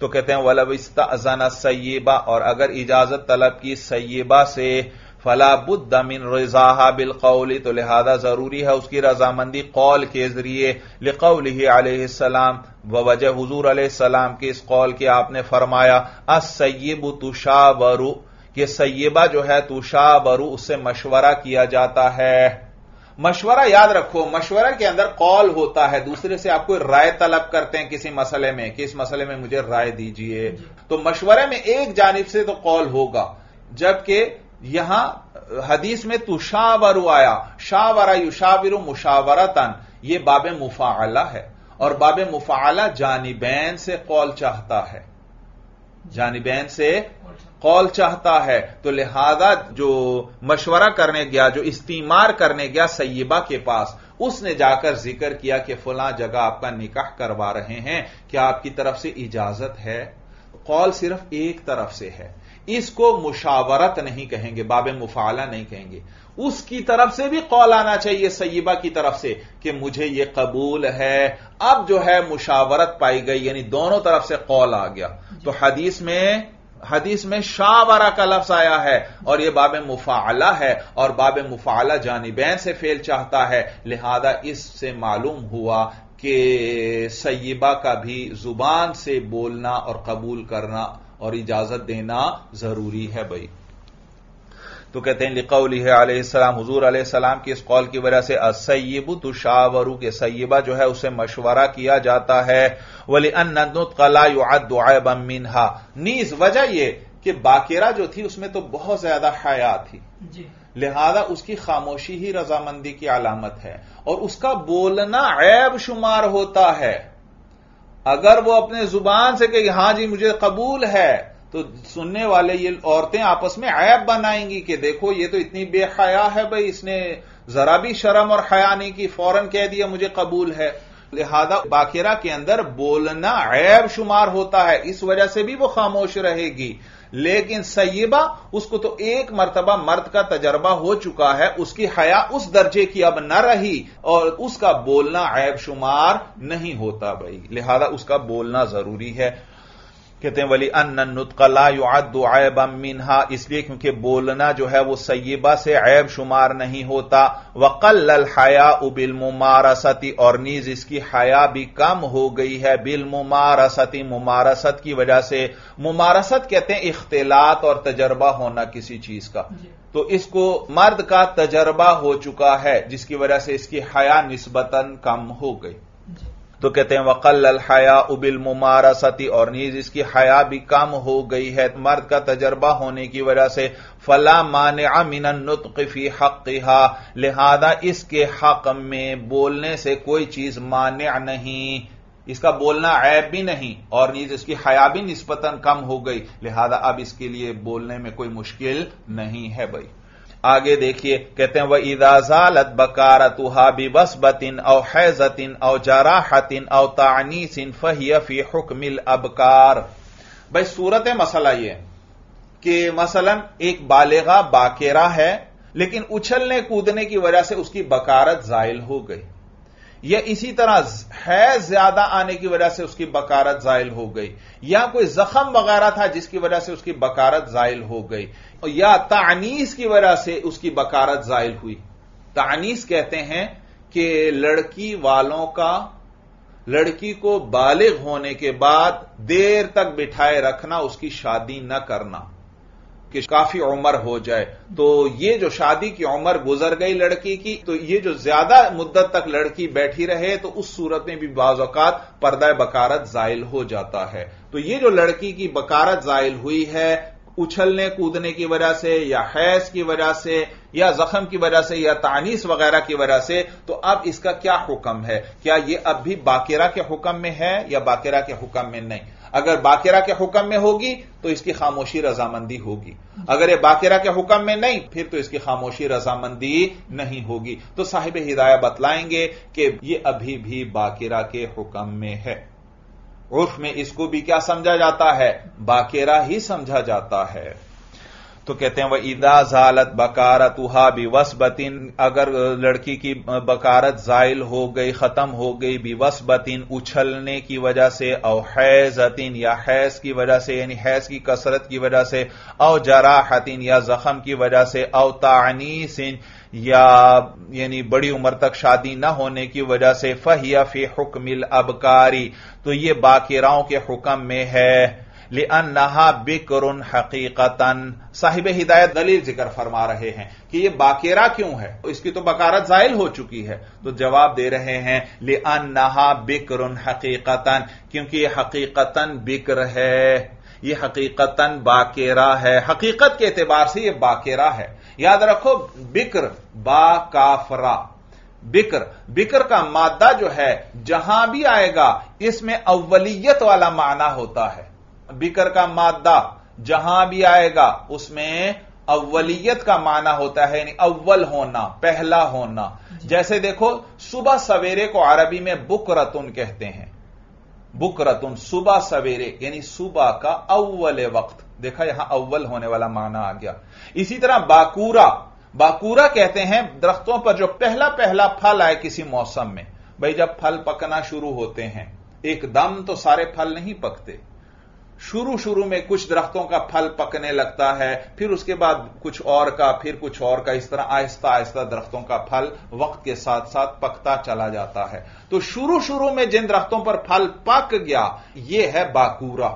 तो कहते हैं वलविस्ता अजाना सैयबा, और अगर इजाज़त तलब की सैयबा से फलाबुद्दमिन रजाहा बिल कौली तो लिहाजा ज़रूरी है उसकी रजामंदी कौल के ज़रिए लिकौल सलाम व वजह हजूर सलाम के इस कौल के आपने फरमाया असैब तुशावरु कि सैयबा जो है तुशावरु उससे मशवरा किया जाता है मशवरा याद रखो मशवरा के अंदर कौल होता है दूसरे से आपको राय तलब करते हैं किसी मसले में कि इस मसले में मुझे राय दीजिए तो मशवरे में एक जानब से तो कौल होगा जबकि यहाँ, हदीस में तुशावरु आया। शावरा युशाविरु मुशावरतन। ये बाब मुफाला है। और बाब मुफाला जानिबैन से कौल चाहता है। जानिबैन से कौल चाहता है। तो लिहाजा जो मशवरा करने गया, जो इस्तीमार करने गया सैयबा के पास, उसने जाकर ज़िक्र किया कि फुला जगह आपका निकाह करवा रहे हैं, क्या आपकी तरफ़ से इजाज़त है? कौल सिर्फ़ एक तरफ़ से है। इसको मुशावरत नहीं कहेंगे बाब मुफाला नहीं कहेंगे। उसकी तरफ़ से भी कौल आना चाहिए सईबा की तरफ़ से कि मुझे यह कबूल है। अब जो है मुशावरत पाई गई यानी दोनों तरफ़ से कौल आ गया। तो हदीस में हदीस में शावरा का लफ्ज आया है और यह बाब मुफाला है और बाब मुफाला जानिबैन से फेल चाहता है। लिहाजा इससे मालूम हुआ कि सईबा का भी ज़ुबान से बोलना और कबूल करना और इजाज़त देना ज़रूरी है भाई। तो कहते हैं लिकौली है सलाम हजूर सलाम की इस कौल की वजह से असैब तुशावरू के सैयबा जो है उसे मशवरा किया जाता है। वली अनकला मिनहा। नीज वजह यह कि बाकेरा जो थी उसमें तो बहुत ज़्यादा हया थी। लिहाजा उसकी खामोशी ही रजामंदी की अलामत है। और उसका बोलना ऐब शुमार होता है। अगर वो अपने ज़ुबान से कहे, हाँ जी, मुझे कबूल है तो सुनने वाले ये औरतें आपस में ऐब बनाएँगी कि देखो, ये तो इतनी बेहया है भाई, इसने जरा भी शर्म और हया नहीं की, फ़ौरन कह दिया, मुझे कबूल है। लिहाजा बाकिरा के अंदर बोलना ऐब शुमार होता है, इस वजह से भी वो खामोश रहेगी। लेकिन सैयबा, उसको तो एक मरतबा मर्द का तजर्बा हो चुका है, उसकी हया उस दर्जे की अब न रही और उसका बोलना ऐब शुमार नहीं होता भाई। लिहाजा उसका बोलना ज़रूरी है। कहते हैं वली अन्नुतकला युद्दुआबम मिनहा इसलिए क्योंकि बोलना जो है वो सैयबा से ऐब शुमार नहीं होता। वकल हया उबिल मुमारसती और नीज इसकी हया भी कम हो गई है। बिल मुमारसती मुमारसत की वजह से। मुमारसत कहते हैं इख्तलात और तजर्बा होना किसी चीज़ का। तो इसको मर्द का तजर्बा हो चुका है जिसकी वजह से इसकी हया निस्बतन कम हो गई। तो कहते हैं वकल हया उबिल मुमारसती और नीज, इसकी हया भी कम हो गई है, मर्द का तजर्बा होने की वजह से। फला मान अमिन नुतफ़ी हक लिहाजा इसके हक में बोलने से कोई चीज़ मान्य नहीं। इसका बोलना ऐब भी नहीं, और नीज, इसकी हया भी निस्पतन कम हो गई। लिहाजा अब इसके लिए बोलने में कोई मुश्किल नहीं है भाई। आगे देखिए, कहते हैं वह इदाजालत बकारतुहा बिवसबतिन औ हैजतिन औ जराहतिन औ तानीसिन फहिया फ़ी हुक्मिल अबकार. भाई, सूरत मसला यह कि मसलन एक बालेगा बाकेरा है, लेकिन उछलने कूदने की वजह से उसकी बकारत जायल हो गई। या इसी तरह है ज़्यादा आने की वजह से उसकी बकारत जायल हो गई। या कोई जख्म वगैरह था जिसकी वजह से उसकी बकारत जायल हो गई। या तानीस की वजह से उसकी बकारत जायल हुई। तानीस कहते हैं कि लड़की वालों का, लड़की को बालिग होने के बाद देर तक बिठाए रखना, उसकी शादी न करना, कि काफ़ी उम्र हो जाए। तो ये जो शादी की उम्र गुजर गई लड़की की तो ये जो ज़्यादा मुद्दत तक लड़की बैठी रहे तो उस सूरत में भी बाज़ात पर्दा बकारत जायल हो जाता है। तो ये जो लड़की की बकारत जायल हुई है उछलने कूदने की वजह से, या हैस की वजह से, या जख्म की वजह से, या तानीस वगैरह की वजह से तो अब इसका क्या हुक्म है? क्या यह अब भी बाकिरा के हुक्म में है, या बाकेरा के हुक्म में नहीं? अगर बाकिरा के हुक्म में होगी तो इसकी खामोशी रजामंदी होगी। अगर ये बाकिरा के हुक्म में नहीं, फिर तो इसकी खामोशी रजामंदी नहीं होगी। तो साहिब हिदायत बतलाएँगे कि ये अभी भी बाकिरा के हुक्म में है। उर्फ़ में इसको भी क्या समझा जाता है? बाकेरा ही समझा जाता है। तो कहते हैं, वह ईदा जालत बकारत उहा भी वसबतिन अगर लड़की की बकारत जायल हो गई, खत्म हो गई भी वसबतिन उछलने की वजह से, औ हैजतिन, या हैज़ की वजह से, यानी हैज़ की कसरत की वजह से, औ जराहतिन, या जख्म की वजह से, औ तानीसिन, या, यानी बड़ी उम्र तक शादी न होने की वजह से, फहिया फ़ी हुक्मिल अबकारी तो ये बाकिराओं के हुक्म में है। लिअन्नहा बिकरुन हकीकतन। साहिब हिदायत दलील ज़िक्र फरमा रहे हैं कि ये बाकेरा क्यों है? इसकी तो बकारत जायल हो चुकी है। तो जवाब दे रहे हैं, लिअन्नहा बिकरुन हकीकतन, क्योंकि ये हकीकतन बिक्र है। ये हकीकतन बाकेरा है। हकीकत के एतबार से यह बाकेरा है। याद रखो, बिक्र, बा, काफरा। बिक्र। बिक्र का मादा जो है जहाँ भी आएगा इसमें अव्वलियत वाला माना होता है। बिकर का मादा जहाँ भी आएगा उसमें अव्वलियत का माना होता है यानी अव्वल होना पहला होना। जैसे देखो सुबह सवेरे को अरबी में बुकरतुन कहते हैं। बुकरतुन सुबह सवेरे यानी सुबह का अव्वल वक्त। देखा यहाँ अव्वल होने वाला माना आ गया। इसी तरह बाकूरा बाकूरा कहते हैं, दरख्तों पर जो पहला पहला फल आए किसी मौसम में, भाई जब फल पकना शुरू होते हैं एकदम तो सारे फल नहीं पकते। शुरू शुरू में कुछ दरख्तों का फल पकने लगता है, फिर उसके बाद कुछ और का, फिर कुछ और का, इस तरह आहिस्ता आहिस्ता दरख्तों का फल वक्त के साथ साथ पकता चला जाता है। तो शुरू शुरू में जिन दरख्तों पर फल पक गया यह है बाकूरा।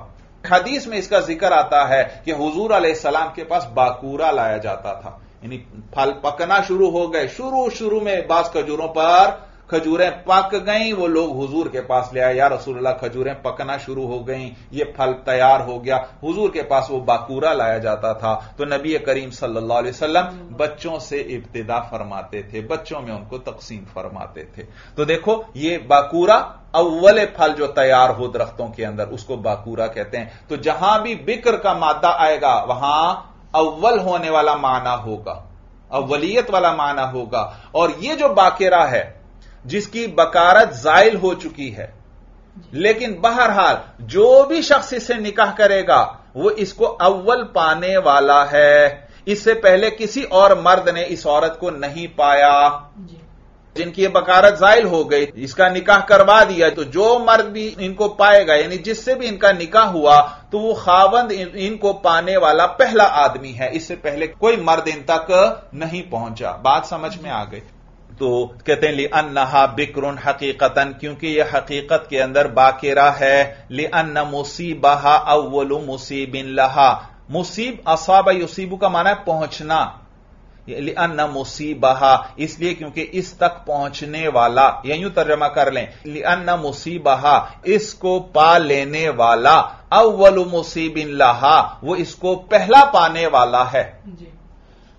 हदीस में इसका ज़िक्र आता है कि हुजूर सलाम के पास बाकूरा लाया जाता था। यानी फल पकना शुरू हो गए। शुरू शुरू में बास खजूरों पर खजूरें पक गई, वो लोग हुजूर के पास ले आए, या रसूलुल्लाह, खजूरें पकना शुरू हो गई, ये फल तैयार हो गया। हुजूर के पास वो बाकूरा लाया जाता था। तो नबी करीम सल्लल्लाहु अलैहि वसल्लम बच्चों से इब्तिदा फरमाते थे, बच्चों में उनको तकसीम फरमाते थे। तो देखो, ये बाकूरा अव्वल फल जो तैयार हो दरख्तों के अंदर, उसको बाकूरा कहते हैं। तो जहाँ भी बिक्र का मादा आएगा, वहाँ अव्वल होने वाला माना होगा अव्वलियत वाला माना होगा। और यह जो बाकेरा है जिसकी बकारत जायल हो चुकी है लेकिन बहरहाल जो भी शख्स इससे निकाह करेगा वो इसको अव्वल पाने वाला है। इससे पहले किसी और मर्द ने इस औरत को नहीं पाया। जिनकी ये बकारत जायल हो गई इसका निकाह करवा दिया तो जो मर्द भी इनको पाएगा, यानी जिससे भी इनका निकाह हुआ तो वो खावंद इनको पाने वाला पहला आदमी है। इससे पहले कोई मर्द इन तक नहीं पहुँचा। बात समझ में आ गई। तो कहते हैं ली अन्नहा बिक्रुन हकीकतन, क्योंकि यह हकीकत के अंदर बाकेरा है। ली अन्न मुसीबहा अव्वल मुसीबिन लहा, मुसीब, असाबा युसीबू का माना है पहुँचना। लिअन्न मुसीबहा इसलिए क्योंकि इस तक पहुँचने वाला या यूँ तर्जमा कर लें लिअन्न मुसीबहा इसको पा लेने वाला अव्वल मुसीबिन लहा वो इसको पहला पाने वाला है।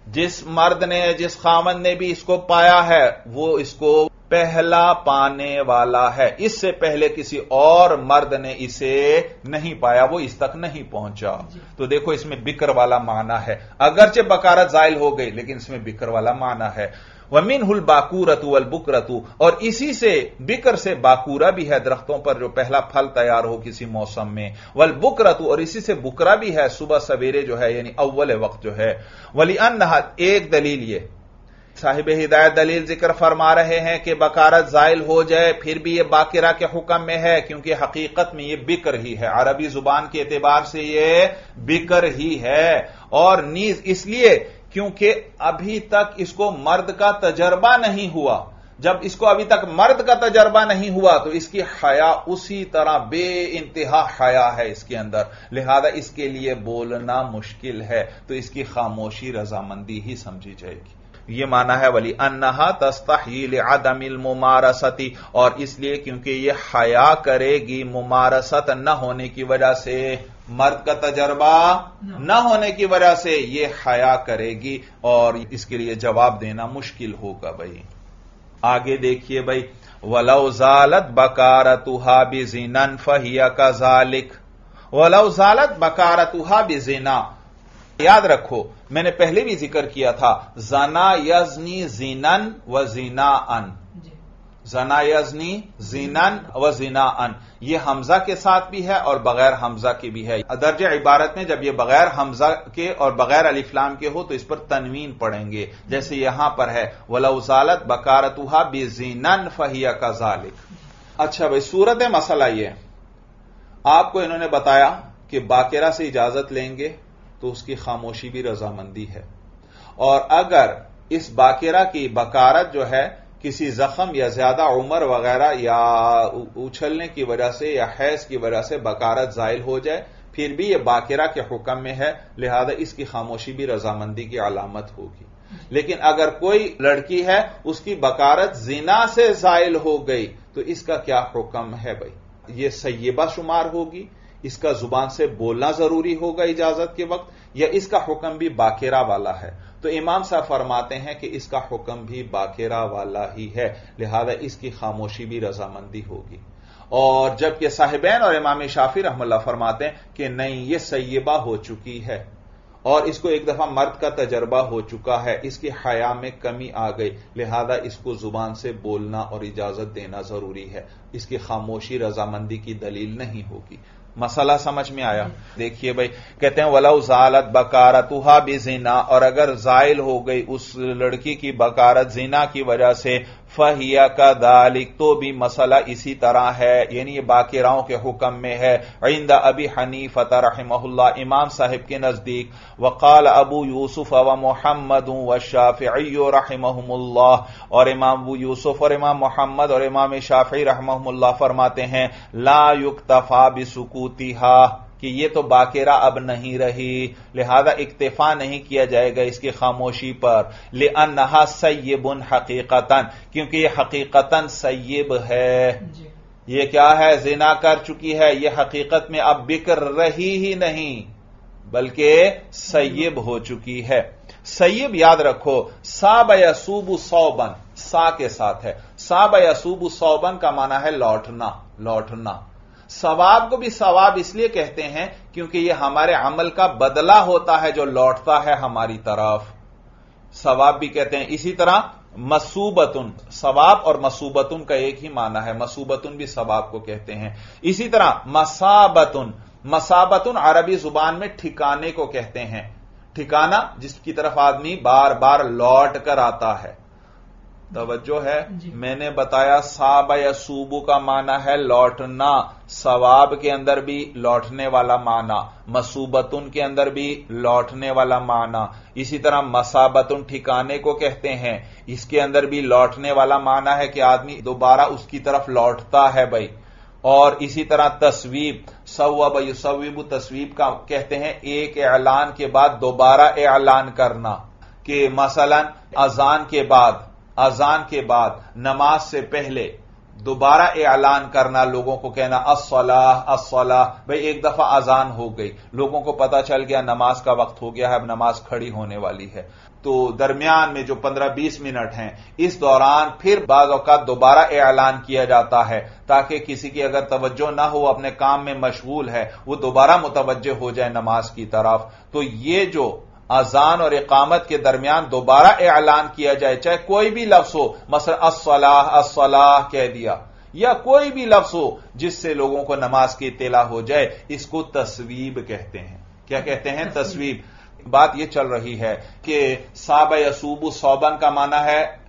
जिस मर्द ने जिस खामन ने भी इसको पाया है वो इसको पहला पाने वाला है। इससे पहले किसी और मर्द ने इसे नहीं पाया वो इस तक नहीं पहुँचा। तो देखो इसमें बिक्र वाला माना है। अगरचे बकारत जायल हो गई लेकिन इसमें बिक्र वाला माना है। वमीन हुल बाकूरतु वल बुकरतु और इसी से बिकर से बाकूरा भी है दरख्तों पर जो पहला फल तैयार हो किसी मौसम में। वल बुकरतु और इसी से बुकरा भी है सुबह सवेरे जो है यानी अव्वल वक्त जो है। वली अन एक दलील ये साहिब हिदायत दलील ज़िक्र फरमा रहे हैं कि बकारत जायल हो जाए, फिर भी यह बाकिरा के हुक्म में है, क्योंकि हकीकत में यह बिकर ही है। अरबी ज़ुबान के एतबार से यह बिकर ही है। और नीज इसलिए क्योंकि अभी तक इसको मर्द का तजर्बा नहीं हुआ। जब इसको अभी तक मर्द का तजर्बा नहीं हुआ तो इसकी हया उसी तरह बे इंतहा हया है इसके अंदर। लिहाजा इसके लिए बोलना मुश्किल है तो इसकी खामोशी रजामंदी ही समझी जाएगी। ये माना है वली अन्नहा तस्ताहील आदमिल मुमारसती और इसलिए क्योंकि ये हया करेगी मुमारसत न होने की वजह से मर्द का तजर्बा न होने की वजह से ये हया करेगी और इसके लिए जवाब देना मुश्किल होगा भाई। आगे देखिए भाई वलौजालत बकारतुहा बिजिनन फहिया का जालिक वलौजालत बकारतुहा बिजिना याद रखो मैंने पहले भी ज़िक्र किया था जना यजनी जीनन व जीना अन जना यजनी जीनन व जीना अन ये हमजा के साथ भी है और बगैर हमजा के भी है। दर्ज इबारत में जब ये बगैर हमजा के और बगैर अलिफ्लाम के हो तो इस पर तनवीन पढ़ेंगे। जैसे यहाँ पर है वलौसालत बकारतुहा बेजीनन फहिया का जालिक अच्छा भाई सूरत मसला ये। आपको इन्होंने बताया कि बाकेरा से इजाज़त लेंगे तो उसकी खामोशी भी रजामंदी है। और अगर इस बाकिरा की बकारत जो है, किसी जख्म या ज़्यादा उम्र वगैरह या उछलने की वजह से या हैज़ की वजह से बकारत जायल हो जाए, फिर भी यह बाकिरा के हुक्म में है, लिहाजा इसकी खामोशी भी रजामंदी की अलामत होगी। लेकिन अगर कोई लड़की है, उसकी बकारत जिना से जायल हो गई तो इसका क्या हुक्म है भाई? ये सैयबा शुमार होगी इसका ज़ुबान से बोलना ज़रूरी होगा इजाज़त के वक्त, या इसका हुक्म भी बाकेरा वाला है? तो इमाम साहब फरमाते हैं कि इसका हुक्म भी बाकेरा वाला ही है, लिहाजा इसकी खामोशी भी रजामंदी होगी। और जबकि साहिबैन और इमाम शाफी रहमल्ला फरमाते हैं कि नहीं, ये सैयबा हो चुकी है, और इसको एक दफ़ा मर्द का तजर्बा हो चुका है, इसकी हया में कमी आ गई, लिहाजा इसको ज़ुबान से बोलना और इजाज़त देना ज़रूरी है। इसकी खामोशी, रजामंदी की दलील नहीं होगी। मसला समझ में आया? देखिए भाई, कहते हैं, वला उजालत बकारतुहा भी जीना और अगर जायल हो गई उस लड़की की बकारत जीना की वजह से फहिया का दालिक तो भी मसला इसी तरह है। यानी ये बाकिराओं के हुक्म में है। आइंदा अबी हनीफत रहमहुल्ला इमाम साहिब के नज़दीक, वकाल अबू यूसुफ व मोहम्मद व शाफी रहमहुल्ला और इमाम अबू यूसुफ और इमाम मोहम्मद और इमाम शाफी रहमहुल्ला फरमाते हैं, ला युक्तफा बिसुकूतिहा। कि ये तो बाकेरा अब नहीं रही लिहाजा इक्तफा नहीं किया जाएगा इसकी खामोशी पर। ले अनहा सैबुन हकीकतन क्योंकि ये हकीकतन सैब है। ये क्या है? जिना कर चुकी है। ये हकीकत में अब बिक्र रही ही नहीं बल्कि सैब हो चुकी है। सैब याद रखो साब यसूबु सौबन सा के साथ है। साब यसूबु सौबन का माना है लौटना लौटना। सवाब को भी सवाब इसलिए कहते हैं क्योंकि यह हमारे अमल का बदला होता है जो लौटता है हमारी तरफ़। सवाब भी कहते हैं इसी तरह मसूबतुन, सवाब और मसूबतुन का एक ही माना है। मसूबतुन भी सवाब को कहते हैं। इसी तरह मसाबतुन मसाबतुन अरबी ज़ुबान में ठिकाने को कहते हैं। ठिकाना जिसकी तरफ़ आदमी बार बार लौट कर आता है। तवज्जो है। मैंने बताया साब या सूबू का माना है लौटना। सवाब के अंदर भी लौटने वाला माना। मसूबतुन के अंदर भी लौटने वाला माना। इसी तरह मसाबतुन ठिकाने को कहते हैं। इसके अंदर भी लौटने वाला माना है कि आदमी दोबारा उसकी तरफ़ लौटता है भाई। और इसी तरह तस्वीब सवब युसविब तस्वीब का कहते हैं एक ऐलान के बाद दोबारा ऐलान करना। कि मसलन अजान के बाद अजान के बाद, नमाज़ से पहले दोबारा ऐलान करना, लोगों को कहना असलाह असलाह भाई एक दफ़ा अजान हो गई। लोगों को पता चल गया, नमाज़ का वक्त हो गया है, अब नमाज़ खड़ी होने वाली है। तो दरमियान में जो 15-20 मिनट हैं, इस दौरान फिर बाज अवकात दोबारा ऐलान किया जाता है, ताकि किसी की अगर तवज्जो ना हो, अपने काम में मशगूल है, वो दोबारा मुतवजह हो जाए नमाज़ की तरफ़। तो ये जो अजान और इकामत के दरमियान दोबारा ऐलान किया जाए चाहे कोई भी लफ्स हो मसल असलाह असलाह कह दिया या कोई भी लफ्स हो जिससे लोगों को नमाज़ की इतला हो जाए इसको तस्वीब कहते हैं। क्या कहते हैं? तस्वीब। बात यह चल रही है कि साब यसूबू सौबन का माना है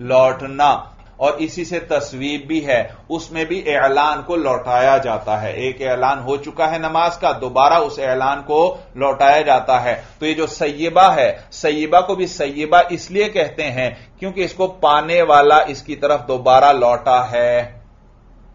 लौटना। और इसी से तस्वीर भी है। उसमें भी ऐलान को लौटाया जाता है। एक ऐलान हो चुका है नमाज़ का दोबारा उस ऐलान को लौटाया जाता है। तो ये जो सैयबा है सैयबा को भी सैयबा इसलिए कहते हैं क्योंकि इसको पाने वाला इसकी तरफ़ दोबारा लौटा है।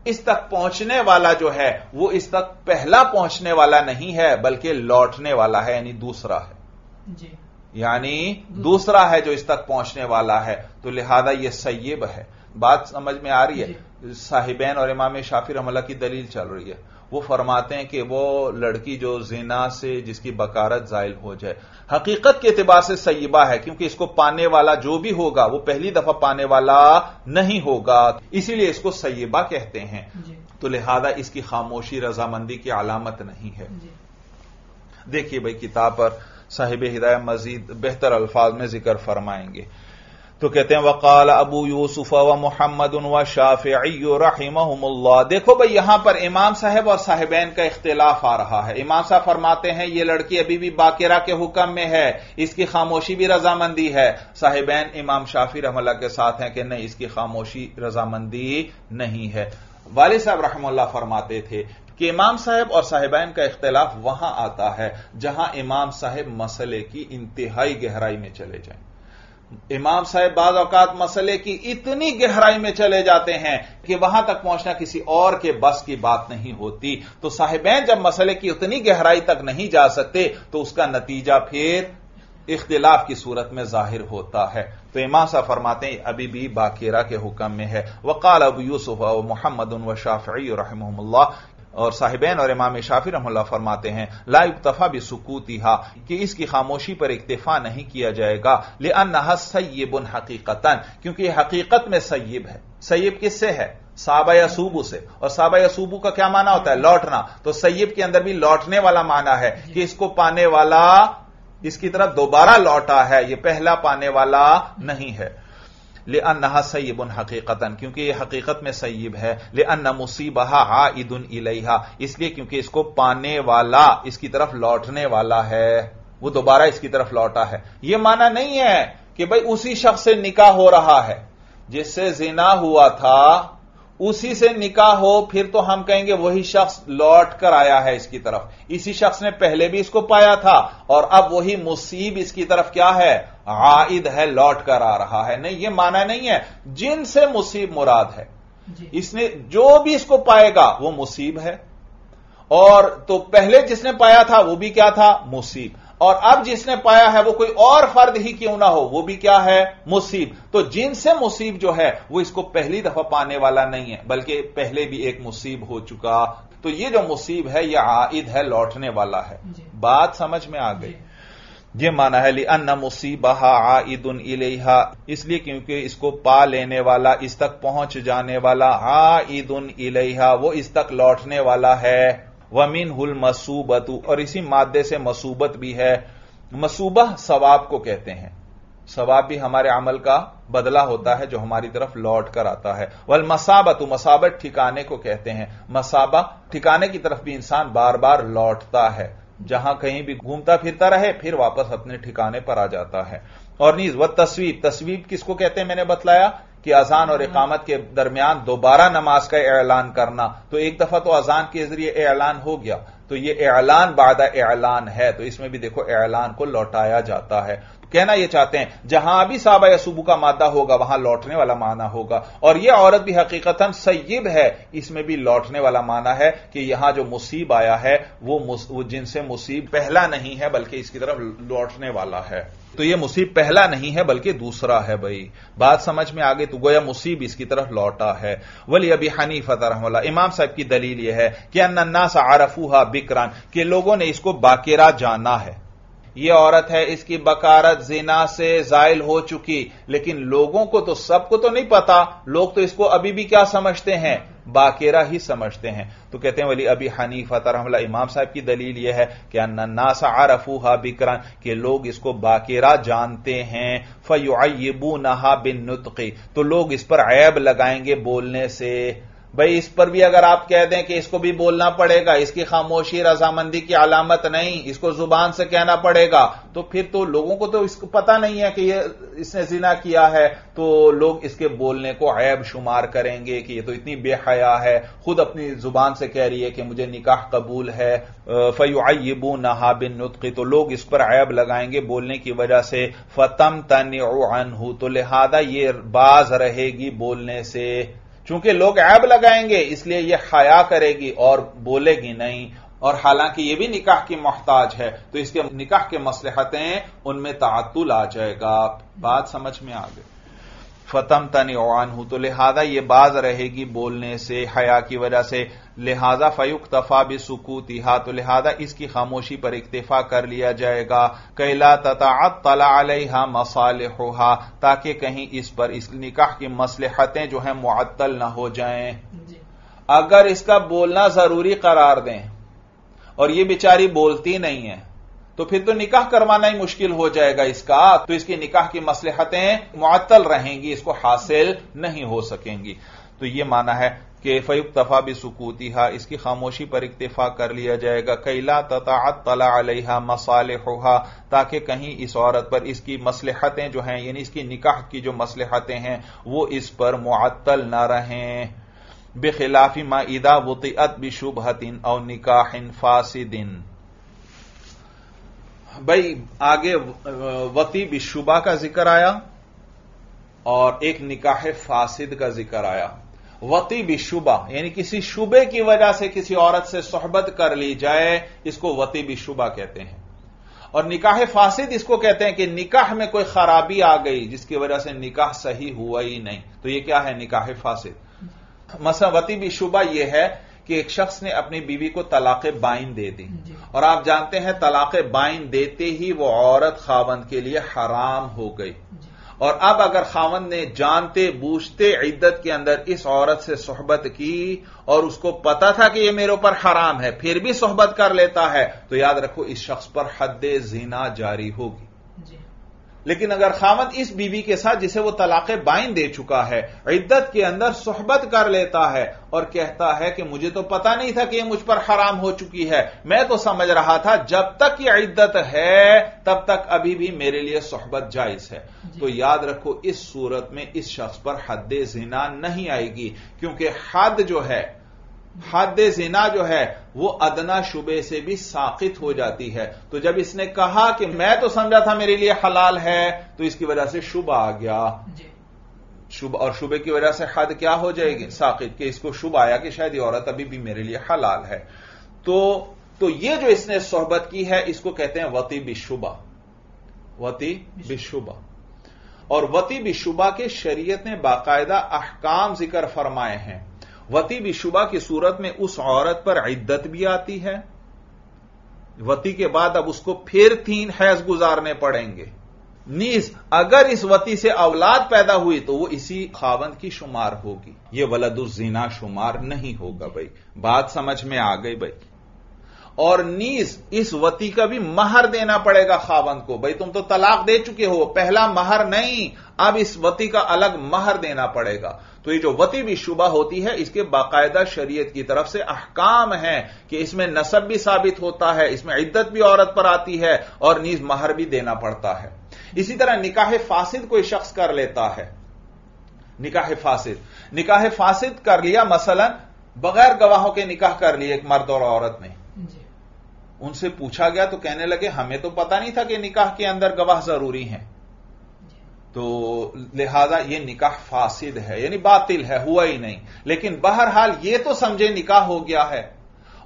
इस तक पहुँचने वाला जो है वो इस तक पहला पहुँचने वाला नहीं है बल्कि लौटने वाला है यानी दूसरा है। जी। यानी दूसरा। है जो इस तक पहुँचने वाला है। तो लिहाजा यह सैयब है। बात समझ में आ रही है? साहिबैन और इमाम शाफी रमला की दलील चल रही है। वो फरमाते हैं कि वो लड़की जो जिना से जिसकी बकारत जायल हो जाए। हकीकत के एतबार से सईबा है क्योंकि इसको पाने वाला जो भी होगा वो पहली दफ़ा पाने वाला नहीं होगा। इसीलिए इसको सईबा कहते हैं। तो लिहाजा इसकी खामोशी रजामंदी की अलामत नहीं है। देखिए भाई किताब पर साहिब हिदायत मजीद बेहतर अल्फाज में ज़िक्र फरमाएँगे। तो कहते हैं, वकाल अबू यूसुफ व मोहम्मद व शाफी रहीमल्ला देखो भाई, यहाँ पर इमाम साहब और साहिबैन का इख्तिलाफ आ रहा है। इमाम साहब फरमाते हैं, ये लड़की अभी भी बाकिरा के हुक्म में है, इसकी खामोशी भी रजामंदी है। साहिबैन इमाम शाफी रहमल्ला के साथ हैं कि नहीं, इसकी खामोशी रजामंदी नहीं है। वाले साहब रहमल्ला फरमाते थे कि इमाम साहब और साहिबान का इख्तलाफ वहाँ आता है, जहाँ इमाम साहब मसले की इंतहाई गहराई में चले जाएँ। इमाम साहब बाज अवकात मसले की इतनी गहराई में चले जाते हैं कि वहाँ तक पहुँचना किसी और के बस की बात नहीं होती। तो साहिबैन जब मसले की उतनी गहराई तक नहीं जा सकते तो उसका नतीजा फिर इख्तिलाफ की सूरत में ज़ाहिर होता है। तो इमाम साहब फरमाते हैं, अभी भी बाकीरा के हुक्म में है। वकाल अबू यूसुफ मोहम्मद व शाफी रहमल्ला और साहिबैन और इमाम शाफी रहमल्ला फरमाते हैं, ला इतफा भी सुकूती हा कि इसकी खामोशी पर इक्तफा नहीं किया जाएगा ले अनहा सैबुन हकीकतन, क्योंकि हकीकत में सैब है। सैब किससे है? साबा या सूबू से। और साबा या सूबू का क्या माना होता है? लौटना। तो सैब के अंदर भी लौटने वाला माना है कि इसको पाने वाला, इसकी तरफ़ दोबारा लौटा है यह पहला पाने वाला नहीं है। ले अन्ना सैबुन हकीकतन क्योंकि यह हकीकत में सैब है। ले अन्ना मुसीबहा आदुन इलेहा इसलिए क्योंकि इसको पाने वाला, इसकी तरफ़ लौटने वाला है। वो दोबारा इसकी तरफ़ लौटा है। यह माना नहीं है कि भाई उसी शख्स से निकाह हो रहा है, जिससे जिना हुआ था, उसी से निकाह हो, फिर तो हम कहेंगे वही शख्स लौट कर आया है इसकी तरफ़। इसी शख्स ने पहले भी इसको पाया था, और अब वही मुसीब इसकी तरफ़ क्या है? आइद है लौट कर आ रहा है। नहीं ये माना नहीं है। जिनसे मुसीब मुराद है। इसने जो भी इसको पाएगा वो मुसीब है। और तो पहले जिसने पाया था वो भी क्या था? मुसीब। और अब जिसने पाया है वो कोई और फर्द ही क्यों ना हो? वो भी क्या है? मुसीब। तो जिनसे मुसीब जो है वो इसको पहली दफ़ा पाने वाला नहीं है बल्कि पहले भी एक मुसीब हो चुका। तो ये जो मुसीब है यह आइद है लौटने वाला है। बात समझ में आ गई। ये माना है ली अन्ना मुसीबह आइदुन इलेहा इसलिए क्योंकि इसको पा लेने वाला, इस तक पहुँच जाने वाला, आइदुन इलेहा, वो इस तक लौटने वाला है। वमीन हुल मसूबतु, और इसी मादे से मसूबत भी है। मसूबह सवाब को कहते हैं। सवाब भी हमारे अमल का बदला होता है, जो हमारी तरफ़ लौट कर आता है। वल मसाबत मसाबत ठिकाने को कहते हैं। मसाबा, ठिकाने की तरफ़ भी इंसान बार बार लौटता है। जहाँ कहीं भी घूमता फिरता रहे फिर वापस अपने ठिकाने पर आ जाता है। और नीज व तस्वीब तस्वीब किसको कहते हैं मैंने बतलाया? कि अजान और इकामत के दरमियान दोबारा नमाज़ का ऐलान करना। तो एक दफ़ा तो अजान के ज़रिए ऐलान हो गया। तो ये ऐलान बादा ऐलान है। तो इसमें भी देखो ऐलान को लौटाया जाता है। कहना यह चाहते हैं जहाँ भी साबा या सुबह का मादा होगा वहाँ लौटने वाला माना होगा। और यह औरत भी हकीकतन सैयब है इसमें भी लौटने वाला माना है कि यहाँ जो मुसीब आया है वो, वो जिनसे मुसीब पहला नहीं है बल्कि इसकी तरफ़ लौटने वाला है। तो यह मुसीब पहला नहीं है बल्कि दूसरा है भाई। बात समझ में आ गई तो गोया मुसीब इसकी तरफ़ लौटा है। वली अभी हनीफत रहमला इमाम साहब की दलील यह है कि अन्ना सा आरफूहा बिकरान के लोगों ने इसको बाकेरा जाना है। ये औरत है, इसकी बकारत जिना से जायल हो चुकी। लेकिन लोगों को तो सबको तो नहीं पता, लोग तो इसको अभी भी क्या समझते हैं? बाकेरा ही समझते हैं। तो कहते हैं, वली अभी हनीफा तरहमला इमाम साहब की दलील यह है कि अन्नासा आरफूहा बिकरान, के लोग इसको बाकेरा जानते हैं। फयुबू नहा बिन नुतकी। तो लोग इस पर ऐब लगाएँगे बोलने से। भाई, इस पर भी अगर आप कह दें कि इसको भी बोलना पड़ेगा, इसकी खामोशी, रजामंदी की अलामत नहीं, इसको ज़ुबान से कहना पड़ेगा तो फिर तो लोगों को तो इसको पता नहीं है कि ये, इसने जिना किया है तो लोग इसके बोलने को ऐब शुमार करेंगे कि ये तो इतनी बेहया है, खुद अपनी ज़ुबान से कह रही है कि मुझे निकाह कबूल है फयुबू नहा बिन नुतकी तो लोग इस पर ऐब लगाएँगे बोलने की वजह से फतम तन तो लिहाजा ये बाज रहेगी बोलने से। चूँकि लोग ऐब लगाएँगे, इसलिए यह हया करेगी और बोलेगी नहीं। और हालाँकि यह भी निकाह की मोहताज है तो इसके निकाह के मसलहतें उनमें तातुल आ जाएगा। बात समझ में आ गई। फतम तन हूँ तो लिहाजा ये बाज रहेगी बोलने से हया की वजह से। लिहाजा फयुक तफा भी सुकूतिहा तो लिहाजा इसकी खामोशी पर इक्तफा कर लिया जाएगा। कैला तता तला मसाल होहा ताकि कहीं इस पर इस निकाह की मसलहतें जो है मुअत्तल न हो जाएँ। अगर इसका बोलना ज़रूरी करार दें और ये बेचारी बोलती नहीं है तो फिर तो निकाह करवाना ही मुश्किल हो जाएगा इसका। तो इसकी निकाह की मसलहतें मुअत्तल रहेंगी, इसको हासिल नहीं हो सकेंगी। तो यह माना है कि फयुक तफा भी सुकूतिहा इसकी खामोशी पर इक्तफा कर लिया जाएगा। कैला तताअत तला अलहा मसाल होहा ताकि कहीं इस औरत पर इसकी मसलहतें जो हैं, यानी इसकी निकाह की जो मसलहतें हैं, वो इस पर मुअत्तल ना रहें। बेखिलाफी मा इदा वतिअत बिशुबहतिन और निकाहिन फासिदिन। भाई, आगे वती बिशुबा का ज़िक्र आया और एक निकाह फासिद का ज़िक्र आया। वती बिशुबा यानी किसी शुबे की वजह से किसी औरत से सोहबत कर ली जाए, इसको वती बिशुबा कहते हैं। और निकाह फासिद इसको कहते हैं कि निकाह में कोई खराबी आ गई, जिसकी वजह से निकाह सही हुआ ही नहीं। तो यह क्या है निकाह फासिद? मसा वती बिशुबा यह है कि एक शख्स ने अपनी बीवी को तलाक बाइन दे दी। और आप जानते हैं तलाक बाइन देते ही वो औरत खावंद के लिए हराम हो गई। और अब अगर खावंद ने जानते बूझते इद्दत के अंदर इस औरत से सोहबत की और उसको पता था कि यह मेरे ऊपर हराम है फिर भी सोहबत कर लेता है तो याद रखो इस शख्स पर हद जीना जारी होगी। लेकिन अगर खामद इस बीवी के साथ जिसे वो तलाक बाइन दे चुका है इद्दत के अंदर सोहबत कर लेता है और कहता है कि मुझे तो पता नहीं था कि यह मुझ पर हराम हो चुकी है। मैं तो समझ रहा था जब तक ये इद्दत है तब तक अभी भी मेरे लिए सोहबत जायज़ है। तो याद रखो इस सूरत में इस शख्स पर हद जिना नहीं आएगी क्योंकि हद जो है हद जिना जो है वो अदना शुबे से भी साकित हो जाती है। तो जब इसने कहा कि मैं तो समझा था मेरे लिए हलाल है तो इसकी वजह से शुभ आ गया। शुभ और शुबे की वजह से हद क्या हो जाएगी? साकित कि इसको शुभ आया कि शायद ये औरत अभी भी मेरे लिए हलाल है। तो तो ये जो इसने सोहबत की है इसको कहते हैं वती बिशुबा वती बिशुबा और वती बिशुबा के शरीयत ने बाकायदा अहकाम ज़िक्र फरमाए हैं। वती भी शुबा की सूरत में उस औरत पर इद्दत भी आती है। वती के बाद अब उसको फिर तीन हैज़ गुजारने पड़ेंगे। नीज, अगर इस वती से औलाद पैदा हुई तो वो इसी खावंद की शुमार होगी। ये वलदुजीना शुमार नहीं होगा भाई। बात समझ में आ गई भाई। और नीस इस वती का भी महर देना पड़ेगा खावंद को। भाई, तुम तो तलाक दे चुके हो। पहला महर नहीं, अब इस वती का अलग महर देना पड़ेगा। तो ये जो वती भी शुबा होती है, इसके बाकायदा शरीयत की तरफ़ से अहकाम है कि इसमें नसब भी साबित होता है, इसमें इद्दत भी औरत पर आती है और नीज महर भी देना पड़ता है। इसी तरह निकाह फासिद कोई शख्स कर लेता है। निकाह फासिद। निकाह फासिद कर लिया, मसलन, बगैर गवाहों के निकाह कर लिए एक मर्द और औरत ने। उनसे पूछा गया तो कहने लगे, हमें तो पता नहीं था कि निकाह के अंदर गवाह ज़रूरी हैं। तो लिहाजा ये निकाह फासिद है, यानी बातिल है, हुआ ही नहीं। लेकिन बहरहाल ये तो समझे निकाह हो गया है।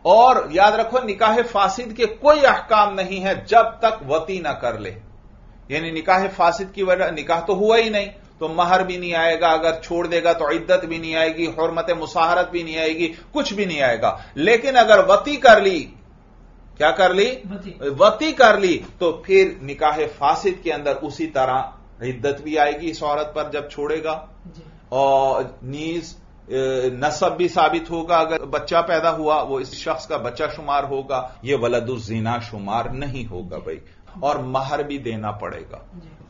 और याद रखो, निकाह फासिद के कोई अहकाम नहीं है जब तक वती ना कर ले। यानी निकाह फासिद की वजह, निकाह तो हुआ ही नहीं। तो महर भी नहीं आएगा, अगर छोड़ देगा तो इद्दत भी नहीं आएगी हरमत मुसाहरत भी नहीं आएगी, कुछ भी नहीं आएगा। लेकिन अगर वती कर ली क्या कर ली? वती कर ली। तो फिर निकाह फासिद के अंदर उसी तरह इद्दत भी आएगी इस औरत पर जब छोड़ेगा। और नीज नसब भी साबित होगा। अगर बच्चा पैदा हुआ वो इस शख्स का बच्चा शुमार होगा। ये वलदुजीना शुमार नहीं होगा भाई। और महर भी देना पड़ेगा।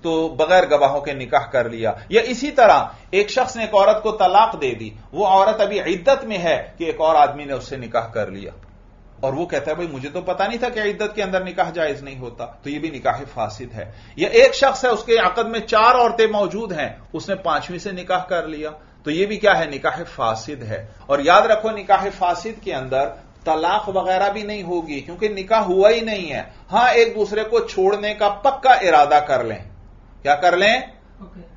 तो बगैर गवाहों के निकाह कर लिया। या इसी तरह एक शख्स ने एक औरत को तलाक दे दी। वो औरत अभी इद्दत में है कि एक और आदमी ने उससे निकाह कर लिया। और वो कहता है भाई मुझे तो पता नहीं था कि इद्दत के अंदर निकाह जायज़ नहीं होता। तो ये भी निकाह फासिद है। या एक शख्स है उसके अकद में चार औरतें मौजूद हैं उसने पांचवीं से निकाह कर लिया। तो ये भी क्या है? निकाह फासिद है। और याद रखो निकाह फासिद के अंदर तलाक वगैरह भी नहीं होगी क्योंकि निकाह हुआ ही नहीं है। हाँ एक दूसरे को छोड़ने का पक्का इरादा कर लें। क्या कर लें?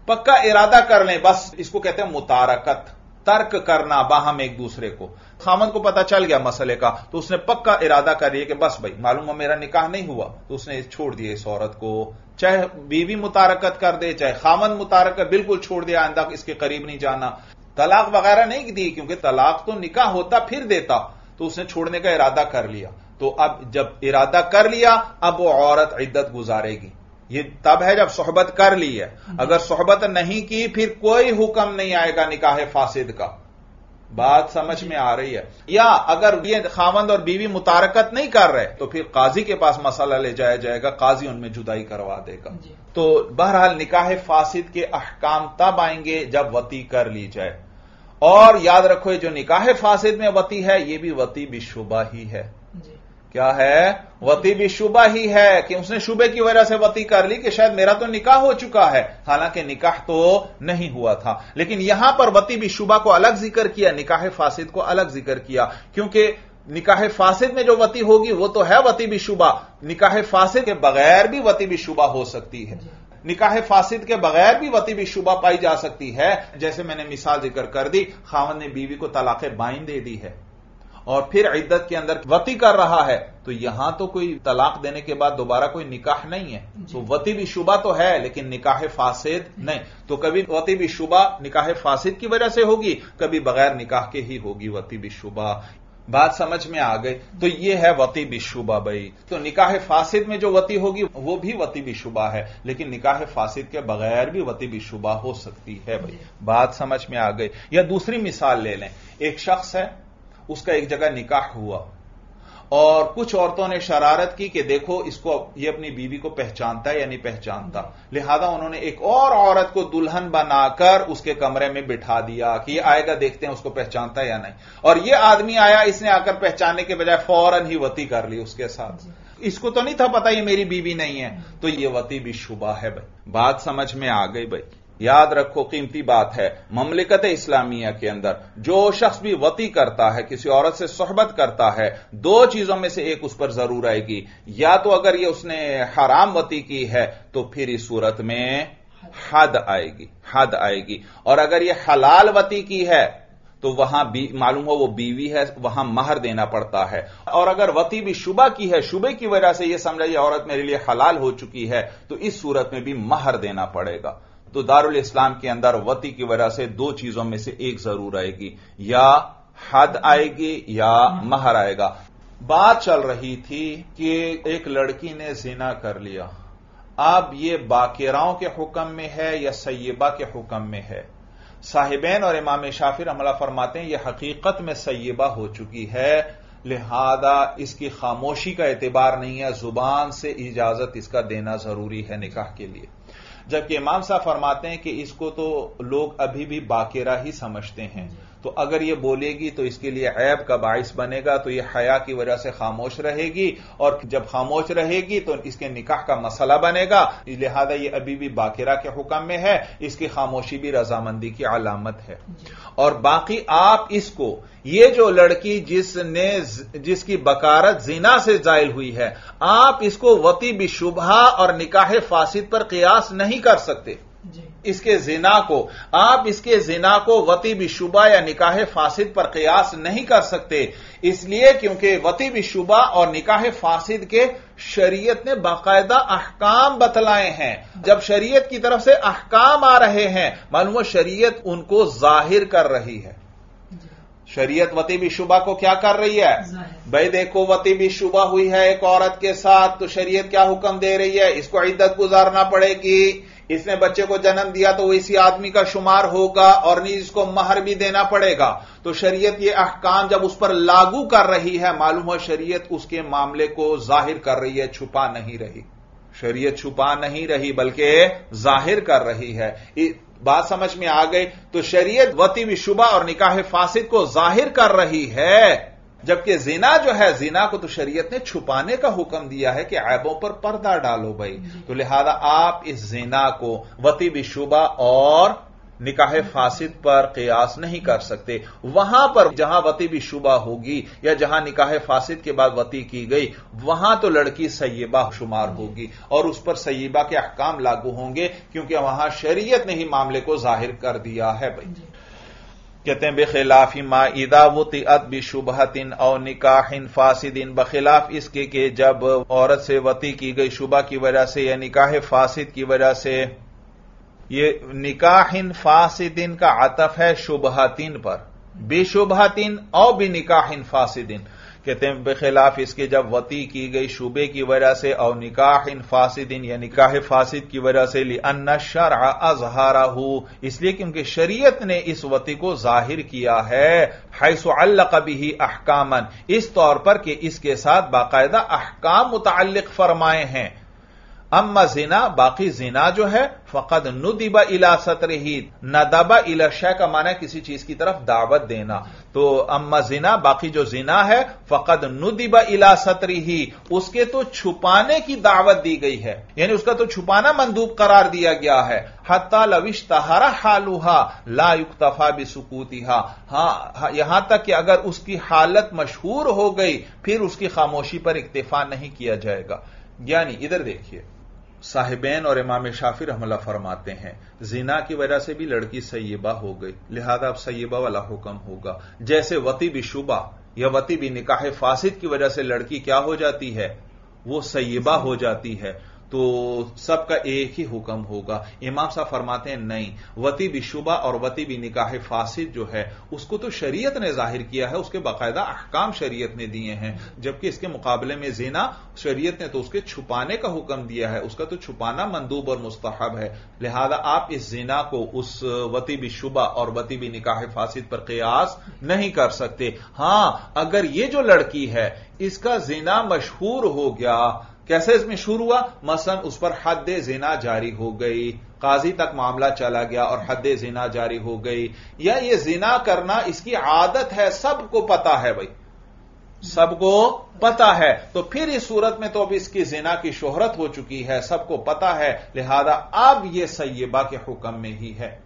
पक्का इरादा कर लें। बस इसको कहते हैं मुतारकत तर्क करना बाहम एक दूसरे को। खामन को पता चल गया मसले का तो उसने पक्का इरादा कर लिया कि बस भाई मालूम है मेरा निकाह नहीं हुआ। तो उसने छोड़ दिया इस औरत को। चाहे बीवी मुतारकत कर दे चाहे खामन मुतारकत बिल्कुल छोड़ दिया आंदा इसके करीब नहीं जाना। तलाक वगैरह नहीं दी क्योंकि तलाक तो निकाह होता फिर देता। तो उसने छोड़ने का इरादा कर लिया। तो अब जब इरादा कर लिया अब वो औरत इद्दत गुजारेगी। ये तब है जब सोहबत कर ली है। अगर सोहबत नहीं की फिर कोई हुक्म नहीं आएगा निकाह फासिद का। बात समझ में आ रही है। या अगर ये खावंद और बीवी मुतारकत नहीं कर रहे तो फिर काजी के पास मसाला ले जाया जाएगा काजी उनमें जुदाई करवा देगा। तो बहरहाल निकाह फासिद के अहकाम तब आएँगे जब वती कर ली जाए। और याद रखो जो निकाह फासिद में वती है यह भी वती बिशुबा ही है। क्या है? वती भी शुबा ही है कि उसने शुबे की वजह से वती कर ली कि शायद मेरा तो निकाह हो चुका है। हालाँकि निकाह तो नहीं हुआ था। लेकिन यहाँ पर वती भी शुबा को अलग ज़िक्र किया, निकाह फासिद को अलग ज़िक्र किया। क्योंकि निकाह फासिद में जो वती होगी, वो तो है वती भी शुबा। निकाह फासिद के बगैर भी वती भी शुबा हो सकती है। निकाह फासिद के बगैर भी वती भी शुबा पाई जा सकती है। जैसे मैंने मिसाल ज़िक्र कर दी, खावन ने बीवी को तलाक बाइन दे दी है। और फिर इद्दत के अंदर वती कर रहा है तो यहाँ तो कोई तलाक देने के बाद दोबारा कोई निकाह नहीं है। तो वती भी शुबा तो है लेकिन निकाह फासिद नहीं। तो कभी वती भी शुबा निकाह फासिद की वजह से होगी कभी बगैर निकाह के ही होगी वती भी शुबा। बात समझ में आ गई। तो ये है वती भी शुबा भाई। तो निकाह फासिद में जो वती होगी वो भी वती भी शुबा है लेकिन निकाह फासिद के बगैर भी वती भी शुबा हो सकती है भाई। बात समझ में आ गई। या दूसरी मिसाल ले लें। एक शख्स है उसका एक जगह निकाह हुआ। और कुछ औरतों ने शरारत की कि देखो इसको ये अपनी बीवी को पहचानता है या नहीं पहचानता। लिहाजा उन्होंने एक और औरत को दुल्हन बनाकर उसके कमरे में बिठा दिया कि ये आएगा देखते हैं उसको पहचानता है या नहीं। और ये आदमी आया इसने आकर पहचानने के बजाय फ़ौरन ही वती कर ली उसके साथ। इसको तो नहीं था पता ये मेरी बीवी नहीं है। तो ये वती भी शुबा है भाई। बात समझ में आ गई भाई। याद रखो, कीमती बात है, ममलिकत इस्लामिया के अंदर। जो शख्स भी वती करता है, किसी औरत से सोहबत करता है, दो चीज़ों में से एक उस पर ज़रूर आएगी। या तो अगर ये उसने हराम वती की है तो फिर इस सूरत में हद आएगी हद आएगी। और अगर ये हलाल वती की है तो वहाँ मालूम हो वो बीवी है, वहाँ महर देना पड़ता है। और अगर वती भी शुबा की है, शुबे की वजह से यह समझा, ये औरत मेरे लिए हलाल हो चुकी है तो इस सूरत में भी महर देना पड़ेगा। तो दारुल इस्लाम के अंदर वती की वजह से दो चीज़ों में से एक ज़रूर आएगी। या हद आएगी या महर आएगा। बात चल रही थी कि एक लड़की ने जिना कर लिया। अब ये बाकिराओं के हुक्म में है या सैयबा के हुक्म में है? साहिबैन और इमाम शाफिर हमला फरमाते हैं यह हकीकत में सैयबा हो चुकी है, लिहाजा इसकी खामोशी का एतबार नहीं है, ज़ुबान से इजाज़त इसका देना ज़रूरी है निकाह के लिए। जबकि इमाम साहब फरमाते हैं कि इसको तो लोग अभी भी बाकेरा ही समझते हैं। तो अगर ये बोलेगी तो इसके लिए ऐब का बायस बनेगा तो ये हया की वजह से खामोश रहेगी, और जब खामोश रहेगी तो इसके निकाह का मसला बनेगा। लिहाजा ये अभी भी बाकिरा के हुक्म में है, इसकी खामोशी भी रजामंदी की अलामत है। और बाकी आप इसको, ये जो लड़की जिसने जिसकी बकारत जिना से जायल हुई है, आप इसको वती बिशुभा और निकाह फासिद पर कयास नहीं कर सकते। इसके जिना को आप इसके जिना को वती बिशुबा या निकाह फासिद पर कयास नहीं कर सकते। इसलिए क्योंकि वती बिशुबा और निकाह फासिद के शरीयत ने बाकायदा अहकाम बतलाए हैं। जब शरीयत की तरफ़ से अहकाम आ रहे हैं मालूम शरीयत उनको ज़ाहिर कर रही है। शरीयत वती भी शुबा को क्या कर रही है? भाई देखो वती भी शुबा हुई है एक औरत के साथ तो शरीयत क्या हुक्म दे रही है? इसको इद्दत गुजारना पड़ेगी। इसने बच्चे को जन्म दिया तो वो इसी आदमी का शुमार होगा और नहीं, इसको महर भी देना पड़ेगा। तो शरीयत ये अहकाम जब उस पर लागू कर रही है, मालूम हो शरीयत उसके मामले को ज़ाहिर कर रही है, छुपा नहीं रही। शरीयत छुपा नहीं रही, बल्कि ज़ाहिर कर रही है। बात समझ में आ गई? तो शरीयत वती भी शुबा और निकाह फासिद को ज़ाहिर कर रही है। जबकि जीना जो है जीना को तो शरीयत ने छुपाने का हुक्म दिया है कि ऐबों पर पर्दा डालो भाई। तो लिहाजा आप इस जीना को वती बिशुबा और निकाह फासिद पर कयास नहीं कर सकते। वहाँ पर जहाँ वती भी शुबा होगी या जहाँ निकाह फासिद के बाद वती की गई वहाँ तो लड़की सैयबा शुमार होगी और उस पर सैयबा के अहकाम लागू होंगे क्योंकि वहाँ शरीयत ने ही मामले को ज़ाहिर कर दिया है भाई। कहते हैं, बेखिलाफी मा इदावती अत बिशुबहतिन और निकाहिन फासिदिन। बखिलाफ इसके के जब औरत से वती की गई शुबा की वजह से या निकाह फासिद की वजह से, ये निकाहिन फासिदिन का आतफ है शुबहतिन पर। बेशुबहतिन और भी निकाहिन फासिदिन। कहते हैं, बेखिलाफ इसके जब वती की गई शुबे की वजह से और निकाह इन फासिदिन, या निकाह फासिद की वजह से ली अन्न शर अजहारा हो इसलिए क्योंकि शरीयत ने इस वती को ज़ाहिर किया है हैसो अल्लाह कभी अहकामन। इस तौर पर कि इसके साथ बाकायदा अहकाम मुतल फरमाए हैं। अम्मा जिना, बाकी जिना जो है, फकद नुदिबा इला सतरही, नदबा इला शय का माना किसी चीज़ की तरफ़ दावत देना। तो अम्मा जिना, बाकी जो जिना है, फकद नुदिबा इला सतरही, उसके तो छुपाने की दावत दी गई है। यानी उसका तो छुपाना मंदूब करार दिया गया है। हत्ता लविश तहारा हालुहा, ला युक्तफा बिसकूतिहा। हाँ यहाँ तक कि अगर उसकी हालत मशहूर हो गई, फिर उसकी खामोशी पर इक्तफा नहीं किया जाएगा। यानी इधर देखिए। साहिबैन और इमाम शाफिर हमला फरमाते हैं, जीना की वजह से भी लड़की सैयबा हो गई। लिहाजा अब सैयबा वाला हुक्म होगा। जैसे वती भी शुबा या वती भी निकाह फासिद की वजह से लड़की क्या हो जाती है? वो सैयबा हो जाती है। तो सबका एक ही हुक्म होगा। इमाम साहब फरमाते हैं, नहीं, वती भी शुबा और वती भी निकाह फासिद जो है, उसको तो शरीयत ने ज़ाहिर किया है, उसके बाकायदा अहकाम शरीयत ने दिए हैं। जबकि इसके मुकाबले में जीना, शरीयत ने तो उसके छुपाने का हुक्म दिया है, उसका तो छुपाना मंदूब और मुस्तहब है। लिहाजा आप इस जीना को, उस वती भी शुबा और वती भी निकाह फासिद पर कयास नहीं कर सकते। हाँ, अगर ये जो लड़की है, इसका जीना मशहूर हो गया कैसे इसमें शुरू हुआ? मसलन उस पर हद जिना जारी हो गई। काजी तक मामला चला गया और हद जिना जारी हो गई। या ये जिना करना इसकी आदत है, सबको पता है भाई। सबको पता है। तो फिर इस सूरत में तो अब इसकी जिना की शोहरत हो चुकी है, सबको पता है। लिहाजा अब यह सैयबा के हुक्म में ही है।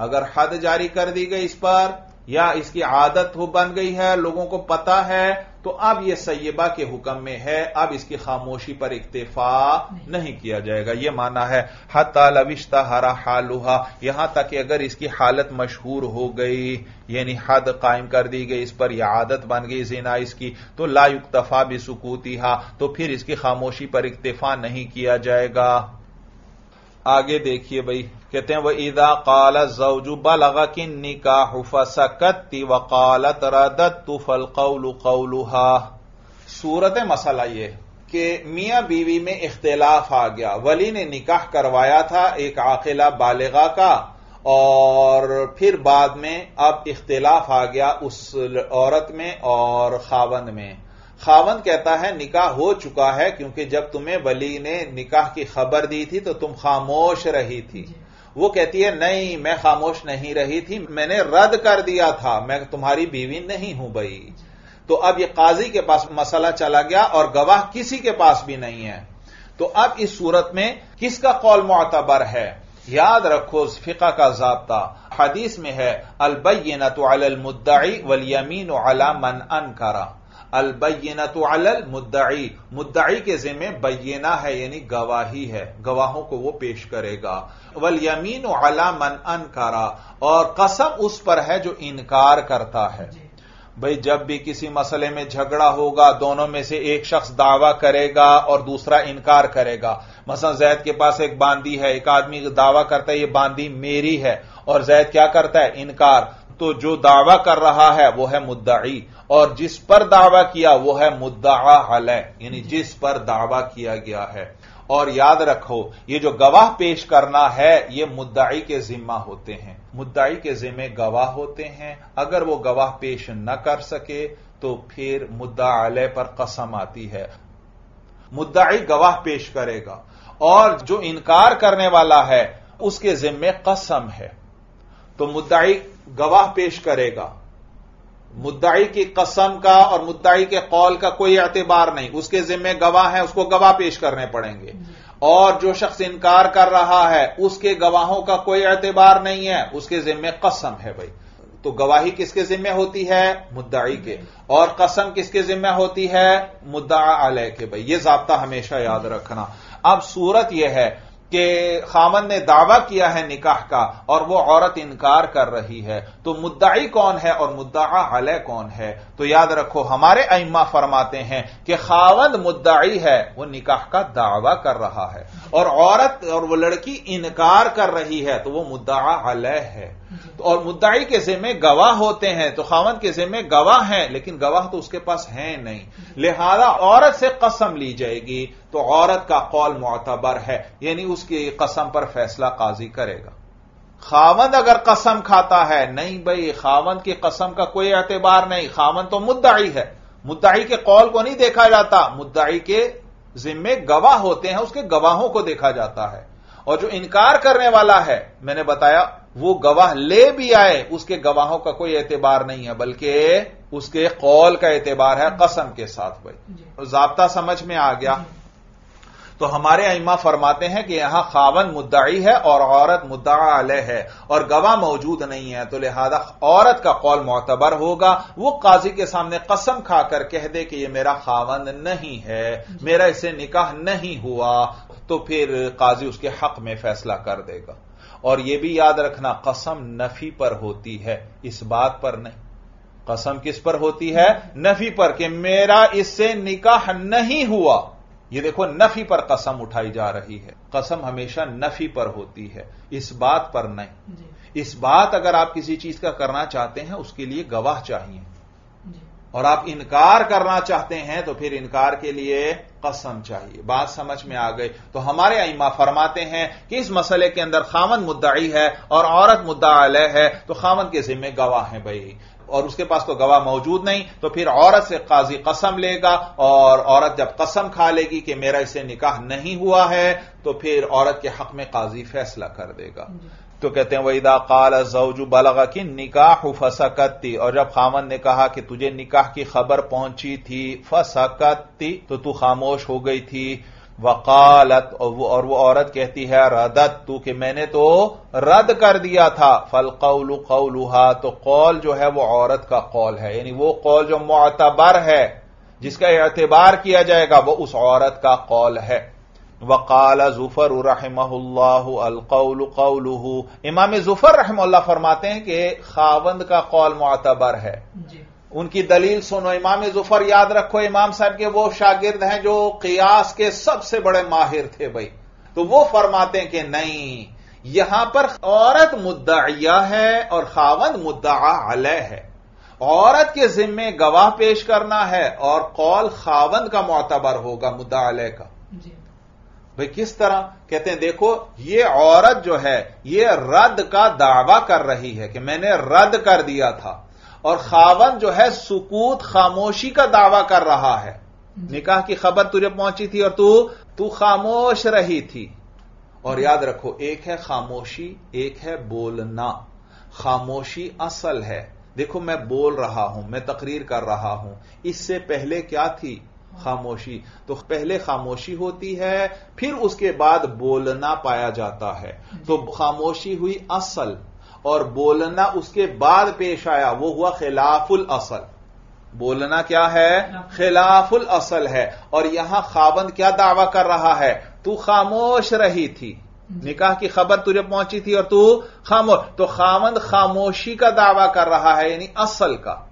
अगर हद जारी कर दी गई इस पर, या इसकी आदत हो बन गई है, लोगों को पता है तो अब यह सैयबा के हुक्म में है अब इसकी खामोशी पर इक्तफा नहीं। नहीं किया जाएगा। यह माना है हता लविश्ता हरा हालुहा। यहाँ तक कि अगर इसकी हालत मशहूर हो गई यानी हद कायम कर दी गई इस पर यह आदत बन गई जिना इसकी तो लायुक्तफा भी सुकूती हा तो फिर इसकी खामोशी पर इक्तफा नहीं किया जाएगा। आगे देखिए भाई कहते हैं, वह ईदा काल जौजू बलगा की निकाह फसकती वकालत रदत तुफल कौलू कौलुहा. सूरत मसला ये कि मियाँ बीवी में इख्तलाफ आ गया। वली ने निकाह करवाया था एक आखिला बालिगा का और फिर बाद में अब इख्तलाफ आ गया उस औरत में और खावंद में। खावंद कहता है, निकाह हो चुका है क्योंकि जब तुम्हें वली ने निकाह की खबर दी थी तो तुम खामोश रही थी। वो कहती है, नहीं, मैं खामोश नहीं रही थी, मैंने रद्द कर दिया था, मैं तुम्हारी बीवी नहीं हूँ भाई। तो अब यह काजी के पास मसला चला गया और गवाह किसी के पास भी नहीं है। तो अब इस सूरत में किसका कौल मोतबर है? याद रखो फिका का जबता। हदीस में है अलबैन तो अलमुद्दाई वलियमीन अला मन अन करा अलबैन तो अलल मुद्दाई। मुद्दाई के जिम्मे बैना है यानी गवाही है। गवाहों को वो पेश करेगा। वल यमीन अला मन अन करा और कसम उस पर है जो इनकार करता है। भाई जब भी किसी मसले में झगड़ा होगा दोनों में से एक शख्स दावा करेगा और दूसरा इनकार करेगा। मसलन जैद के पास एक बांदी है एक आदमी दावा करता है ये बांदी मेरी है और जैद क्या करता है? इनकार। तो जो दावा कर रहा है, वो है मुद्दाई। और जिस पर दावा किया, वो है मुद्दा हल यानी जिस पर दावा किया गया है। और याद रखो, ये जो गवाह पेश करना है, ये मुद्दाई के जिम्मा होते हैं। मुद्दाई के जिम्मे गवाह होते हैं। अगर वो गवाह पेश न कर सके तो फिर मुद्दा आलय पर कसम आती है। मुद्दाई गवाह पेश करेगा। और जो इनकार करने वाला है, उसके जिम्मे कसम है। तो मुद्दाई गवाह पेश करेगा। मुद्दाई की कसम का और मुद्दाई के कौल का कोई एतबार नहीं। उसके जिम्मे गवाह है, उसको गवाह पेश करने पड़ेंगे। और जो शख्स इनकार कर रहा है, उसके गवाहों का कोई एतबार नहीं है। उसके जिम्मे कसम है भाई। तो गवाही किसके जिम्मे होती है? मुद्दाई के। और कसम किसके जिम्मे होती है? मुद्दा आलय के भाई। ये जबता हमेशा याद रखना। अब सूरत यह है कि खामन ने दावा किया है निकाह का और वो औरत इनकार कर रही है तो मुद्दाई कौन है और मुद्दा अलय कौन है? तो याद रखो हमारे अइमा फरमाते हैं कि खावंद मुद्दाई है वो निकाह का दावा कर रहा है। और औरत और वो लड़की इनकार कर रही है तो वो मुद्दा अलय है। तो और मुद्दाई के जिम्मे गवाह होते हैं तो खावंद के जिम्मे गवाह हैं लेकिन गवाह तो उसके पास है नहीं। लिहाजा औरत से कसम ली जाएगी तो औरत का कौल मोतबर है यानी उसकी कसम पर फैसला काजी करेगा। खावंद अगर कसम खाता है नहीं भाई खावंद की कसम का कोई एतबार नहीं। खावंद तो मुद्दाई है। मुद्दाई के कौल को नहीं देखा जाता। मुद्दाई के जिम्मे गवाह होते हैं उसके गवाहों को देखा जाता है। और जो इनकार करने वाला है मैंने बताया वो गवाह ले भी आए उसके गवाहों का कोई एतबार नहीं है बल्कि उसके कौल का एतबार है कसम के साथ भाई। जबता समझ में आ गया। तो हमारे अइमा फरमाते हैं कि यहाँ खावन मुद्दाई है और औरत मुद्दा अलह है और गवाह मौजूद नहीं है तो लिहाजा औरत का कौल मोतबर होगा। वो काजी के सामने कसम खाकर कह दे कि यह मेरा खावन नहीं है, मेरा इसे निकाह नहीं हुआ तो फिर काजी उसके हक में फैसला कर देगा। और यह भी याद रखना, कसम नफी पर होती है, इस बात पर नहीं। कसम किस पर होती है? नफी पर कि मेरा इससे निकाह नहीं हुआ। ये देखो नफी पर कसम उठाई जा रही है। कसम हमेशा नफी पर होती है। इस बात पर नहीं। इस बात अगर आप किसी चीज़ का करना चाहते हैं उसके लिए गवाह चाहिए। और आप इनकार करना चाहते हैं तो फिर इनकार के लिए कसम चाहिए। बात समझ में आ गई। तो हमारे अइमा फरमाते हैं कि इस मसले के अंदर खामन मुद्दाई है और औरत मुद्दा अलह है तो खामन के जिम्मे गवाह है भाई। और उसके पास तो गवाह मौजूद नहीं तो फिर औरत से काजी कसम लेगा और औरत जब कसम खा लेगी कि मेरा इसे निकाह नहीं हुआ है तो फिर औरत के हक में काजी फैसला कर देगा। तो कहते हैं वहीदा काल जौजू बलगा की निकाह फसकती और जब खामन ने कहा कि तुझे निकाह की खबर पहुँची थी फसकती तो तू खामोश हो गई थी। वकालत, और वो और वो औरत कहती है रदत तू कि मैंने तो रद्द कर दिया था। फल कौलू कौलुहा तो कौल जो है वो औरत का कौल है। यानी वो कौल जो मोतबर है, जिसका एतबार किया जाएगा वह उस औरत का कौल है। वकाल जुफर रहमकौल कौलू इमाम जुफर रहमल्ला फरमाते हैं कि खावंद का कौल मोतबर है। उनकी दलील सुनो इमाम जुफर याद रखो इमाम साहब के वो शागिर्द हैं जो कियास के सबसे बड़े माहिर थे भाई। तो वो फरमाते हैं कि नहीं यहाँ पर औरत मुद्दाइया है और खावंद मुद्दा अलह है। औरत के जिम्मे गवाह पेश करना है और कौल खावंद का मोतबर होगा मुद्दा अलह का। भाई किस तरह? कहते हैं देखो ये औरत जो है ये रद्द का दावा कर रही है कि मैंने रद्द कर दिया था। और खावन जो है सुकूत खामोशी का दावा कर रहा है। निकाह की खबर तुझे पहुँची थी और तू तू खामोश रही थी। और याद रखो एक है खामोशी एक है बोलना। खामोशी असल है। देखो मैं बोल रहा हूँ मैं तकरीर कर रहा हूँ। इससे पहले क्या थी? खामोशी। तो पहले खामोशी होती है फिर उसके बाद बोलना पाया जाता है। तो खामोशी हुई असल। और बोलना उसके बाद पेश आया, वो हुआ खिलाफुल असल। बोलना क्या है? खिलाफुल असल है। और यहाँ खाबंद क्या दावा कर रहा है? तू खामोश रही थी। निकाह की खबर तुझे पहुँची थी और तू खामोश तो खामंद खामोशी का दावा कर रहा है, यानी असल का।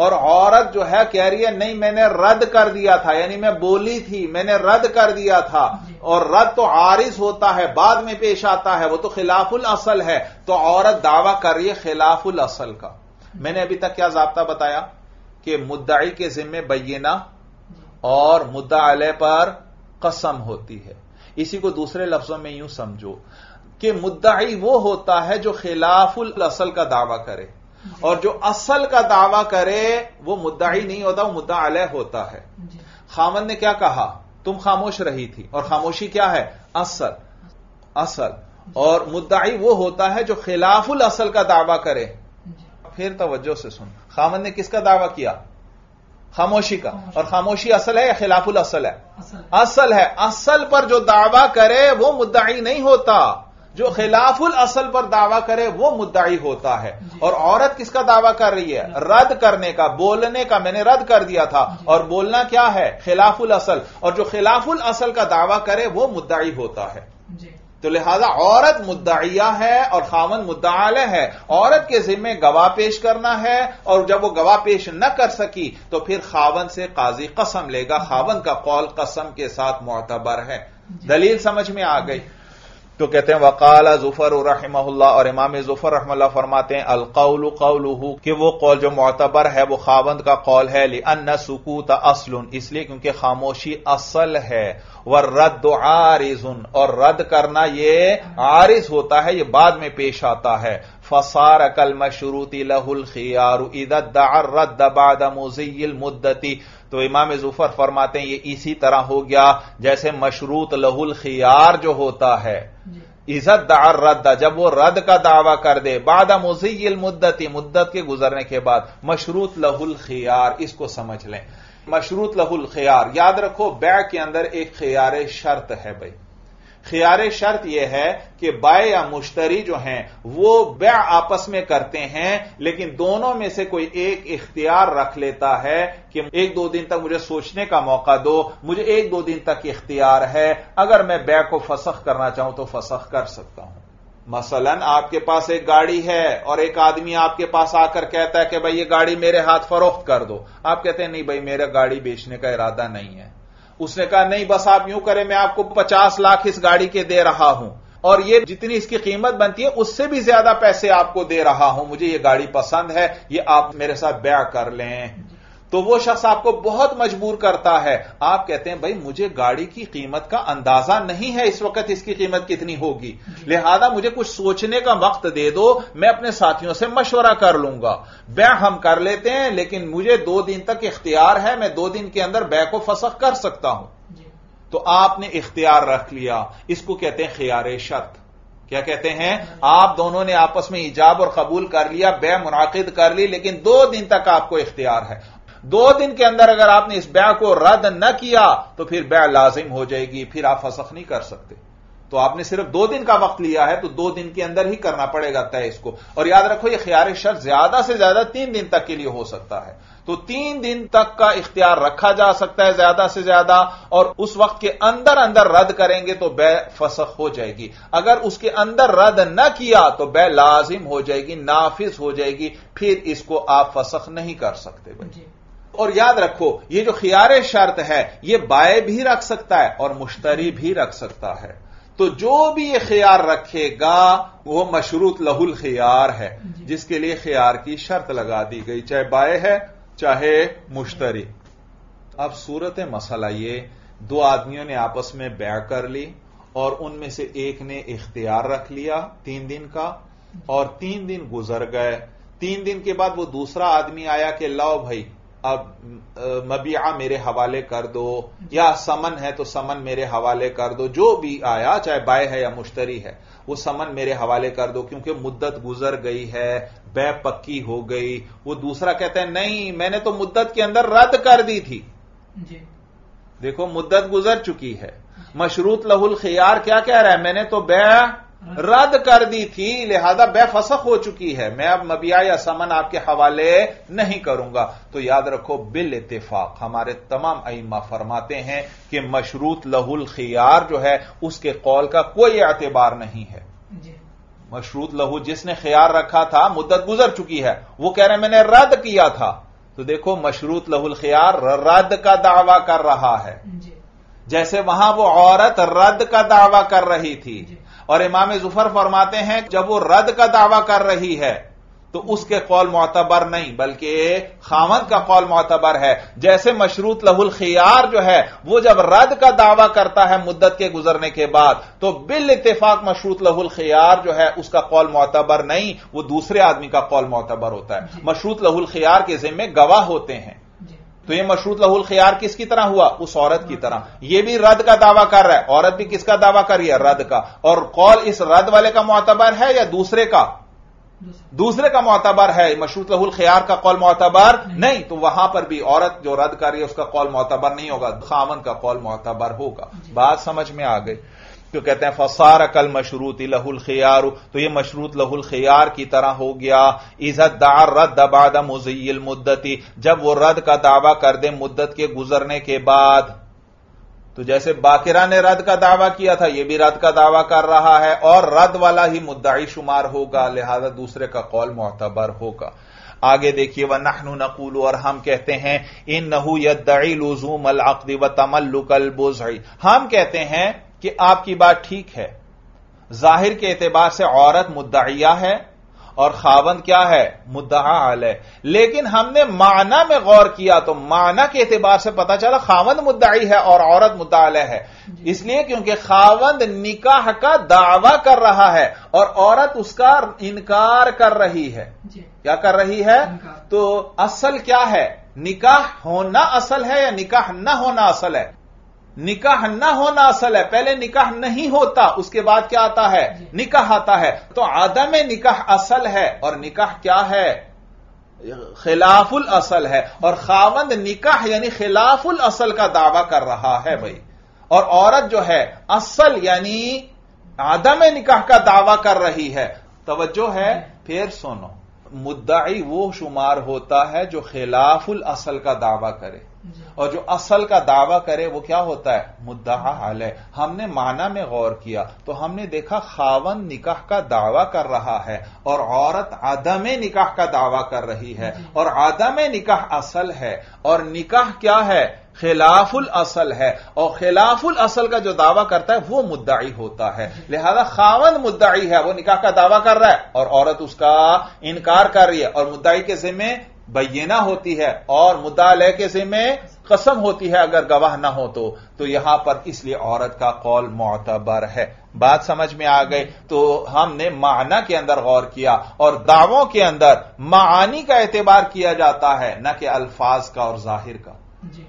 और औरत जो है कह रही है नहीं मैंने रद्द कर दिया था यानी मैं बोली थी मैंने रद्द कर दिया था। और रद्द तो आरिज होता है बाद में पेश आता है वो तो खिलाफुल असल है। तो औरत दावा कर रही है खिलाफुल असल का। मैंने अभी तक क्या जबता बताया? कि मुद्दाई के जिम्मे बैना और मुद्दा अलह पर कसम होती है। इसी को दूसरे लफ्जों में यूँ समझो कि मुद्दाई वो होता है जो खिलाफुल असल का दावा करे। और जो असल का दावा करे वो मुद्दा ही नहीं होता वो मुद्दा अलह होता है। खामन ने क्या कहा? तुम खामोश रही थी। और खामोशी क्या है? असल। असल। और मुद्दाई वो होता है जो खिलाफुल असल का दावा करे। फिर तवज्जो से सुन। खामन ने किसका दावा किया? खामोशी का। और खामोशी असल है या खिलाफुल असल है? असल है। असल पर जो दावा करे वो मुद्दाई नहीं होता। जो खिलाफुल असल पर दावा करे वो मुद्दाई होता है। और औरत किसका दावा कर रही है? रद्द करने का बोलने का मैंने रद्द कर दिया था। और बोलना क्या है? खिलाफुल असल। और जो खिलाफुल असल का दावा करे वो मुद्दाई होता है। तो लिहाजा औरत मुद्दाइया है और खावन मुद्दाल है। औरत के जिम्मे गवाह पेश करना है और जब वो गवाह पेश न कर सकी तो फिर खावन से काजी कसम लेगा। खावन का कौल कसम के साथ मोतबर है। दलील समझ में आ गई। तो कहते हैं, वकाल जुफर रहमल्ला और इमाम जुफर रहमल्ला फरमाते हैं, अलकौल कौलू कि वो कौल जो मोतबर है, वो खावंद का कौल है ली अन्न सुकूत असलुन इसलिए क्योंकि खामोशी असल है। व रद्द आरिजुन, और रद्द करना ये आरिज होता है, ये बाद में पेश आता है। फसार कल मशरूती लहुल खियारू बाद मुजिल मुद्दती तो इमाम जुफर फरमाते हैं ये इसी तरह हो गया जैसे मशरूत लहुल खियार जो होता है इज़्ज़त दार रद्द जब वो रद्द का दावा कर दे बाद मुजिल मुद्दती मुद्दत के गुजरने के बाद मशरूत लहुल खियार इसको समझ लें मशरूत लहुल खियार याद रखो बै के अंदर एक खियार शर्त है भाई खियार शर्त यह है कि बाय या मुश्तरी जो हैं, वो बै आपस में करते हैं, लेकिन दोनों में से कोई एक इख्तियार रख लेता है कि एक दो दिन तक मुझे सोचने का मौका दो, मुझे एक दो दिन तक इख्तियार है, अगर मैं बै को फसख करना चाहूँ तो फसख कर सकता हूँ। मसलन आपके पास एक गाड़ी है और एक आदमी आपके पास आकर कहता है कि भाई ये गाड़ी मेरे हाथ फरोख्त कर दो। आप कहते हैं, नहीं भाई, मेरा गाड़ी बेचने का इरादा नहीं है। उसने कहा, नहीं, बस आप यूँ करें, मैं आपको पचास लाख इस गाड़ी के दे रहा हूँ। और ये जितनी इसकी कीमत बनती है, उससे भी ज़्यादा पैसे आपको दे रहा हूँ। मुझे ये गाड़ी पसंद है, ये आप मेरे साथ ब्याह कर लें। तो वो शख्स आपको बहुत मजबूर करता है। आप कहते हैं भाई मुझे गाड़ी की कीमत का अंदाज़ा नहीं है इस वक्त इसकी कीमत कितनी होगी। लिहाजा मुझे कुछ सोचने का वक्त दे दो मैं अपने साथियों से मशवरा कर लूँगा। बै हम कर लेते हैं लेकिन मुझे दो दिन तक इख्तियार है मैं दो दिन के अंदर बै को फसख कर सकता हूँ। तो आपने इख्तियार रख लिया। इसको कहते हैं खियार शर्त। क्या कहते हैं? आप दोनों ने आपस में इजाब और कबूल कर लिया बै मुनाकिद कर ली लेकिन दो दिन तक आपको इख्तियार है। दो दिन के अंदर अगर आपने इस ब्याह को रद्द न किया तो फिर ब्याह लाजिम हो जाएगी, फिर आप फसख नहीं कर सकते। तो आपने सिर्फ़ दो दिन का वक्त लिया है तो दो दिन के अंदर ही करना पड़ेगा तय इसको। और याद रखो, ये ख्यार शर्त ज़्यादा से ज़्यादा तीन दिन तक के लिए हो सकता है। तो तीन दिन तक का इख्तियार रखा जा सकता है ज़्यादा से ज़्यादा, और उस वक्त के अंदर अंदर रद्द करेंगे तो बै फसख हो जाएगी। अगर उसके अंदर रद्द न किया तो बै लाजिम हो जाएगी नाफिज हो जाएगी, फिर इसको आप फसख नहीं कर सकते भाई। और याद रखो ये जो खियार शर्त है ये बाय भी रख सकता है और मुश्तरी भी रख सकता है। तो जो भी ये खियार रखेगा वो मशरूत लहुल खियार है जिसके लिए खियार की शर्त लगा दी गई चाहे बाय है चाहे मुश्तरी। अब सूरत मसला ये दो आदमियों ने आपस में बै कर ली और उनमें से एक ने इख्तियार रख लिया तीन दिन का और तीन दिन गुजर गए। तीन दिन के बाद वो दूसरा आदमी आया कि लाओ भाई अब मबिया मेरे हवाले कर दो या समन है तो समन मेरे हवाले कर दो जो भी आया चाहे बाय है या मुश्तरी है वो समन मेरे हवाले कर दो क्योंकि मुद्दत गुजर गई है बै पक्की हो गई। वो दूसरा कहता है नहीं मैंने तो मुद्दत के अंदर रद्द कर दी थी। जी। देखो मुद्दत गुजर चुकी है। मशरूत लहुल खियार क्या कह रहा है? मैंने तो बै रद्द कर दी थी लिहाजा बेफसख हो चुकी है। मैं अब मबिया या समन आपके हवाले नहीं करूँगा। तो याद रखो बिल इतफाक हमारे तमाम अइमा फरमाते हैं कि मशरूत लहुल खियार जो है उसके कौल का कोई एतबार नहीं है। मशरूत लहू जिसने ख्यार रखा था मुद्दत गुजर चुकी है। वो कह रहे मैंने रद्द किया था। तो देखो मशरूत लहुल खियार रद्द का दावा कर रहा है। जैसे वहाँ वो औरत रद्द का दावा कर रही थी। और इमाम जुफर फरमाते हैं जब वो रद्द का दावा कर रही है तो उसके कौल मोतबर नहीं बल्कि खामद का कौल मोतबर है। जैसे मशरूत लहुल खियार जो है वो जब रद्द का दावा करता है मुद्दत के गुजरने के बाद तो बिल इतफाक मशरूत लहुल खियार जो है उसका कौल मोतबर नहीं वो दूसरे आदमी का कौल मोतबर होता है। मशरूत लहुल खियार के जिम्मे गवाह होते हैं। तो ये मशरूत लहुल खियार किसकी तरह हुआ? उस औरत की तरह। ये भी रद्द का दावा कर रहा है। औरत भी किसका दावा कर रही है? रद्द का। और कौल इस रद्द वाले का मोतबर है या दूसरे का? दूसरे का मोतबर है। मशरूत लहुल खियार का कौल मोतबर नहीं। तो वहाँ पर भी औरत जो रद्द कर रही है, उसका कौल मोतबर नहीं होगा। खामन का कौल मोतबर होगा। बात समझ में आ गई। तो कहते हैं, फसार कल मशरूत लहुल खियार। तो ये मशरूत लहुल खियार की तरह हो गया। इज़्ज़त दार रद्द बादा मुजैल मुद्दती। जब वो रद्द का दावा कर दे मुद्दत के गुजरने के बाद तो जैसे बाकिरा ने रद्द का दावा किया था यह भी रद्द का दावा कर रहा है, और रद्द वाला ही मुद्दाई शुमार होगा, लिहाजा दूसरे का कौल मोतबर होगा। आगे देखिए वह नहनु नकूल, और हम कहते हैं इन नहू यदई लजूम अल अकदी व तमल्लुकल बुजई। हम कहते हैं कि आपकी बात ठीक है। ज़ाहिर के एतबार से औरत मुद्दाइया है और खावंद क्या है? मुद्दा आल है लेकिन हमने माना में गौर किया तो माना के एतबार से पता चला खावंद मुद्दाई है और औरत मुद्दा है। इसलिए क्योंकि खावंद निकाह का दावा कर रहा है और औरत उसका इनकार कर रही है। क्या कर रही है? तो असल क्या है? निकाह होना असल है या निकाह न होना असल है? निकाह न होना असल है। पहले निकाह नहीं होता उसके बाद क्या आता है? निकाह आता है। तो आदम निकाह असल है और निकाह क्या है? खिलाफुल असल है। और खावंद निकाह यानी खिलाफुल असल का दावा कर रहा है भाई। और औरत जो है असल यानी आदम निकाह का दावा कर रही है। तवज्जो है फिर सुनो। मुद्दाई वो शुमार होता है जो खिलाफुल असल का दावा करे। और जो असल का दावा करे वो क्या होता है? मुद्दा हाल है। हमने माना में गौर किया तो हमने देखा खावन निकाह का दावा कर रहा है और औरत आदम निकाह का दावा कर रही है। और आदम निकाह असल है और निकाह क्या है? खिलाफुल असल है। और खिलाफुल असल का जो दावा करता है वो मुद्दाई होता है। लिहाजा खावन मुद्दाई है वो निकाह का दावा कर रहा है और औरत उसका इनकार कर रही है और मुद्दाई के जिम्मे बैना होती है और मुद्दा के जिम्मे कसम होती है अगर गवाह ना हो तो। तो यहाँ पर इसलिए औरत का कौल मोतबर है। बात समझ में आ गई? तो हमने माना के अंदर गौर किया और दावों के अंदर मानी का एतबार किया जाता है न कि अल्फाज का और ज़ाहिर का।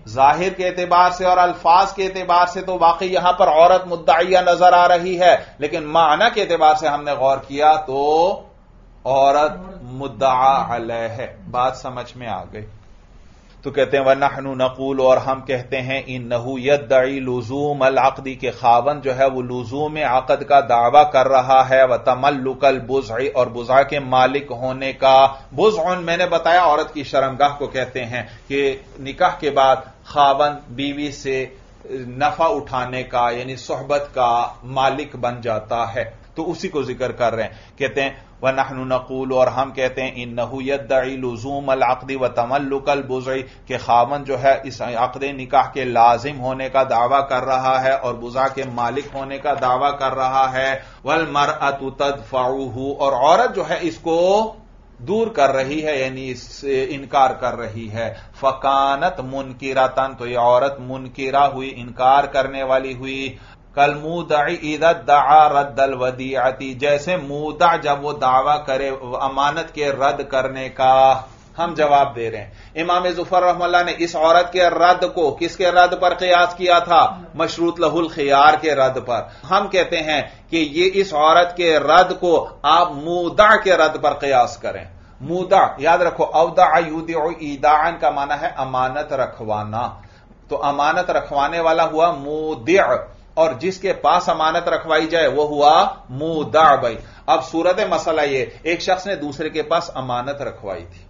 ज़ाहिर के एतबार से और अल्फाज के एतबार से तो वाकई यहाँ पर औरत मुद्दाइया नज़र आ रही है लेकिन माना के एतबार से हमने गौर किया तो औरत मुद्दा है। बात समझ में आ गई। तो कहते हैं, वनहनु नकूल और हम कहते हैं इन नहू यदई लुजूम अलअदी के खावन जो है, वो लुजूम आकद का दावा कर रहा है। व तमल्लुकल बुज और बुजा के मालिक होने का बुज मैंने बताया, औरत की शर्मगाह को कहते हैं कि निकाह के बाद खावन बीवी से नफा उठाने का, यानी सोहबत का मालिक बन जाता है। तो उसी को ज़िक्र कर रहे हैं। कहते हैं, व नहनु नकूल और हम कहते हैं इन नहुयदई लुजूम अलअदी व तमल्लुकल बुजई के खावन जो है इस अकद निकाह के लाजिम होने का दावा कर रहा है और बुजा के मालिक होने का दावा कर रहा है। वल मर अतुतदफाऊ और औरत जो है इसको दूर कर रही है, यानी इससे इनकार कर रही है। फकानत मुनकिरातन तो यह औरत मुनकिरा हुई, इनकार करने वाली हुई। कल मुदा ईदा रद्दल जैसे मुदा जब वो दावा करे, अमानत के रद्द करने का हम जवाब दे रहे हैं। इमाम जुफर रहमल्ला ने इस औरत के रद्द को किसके रद्द पर कयास किया था? मशरूत लहुल खियार के रद्द पर। हम कहते हैं कि ये इस औरत के रद्द को आप मुदा के रद्द पर कयास करें। मुदा, याद रखो, अवदा यूद ईदान का माना है अमानत रखवाना। तो अमानत रखवाने वाला हुआ मुद्य और जिसके पास अमानत रखवाई जाए, वो हुआ मुदा भाई अब सूरत मसला ये, एक शख्स ने दूसरे के पास अमानत रखवाई थी।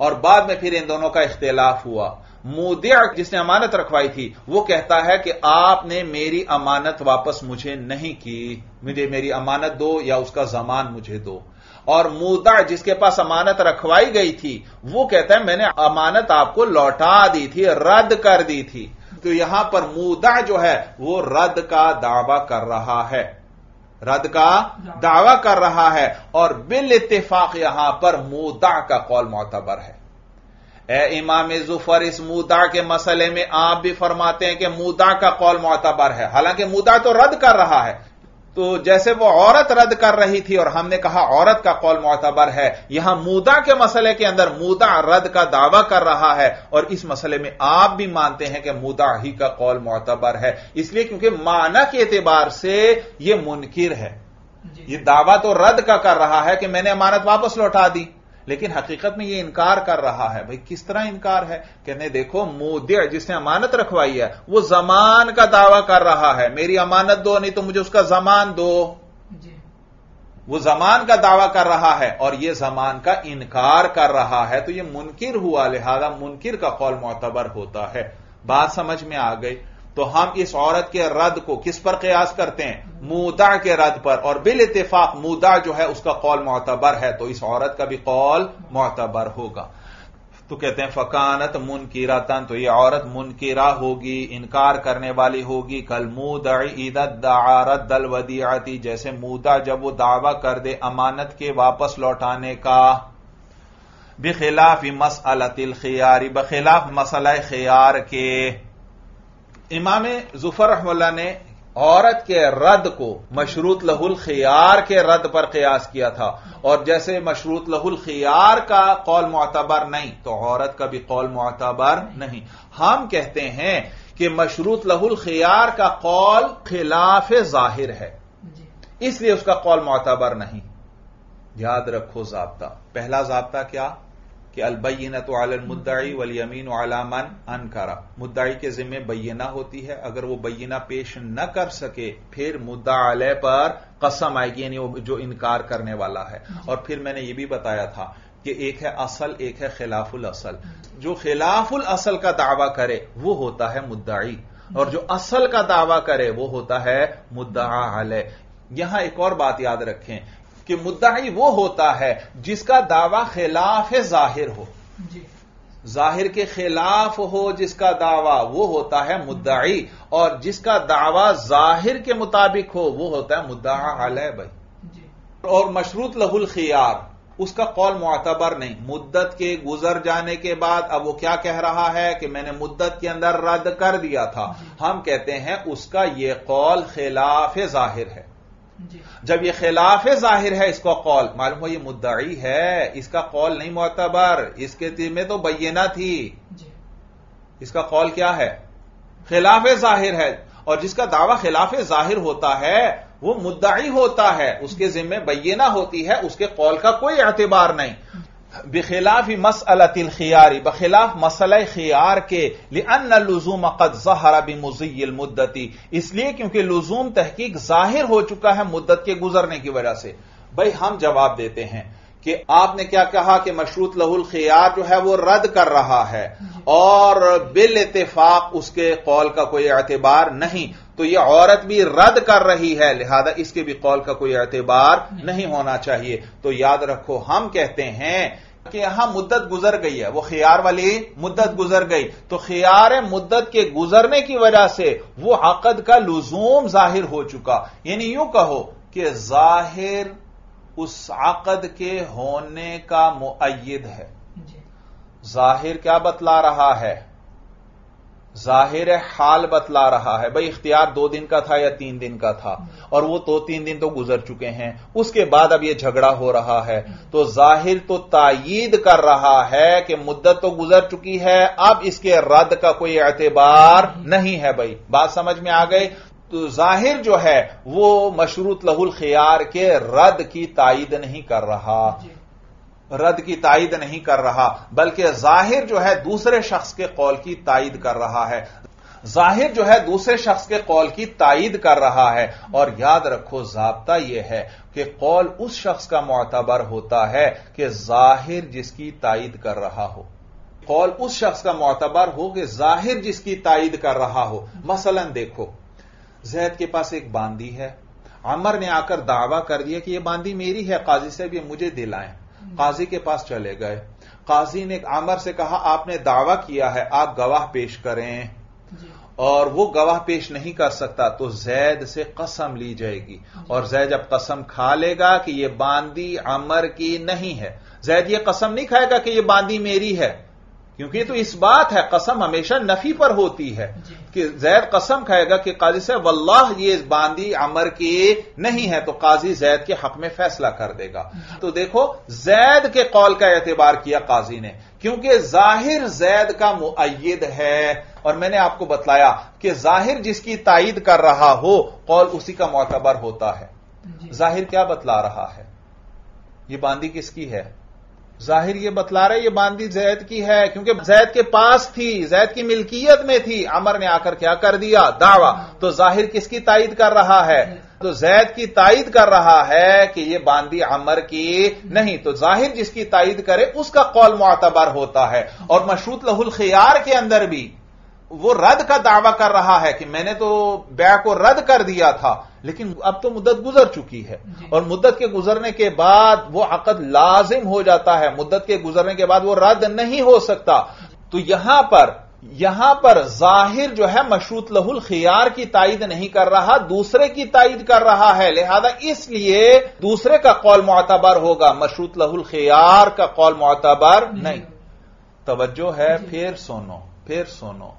और बाद में फिर इन दोनों का इख्तलाफ हुआ। मुदिया, जिसने अमानत रखवाई थी, वो कहता है कि आपने मेरी अमानत वापस मुझे नहीं की। मुझे मेरी अमानत दो या उसका जमान मुझे दो। और मुदा, जिसके पास अमानत रखवाई गई थी, वो कहता है, मैंने अमानत आपको लौटा दी थी, रद्द कर दी थी। तो यहाँ पर मुदा जो है, वो रद का दावा कर रहा है। रद का दावा कर रहा है और बिल इतफाक यहाँ पर मुदा का कौल मोतबर है। ए इमाम जुफर, इस मुदा के मसले में आप भी फरमाते हैं कि मुदा का कौल मोतबर है। हालाँकि मुदा तो रद्द कर रहा है तो जैसे वो औरत रद्द कर रही थी और हमने कहा औरत का कौल मोतबर है। यहाँ मुदा के मसले के अंदर मुदा रद्द का दावा कर रहा है और इस मसले में आप भी मानते हैं कि मुदा ही का कौल मोतबर है। इसलिए क्योंकि माना के एतबार से यह मुनकिर है। यह दावा तो रद्द का कर रहा है कि मैंने अमानत वापस लौटा दी। लेकिन हकीकत में यह इनकार कर रहा है। भाई किस तरह इनकार है? कहने देखो मुद्य जिसने अमानत रखवाई है वो जमान का दावा कर रहा है। मेरी अमानत दो नहीं तो मुझे उसका जमान दो। वो जमान का दावा कर रहा है और यह जमान का इनकार कर रहा है। तो यह मुनकिर हुआ लिहाजा मुनकिर का कौल मोतबर होता है। बात समझ में आ गई। तो हम इस औरत के रद को किस पर कयास करते हैं? मुदा के रद पर। और बिल इतफाक मुदा जो है उसका कौल मोतबर है तो इस औरत का भी कौल मोतबर होगा। तो कहते हैं, फकानत मुनकिरातन तो यह औरत मुनकिरा होगी, इनकार करने वाली होगी। कल मुदा ईदल वदियाती जैसे मुदा जब वो दावा कर दे अमानत के वापस लौटाने का। बेखिलाफ मसअलतिल खियारी, बखिलाफ मसला खियार के। इमाम जुफर रहमल्ला ने औरत के रद को मशरूत लहुल खियार के रद पर कयास किया था। और जैसे मशरूत लहुल खियार का कौल मोतबर नहीं तो औरत का भी कौल मोतबर नहीं। हम कहते हैं कि मशरूत लहुल खियार का कौल खिलाफ ज़ाहिर है। इसलिए उसका कौल मोतबर नहीं। याद रखो जबता। पहला जबता क्या? कि अलबैन तो आलमुद्दाई वल यमीन आलामन अनकरा। मुद्दाई के जिम्मे बैना होती है। अगर वो बैना पेश न कर सके फिर मुद्दा आलय पर कसम आएगी यानी वो जो इनकार करने वाला है। और फिर मैंने ये भी बताया था कि एक है असल एक है खिलाफुल असल। जो खिलाफुल असल का दावा करे वो होता है मुद्दाई। और जो असल का दावा करे वो होता है मुद्दा आलय यहाँ एक और बात याद रखें कि मुद्दाई वो होता है जिसका दावा खिलाफ ज़ाहिर हो। ज़ाहिर के खिलाफ हो जिसका दावा वो होता है मुद्दाई। और जिसका दावा ज़ाहिर के मुताबिक हो वो होता है मुद्दा हल है भाई और मशरूत लहुल खियार उसका कौल मुतबर नहीं। मुद्दत के गुजर जाने के बाद अब वो क्या कह रहा है कि मैंने मुद्दत के अंदर रद्द कर दिया था। हम कहते हैं उसका यह कौल खिलाफ ज़ाहिर है। जब यह खिलाफ ज़ाहिर है इसका कौल मालूम हो यह मुद्दाई है इसका कौल नहीं मोतबर इसके में तो बैना थी। इसका कौल क्या है? खिलाफ ज़ाहिर है। और जिसका दावा खिलाफ ज़ाहिर होता है वो मुद्दाई होता है। उसके जिम्मे बैना होती है उसके कौल का कोई एतबार नहीं। बखिलाफ मसअलतिल खियारी, बखिलाफ मसल खियार के लिअन लजूम कद जहरा बिमुजिल मुद्दती। इसलिए क्योंकि लजूम तहकीक ज़ाहिर हो चुका है मुद्दत के गुजरने की वजह से। भाई, हम जवाब देते हैं कि आपने क्या कहा कि मशरूत लहुल खियार जो है वो रद्द कर रहा है और बिल इतफाक उसके कौल का कोई एतबार नहीं। तो यह औरत भी रद्द कर रही है, लिहाजा इसके भी कौल का कोई एतबार नहीं होना चाहिए। तो याद रखो, हम कहते हैं कि यहाँ मुद्दत गुजर गई है वो खियार वाली मुद्दत गुजर गई। तो खियार मुद्दत के गुजरने की वजह से वो अकद का लुजूम ज़ाहिर हो चुका। यानी यूँ कहो कि ज़ाहिर उस आकद के होने का मुद है। ज़ाहिर क्या बतला रहा है? ज़ाहिर हाल बतला रहा है। भाई, इख्तियार दो दिन का था या तीन दिन का था? और वो दो तीन दिन तो गुजर चुके हैं। उसके बाद अब ये झगड़ा हो रहा है। तो ज़ाहिर तो तायीद कर रहा है कि मुद्दत तो गुजर चुकी है। अब इसके रद्द का कोई एतबार नहीं है भाई। बात समझ में आ गई? तो ज़ाहिर जो है, वो मशरूत लहुल खियार के रद्द की तायीद नहीं कर रहा। रद्द की तायद नहीं कर रहा, बल्कि ज़ाहिर जो है दूसरे शख्स के कौल की तायद कर रहा है। ज़ाहिर जो है दूसरे शख्स के कौल की तायद कर रहा है। और याद रखो, जबता यह है कि कौल उस शख्स का मोतबर होता है कि ज़ाहिर जिसकी तायद कर रहा हो। कौल उस शख्स का मोतबर हो कि ज़ाहिर जिसकी तायद कर रहा हो। मसलन देखो, जैद के पास एक बांदी है। अमर ने आकर दावा कर दिया कि यह बांदी मेरी है, काजी से भी मुझे दिलाएँ। काजी के पास चले गए। काजी ने आमर से कहा आपने दावा किया है आप गवाह पेश करें। और वो गवाह पेश नहीं कर सकता तो जैद से कसम ली जाएगी। और जैद जब कसम खा लेगा कि यह बांदी अमर की नहीं है। जैद ये कसम नहीं खाएगा कि यह बांदी मेरी है। क्योंकि तो इस बात है कसम हमेशा नफी पर होती है कि जैद कसम खाएगा कि काजी से वल्लाह ये बांदी अमर की नहीं है तो काजी जैद के हक में फैसला कर देगा। तो देखो जैद के कौल का एतबार किया काजी ने क्योंकि ज़ाहिर जैद का मुआयद है। और मैंने आपको बतलाया कि ज़ाहिर जिसकी तायद कर रहा हो कौल उसी का मोतबर होता है। ज़ाहिर क्या बतला रहा है? ये बांदी किसकी है? ज़ाहिर ये बतला रहे, ये बांदी जैद की है, क्योंकि जैद के पास थी, जैद की मिल्कियत में थी। अमर ने आकर क्या कर दिया? दावा। तो ज़ाहिर किसकी तायद कर रहा है? तो जैद की तायद कर रहा है कि यह बांदी अमर की नहीं। तो ज़ाहिर जिसकी तायद करे, उसका कौल मुतबर होता है। और मशरूत लहुल खियार के अंदर भी वो रद्द का दावा कर रहा है कि मैंने तो ब्या को रद्द कर दिया था लेकिन अब तो मुद्दत गुजर चुकी है। और मुद्दत के गुजरने के बाद वो अकद लाजिम हो जाता है। मुद्दत के गुजरने के बाद वो रद्द नहीं हो सकता। तो यहाँ पर यहाँ पर ज़ाहिर जो है मशरूत लहुल खियार की ताइद नहीं कर रहा दूसरे की ताइद कर रहा है। लिहाजा इसलिए दूसरे का कौल मोतबर होगा। मशरूत लहुल खियार का कौल मोतबर नहीं। तवज्जो है फिर सुनो फिर सुनो।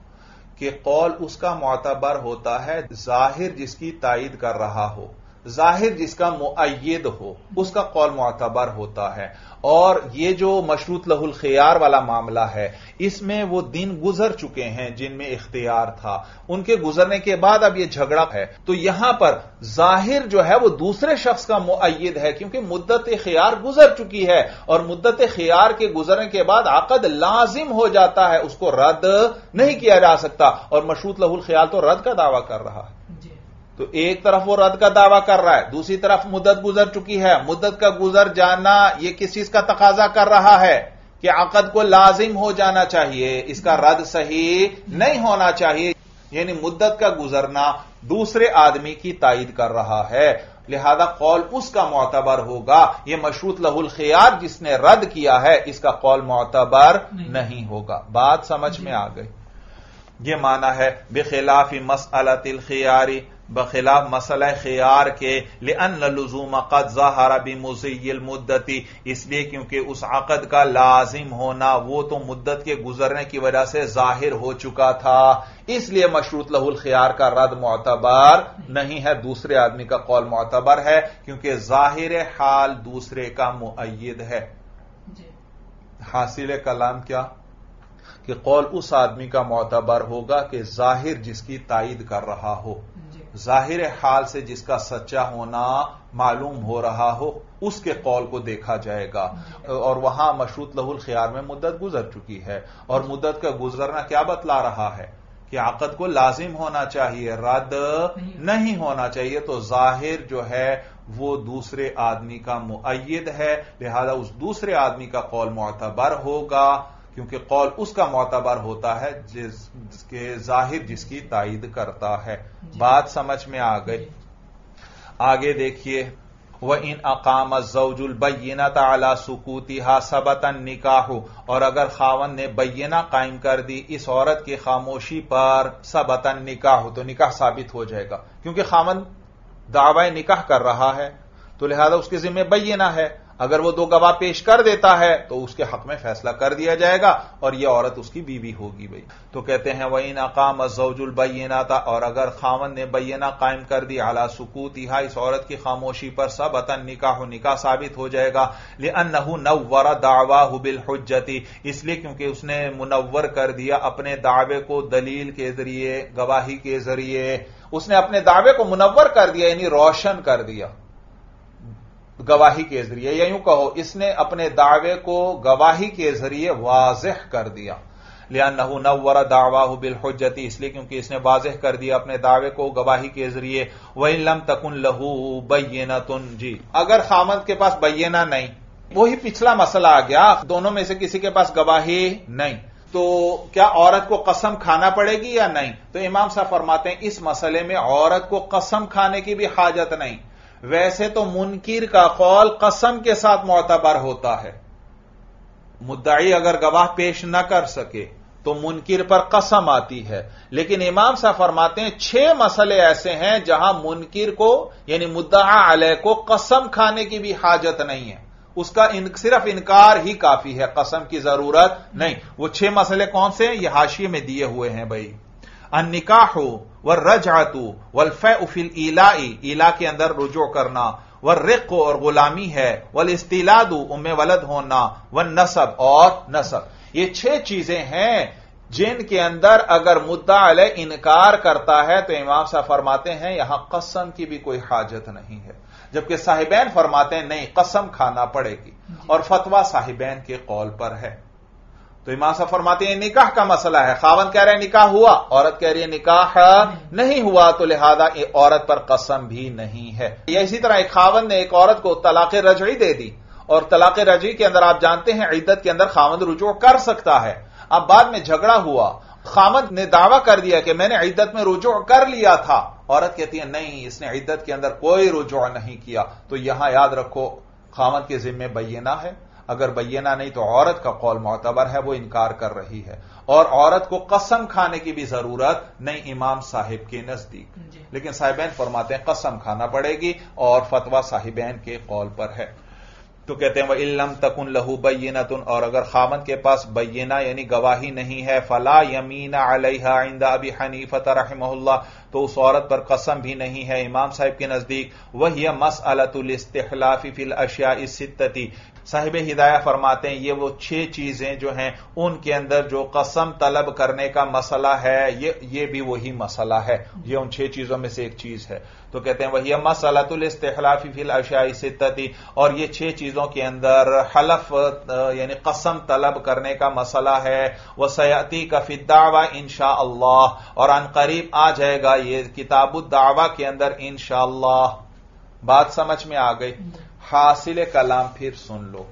कि कौल उसका मोतबर होता है ज़ाहिर जिसकी तायद कर रहा हो। ज़ाहिर जिसका मुआयद हो, उसका कौल मोतबर होता है। और ये जो मशरूत लहुल खियार वाला मामला है, इसमें वो दिन गुजर चुके हैं जिनमें इख्तियार था। उनके गुजरने के बाद अब ये झगड़ा है। तो यहाँ पर ज़ाहिर जो है, वो दूसरे शख्स का मुआयद है, क्योंकि मुद्दत खियार गुजर चुकी है। और मुद्दत खियार के गुजरने के बाद आकद लाजिम हो जाता है, उसको रद्द नहीं किया जा सकता। और मशरूत लहुल खियाल तो रद्द का दावा कर रहा है। तो एक तरफ़ वो रद्द का दावा कर रहा है दूसरी तरफ़ मुद्दत गुजर चुकी है। मुद्दत का गुजर जाना ये किस चीज़ का तकाजा कर रहा है कि अकद को लाजिम हो जाना चाहिए इसका रद्द सही नहीं होना चाहिए। यानी मुद्दत का गुजरना दूसरे आदमी की तायद कर रहा है। लिहाजा कौल उसका मोतबर होगा। यह मशरूत लहुल खियार जिसने रद्द किया है इसका कौल मोतबर नहीं।, नहीं होगा। बात समझ में आ गई। यह माना है बेखिलाफी मसअलतिल खियारी। बखिलाफ मसला खियार के लन लजूम कद ज़ाहरा भी मुजैल मुद्दती। इसलिए क्योंकि उस अकद का लाजिम होना वो तो मुद्दत के गुजरने की वजह से ज़ाहिर हो चुका था। इसलिए मशरूत लहुल खियार का रद्द मोतबर नहीं है दूसरे आदमी का कौल मोतबर है क्योंकि ज़ाहिर हाल दूसरे का मुआयद है। हासिल कलाम क्या? कि कौल उस आदमी का मोतबर होगा कि ज़ाहिर जिसकी तायद कर रहा हो। ज़ाहिर हाल से जिसका सच्चा होना मालूम हो रहा हो, उसके कौल को देखा जाएगा। और वहाँ मशरूत लहुल खियार में मुद्दत गुजर चुकी है। और मुद्दत का गुजरना क्या बतला रहा है? कि आकद को लाजिम होना चाहिए, रद्द नहीं होना चाहिए तो ज़ाहिर जो है वो दूसरे आदमी का मुयद है। लिहाजा उस दूसरे आदमी का कौल मोतबर होगा। क्योंकि कौल उसका मोतबर होता है जिस जिसके ज़ाहिर जिसकी तायद करता है। बात समझ में आ गई। आगे देखिए वह इन अकाम जौजुल बैना तला सुकूती हा सबतन निकाह और अगर खावन ने बैना कायम कर दी इस औरत की खामोशी पर सबतन निकाह तो निकाह साबित हो जाएगा। क्योंकि खावन दावा निकाह कर रहा है तो लिहाजा उसके जिम्मे बैना है। अगर वो दो गवाह पेश कर देता है तो उसके हक में फैसला कर दिया जाएगा, और यह औरत उसकी बीवी होगी भाई। तो कहते हैं वही नाकाम जौजुल बैना था और अगर खामन ने बैना कायम कर दी आला सुकूत हा इस औरत की खामोशी पर सब अतन निकाह निकाह साबित हो जाएगा। लिअन्नहु नव्वर दावा बिल हुज्जती इसलिए क्योंकि उसने मुनवर कर दिया अपने दावे को दलील के ज़रिए, गवाही के ज़रिए। उसने अपने दावे को मुनवर कर दिया, यानी रोशन कर दिया। गवाही के ज़रिए, या यूँ कहो, इसने अपने दावे को गवाही के ज़रिए वाजह कर दिया। लिया नहू नवर दावाह बिल हजती इसलिए क्योंकि इसने वाजह कर दिया अपने दावे को गवाही के ज़रिए वही लम तकुन लहू बैना तुन जी, अगर खामद के पास बैना नहीं, वही पिछला मसला आ गया, दोनों में से किसी के पास गवाही नहीं तो क्या औरत को कसम खाना पड़ेगी या नहीं? तो इमाम साहब फरमाते हैं, इस मसले में औरत को कसम खाने की भी हाजत नहीं। वैसे तो मुनकिर का कौल कसम के साथ मोतबर होता है। मुद्दाई अगर गवाह पेश न कर सके तो मुनकिर पर कसम आती है। लेकिन इमाम साहब फरमाते हैं छह मसले ऐसे हैं जहाँ मुनकिर को यानी मुद्दा अलह को कसम खाने की भी हाजत नहीं है। उसका इन, सिर्फ़ इनकार ही काफ़ी है कसम की ज़रूरत नहीं। वो छह मसले कौन से हैं? ये हाशिए में दिए हुए हैं भाई। अनिकाह व रजातु वलफ़ उफिल इलाई इला के अंदर रुजो करना व रिक और गुलामी है वल इस्तिलादू उम्मे वलद होना व नसब और नसब ये छह चीज़ें हैं जिनके अंदर अगर मुद्दा अल इनकार करता है तो इमाम साहब फरमाते हैं यहाँ कसम की भी कोई हाजत नहीं है जबकि साहिबैन फरमाते हैं नहीं कसम खाना पड़ेगी और फतवा साहिबैन के कौल पर है तो इमाम साहब फरमाते हैं, निकाह का मसला है। खावन कह रहे हैं, निकाह हुआ। औरत कह रही है, निकाह नहीं हुआ तो लिहाजा औरत पर कसम भी नहीं है। या इसी तरह एक खावन ने एक औरत को तलाक रजई दे दी। और तलाक रजई के अंदर आप जानते हैं, इद्दत के अंदर खामद रुजू कर सकता है। अब बाद में झगड़ा हुआ। खामद ने दावा कर दिया कि मैंने इद्दत में रुजू कर लिया था। औरत कहती है, नहीं, इसने इद्दत के अंदर कोई रुजू नहीं किया। तो यहाँ याद रखो खामद के जिम्मे बैना है। अगर बैना नहीं तो औरत का कौल मोतबर है वो इनकार कर रही है। और औरत को कसम खाने की भी ज़रूरत नहीं इमाम साहिब के नज़दीक। लेकिन साहिबैन फरमाते हैं कसम खाना पड़ेगी और फतवा साहिबैन के कौल पर है। तो कहते हैं वह इलम तकुन लहू बैना तुन और अगर खामन के पास बैना यानी गवाही नहीं है फला यमीना अलहा आइंदा अभी हनीफत रहमल्ला तो उस औरत पर कसम भी नहीं है इमाम साहब के नज़दीक। वह यह मसअलतुल इस्तेखलाफी फिल अशिया इसित्तती साहिब हिदाया फरमाते हैं, ये वो छह चीज़ें जो हैं, उनके अंदर जो कसम तलब करने का मसला है, ये ये भी वही मसला है। ये उन छह चीज़ों में से एक चीज़ है। तो कहते हैं, वही मसलातुल इस्तेखलाफी फिल अशाई सिद्धति और ये छह चीज़ों के अंदर हलफ यानी कसम तलब करने का मसला है। वह सयाती का फिदावा इंशा अल्लाह और अनकरीब आ जाएगा ये किताबुद्दावा के अंदर इंशा बात समझ में आ गई। हासिल कलाम फिर सुन लो।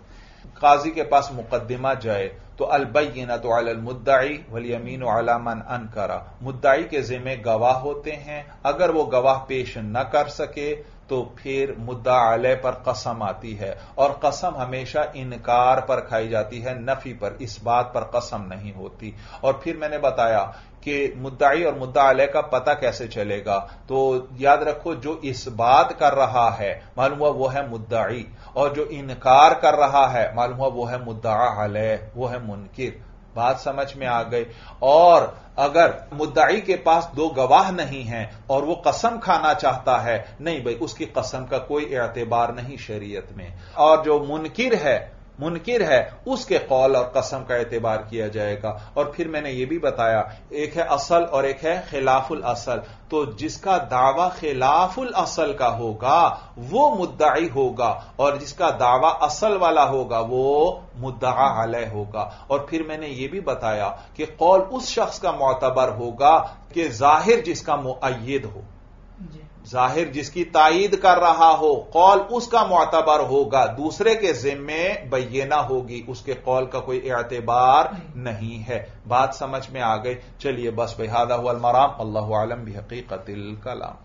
काजी के पास मुकदमा जाए तो अलबैना तो अलमुद्दाई वलीमीन अलामन अन करा मुद्दाई के जिम्मे गवाह होते हैं। अगर वो गवाह पेश न कर सके तो फिर मुद्दा आलय पर कसम आती है। और कसम हमेशा इनकार पर खाई जाती है, नफी पर। इस बात पर कसम नहीं होती। और फिर मैंने बताया कि मुद्दाई और मुद्दा आलय का पता कैसे चलेगा? तो याद रखो, जो इस बात कर रहा है, मालूम हुआ वो है मुद्दाई, और जो इनकार कर रहा है, मालूम हुआ वो है मुद्दा आलय वो है मुनकिर। बात समझ में आ गई। और अगर मुद्दाई के पास दो गवाह नहीं है, और वो कसम खाना चाहता है, नहीं भाई, उसकी कसम का कोई एतबार नहीं शरीयत में। और जो मुनकिर है मुनकिर है, उसके कौल और कसम का एतबार किया जाएगा। और फिर मैंने यह भी बताया, एक है असल और एक है खिलाफुल असल। तो जिसका दावा खिलाफुल असल का होगा, वो मुद्दाई होगा, और जिसका दावा असल वाला होगा, वो मुद्दा अलह होगा। और फिर मैंने यह भी बताया कि कौल उस शख्स का मोतबर होगा कि ज़ाहिर जिसका मुयद हो। ज़ाहिर जिसकी तायद कर रहा हो, कौल उसका मोतबर होगा। दूसरे के जिम्मे बैना होगी, उसके कौल का कोई एतबार नहीं है। बात समझ में आ गई। चलिए बस बेहादा मराम अल्लाह आलम भी हकीकत कलाम।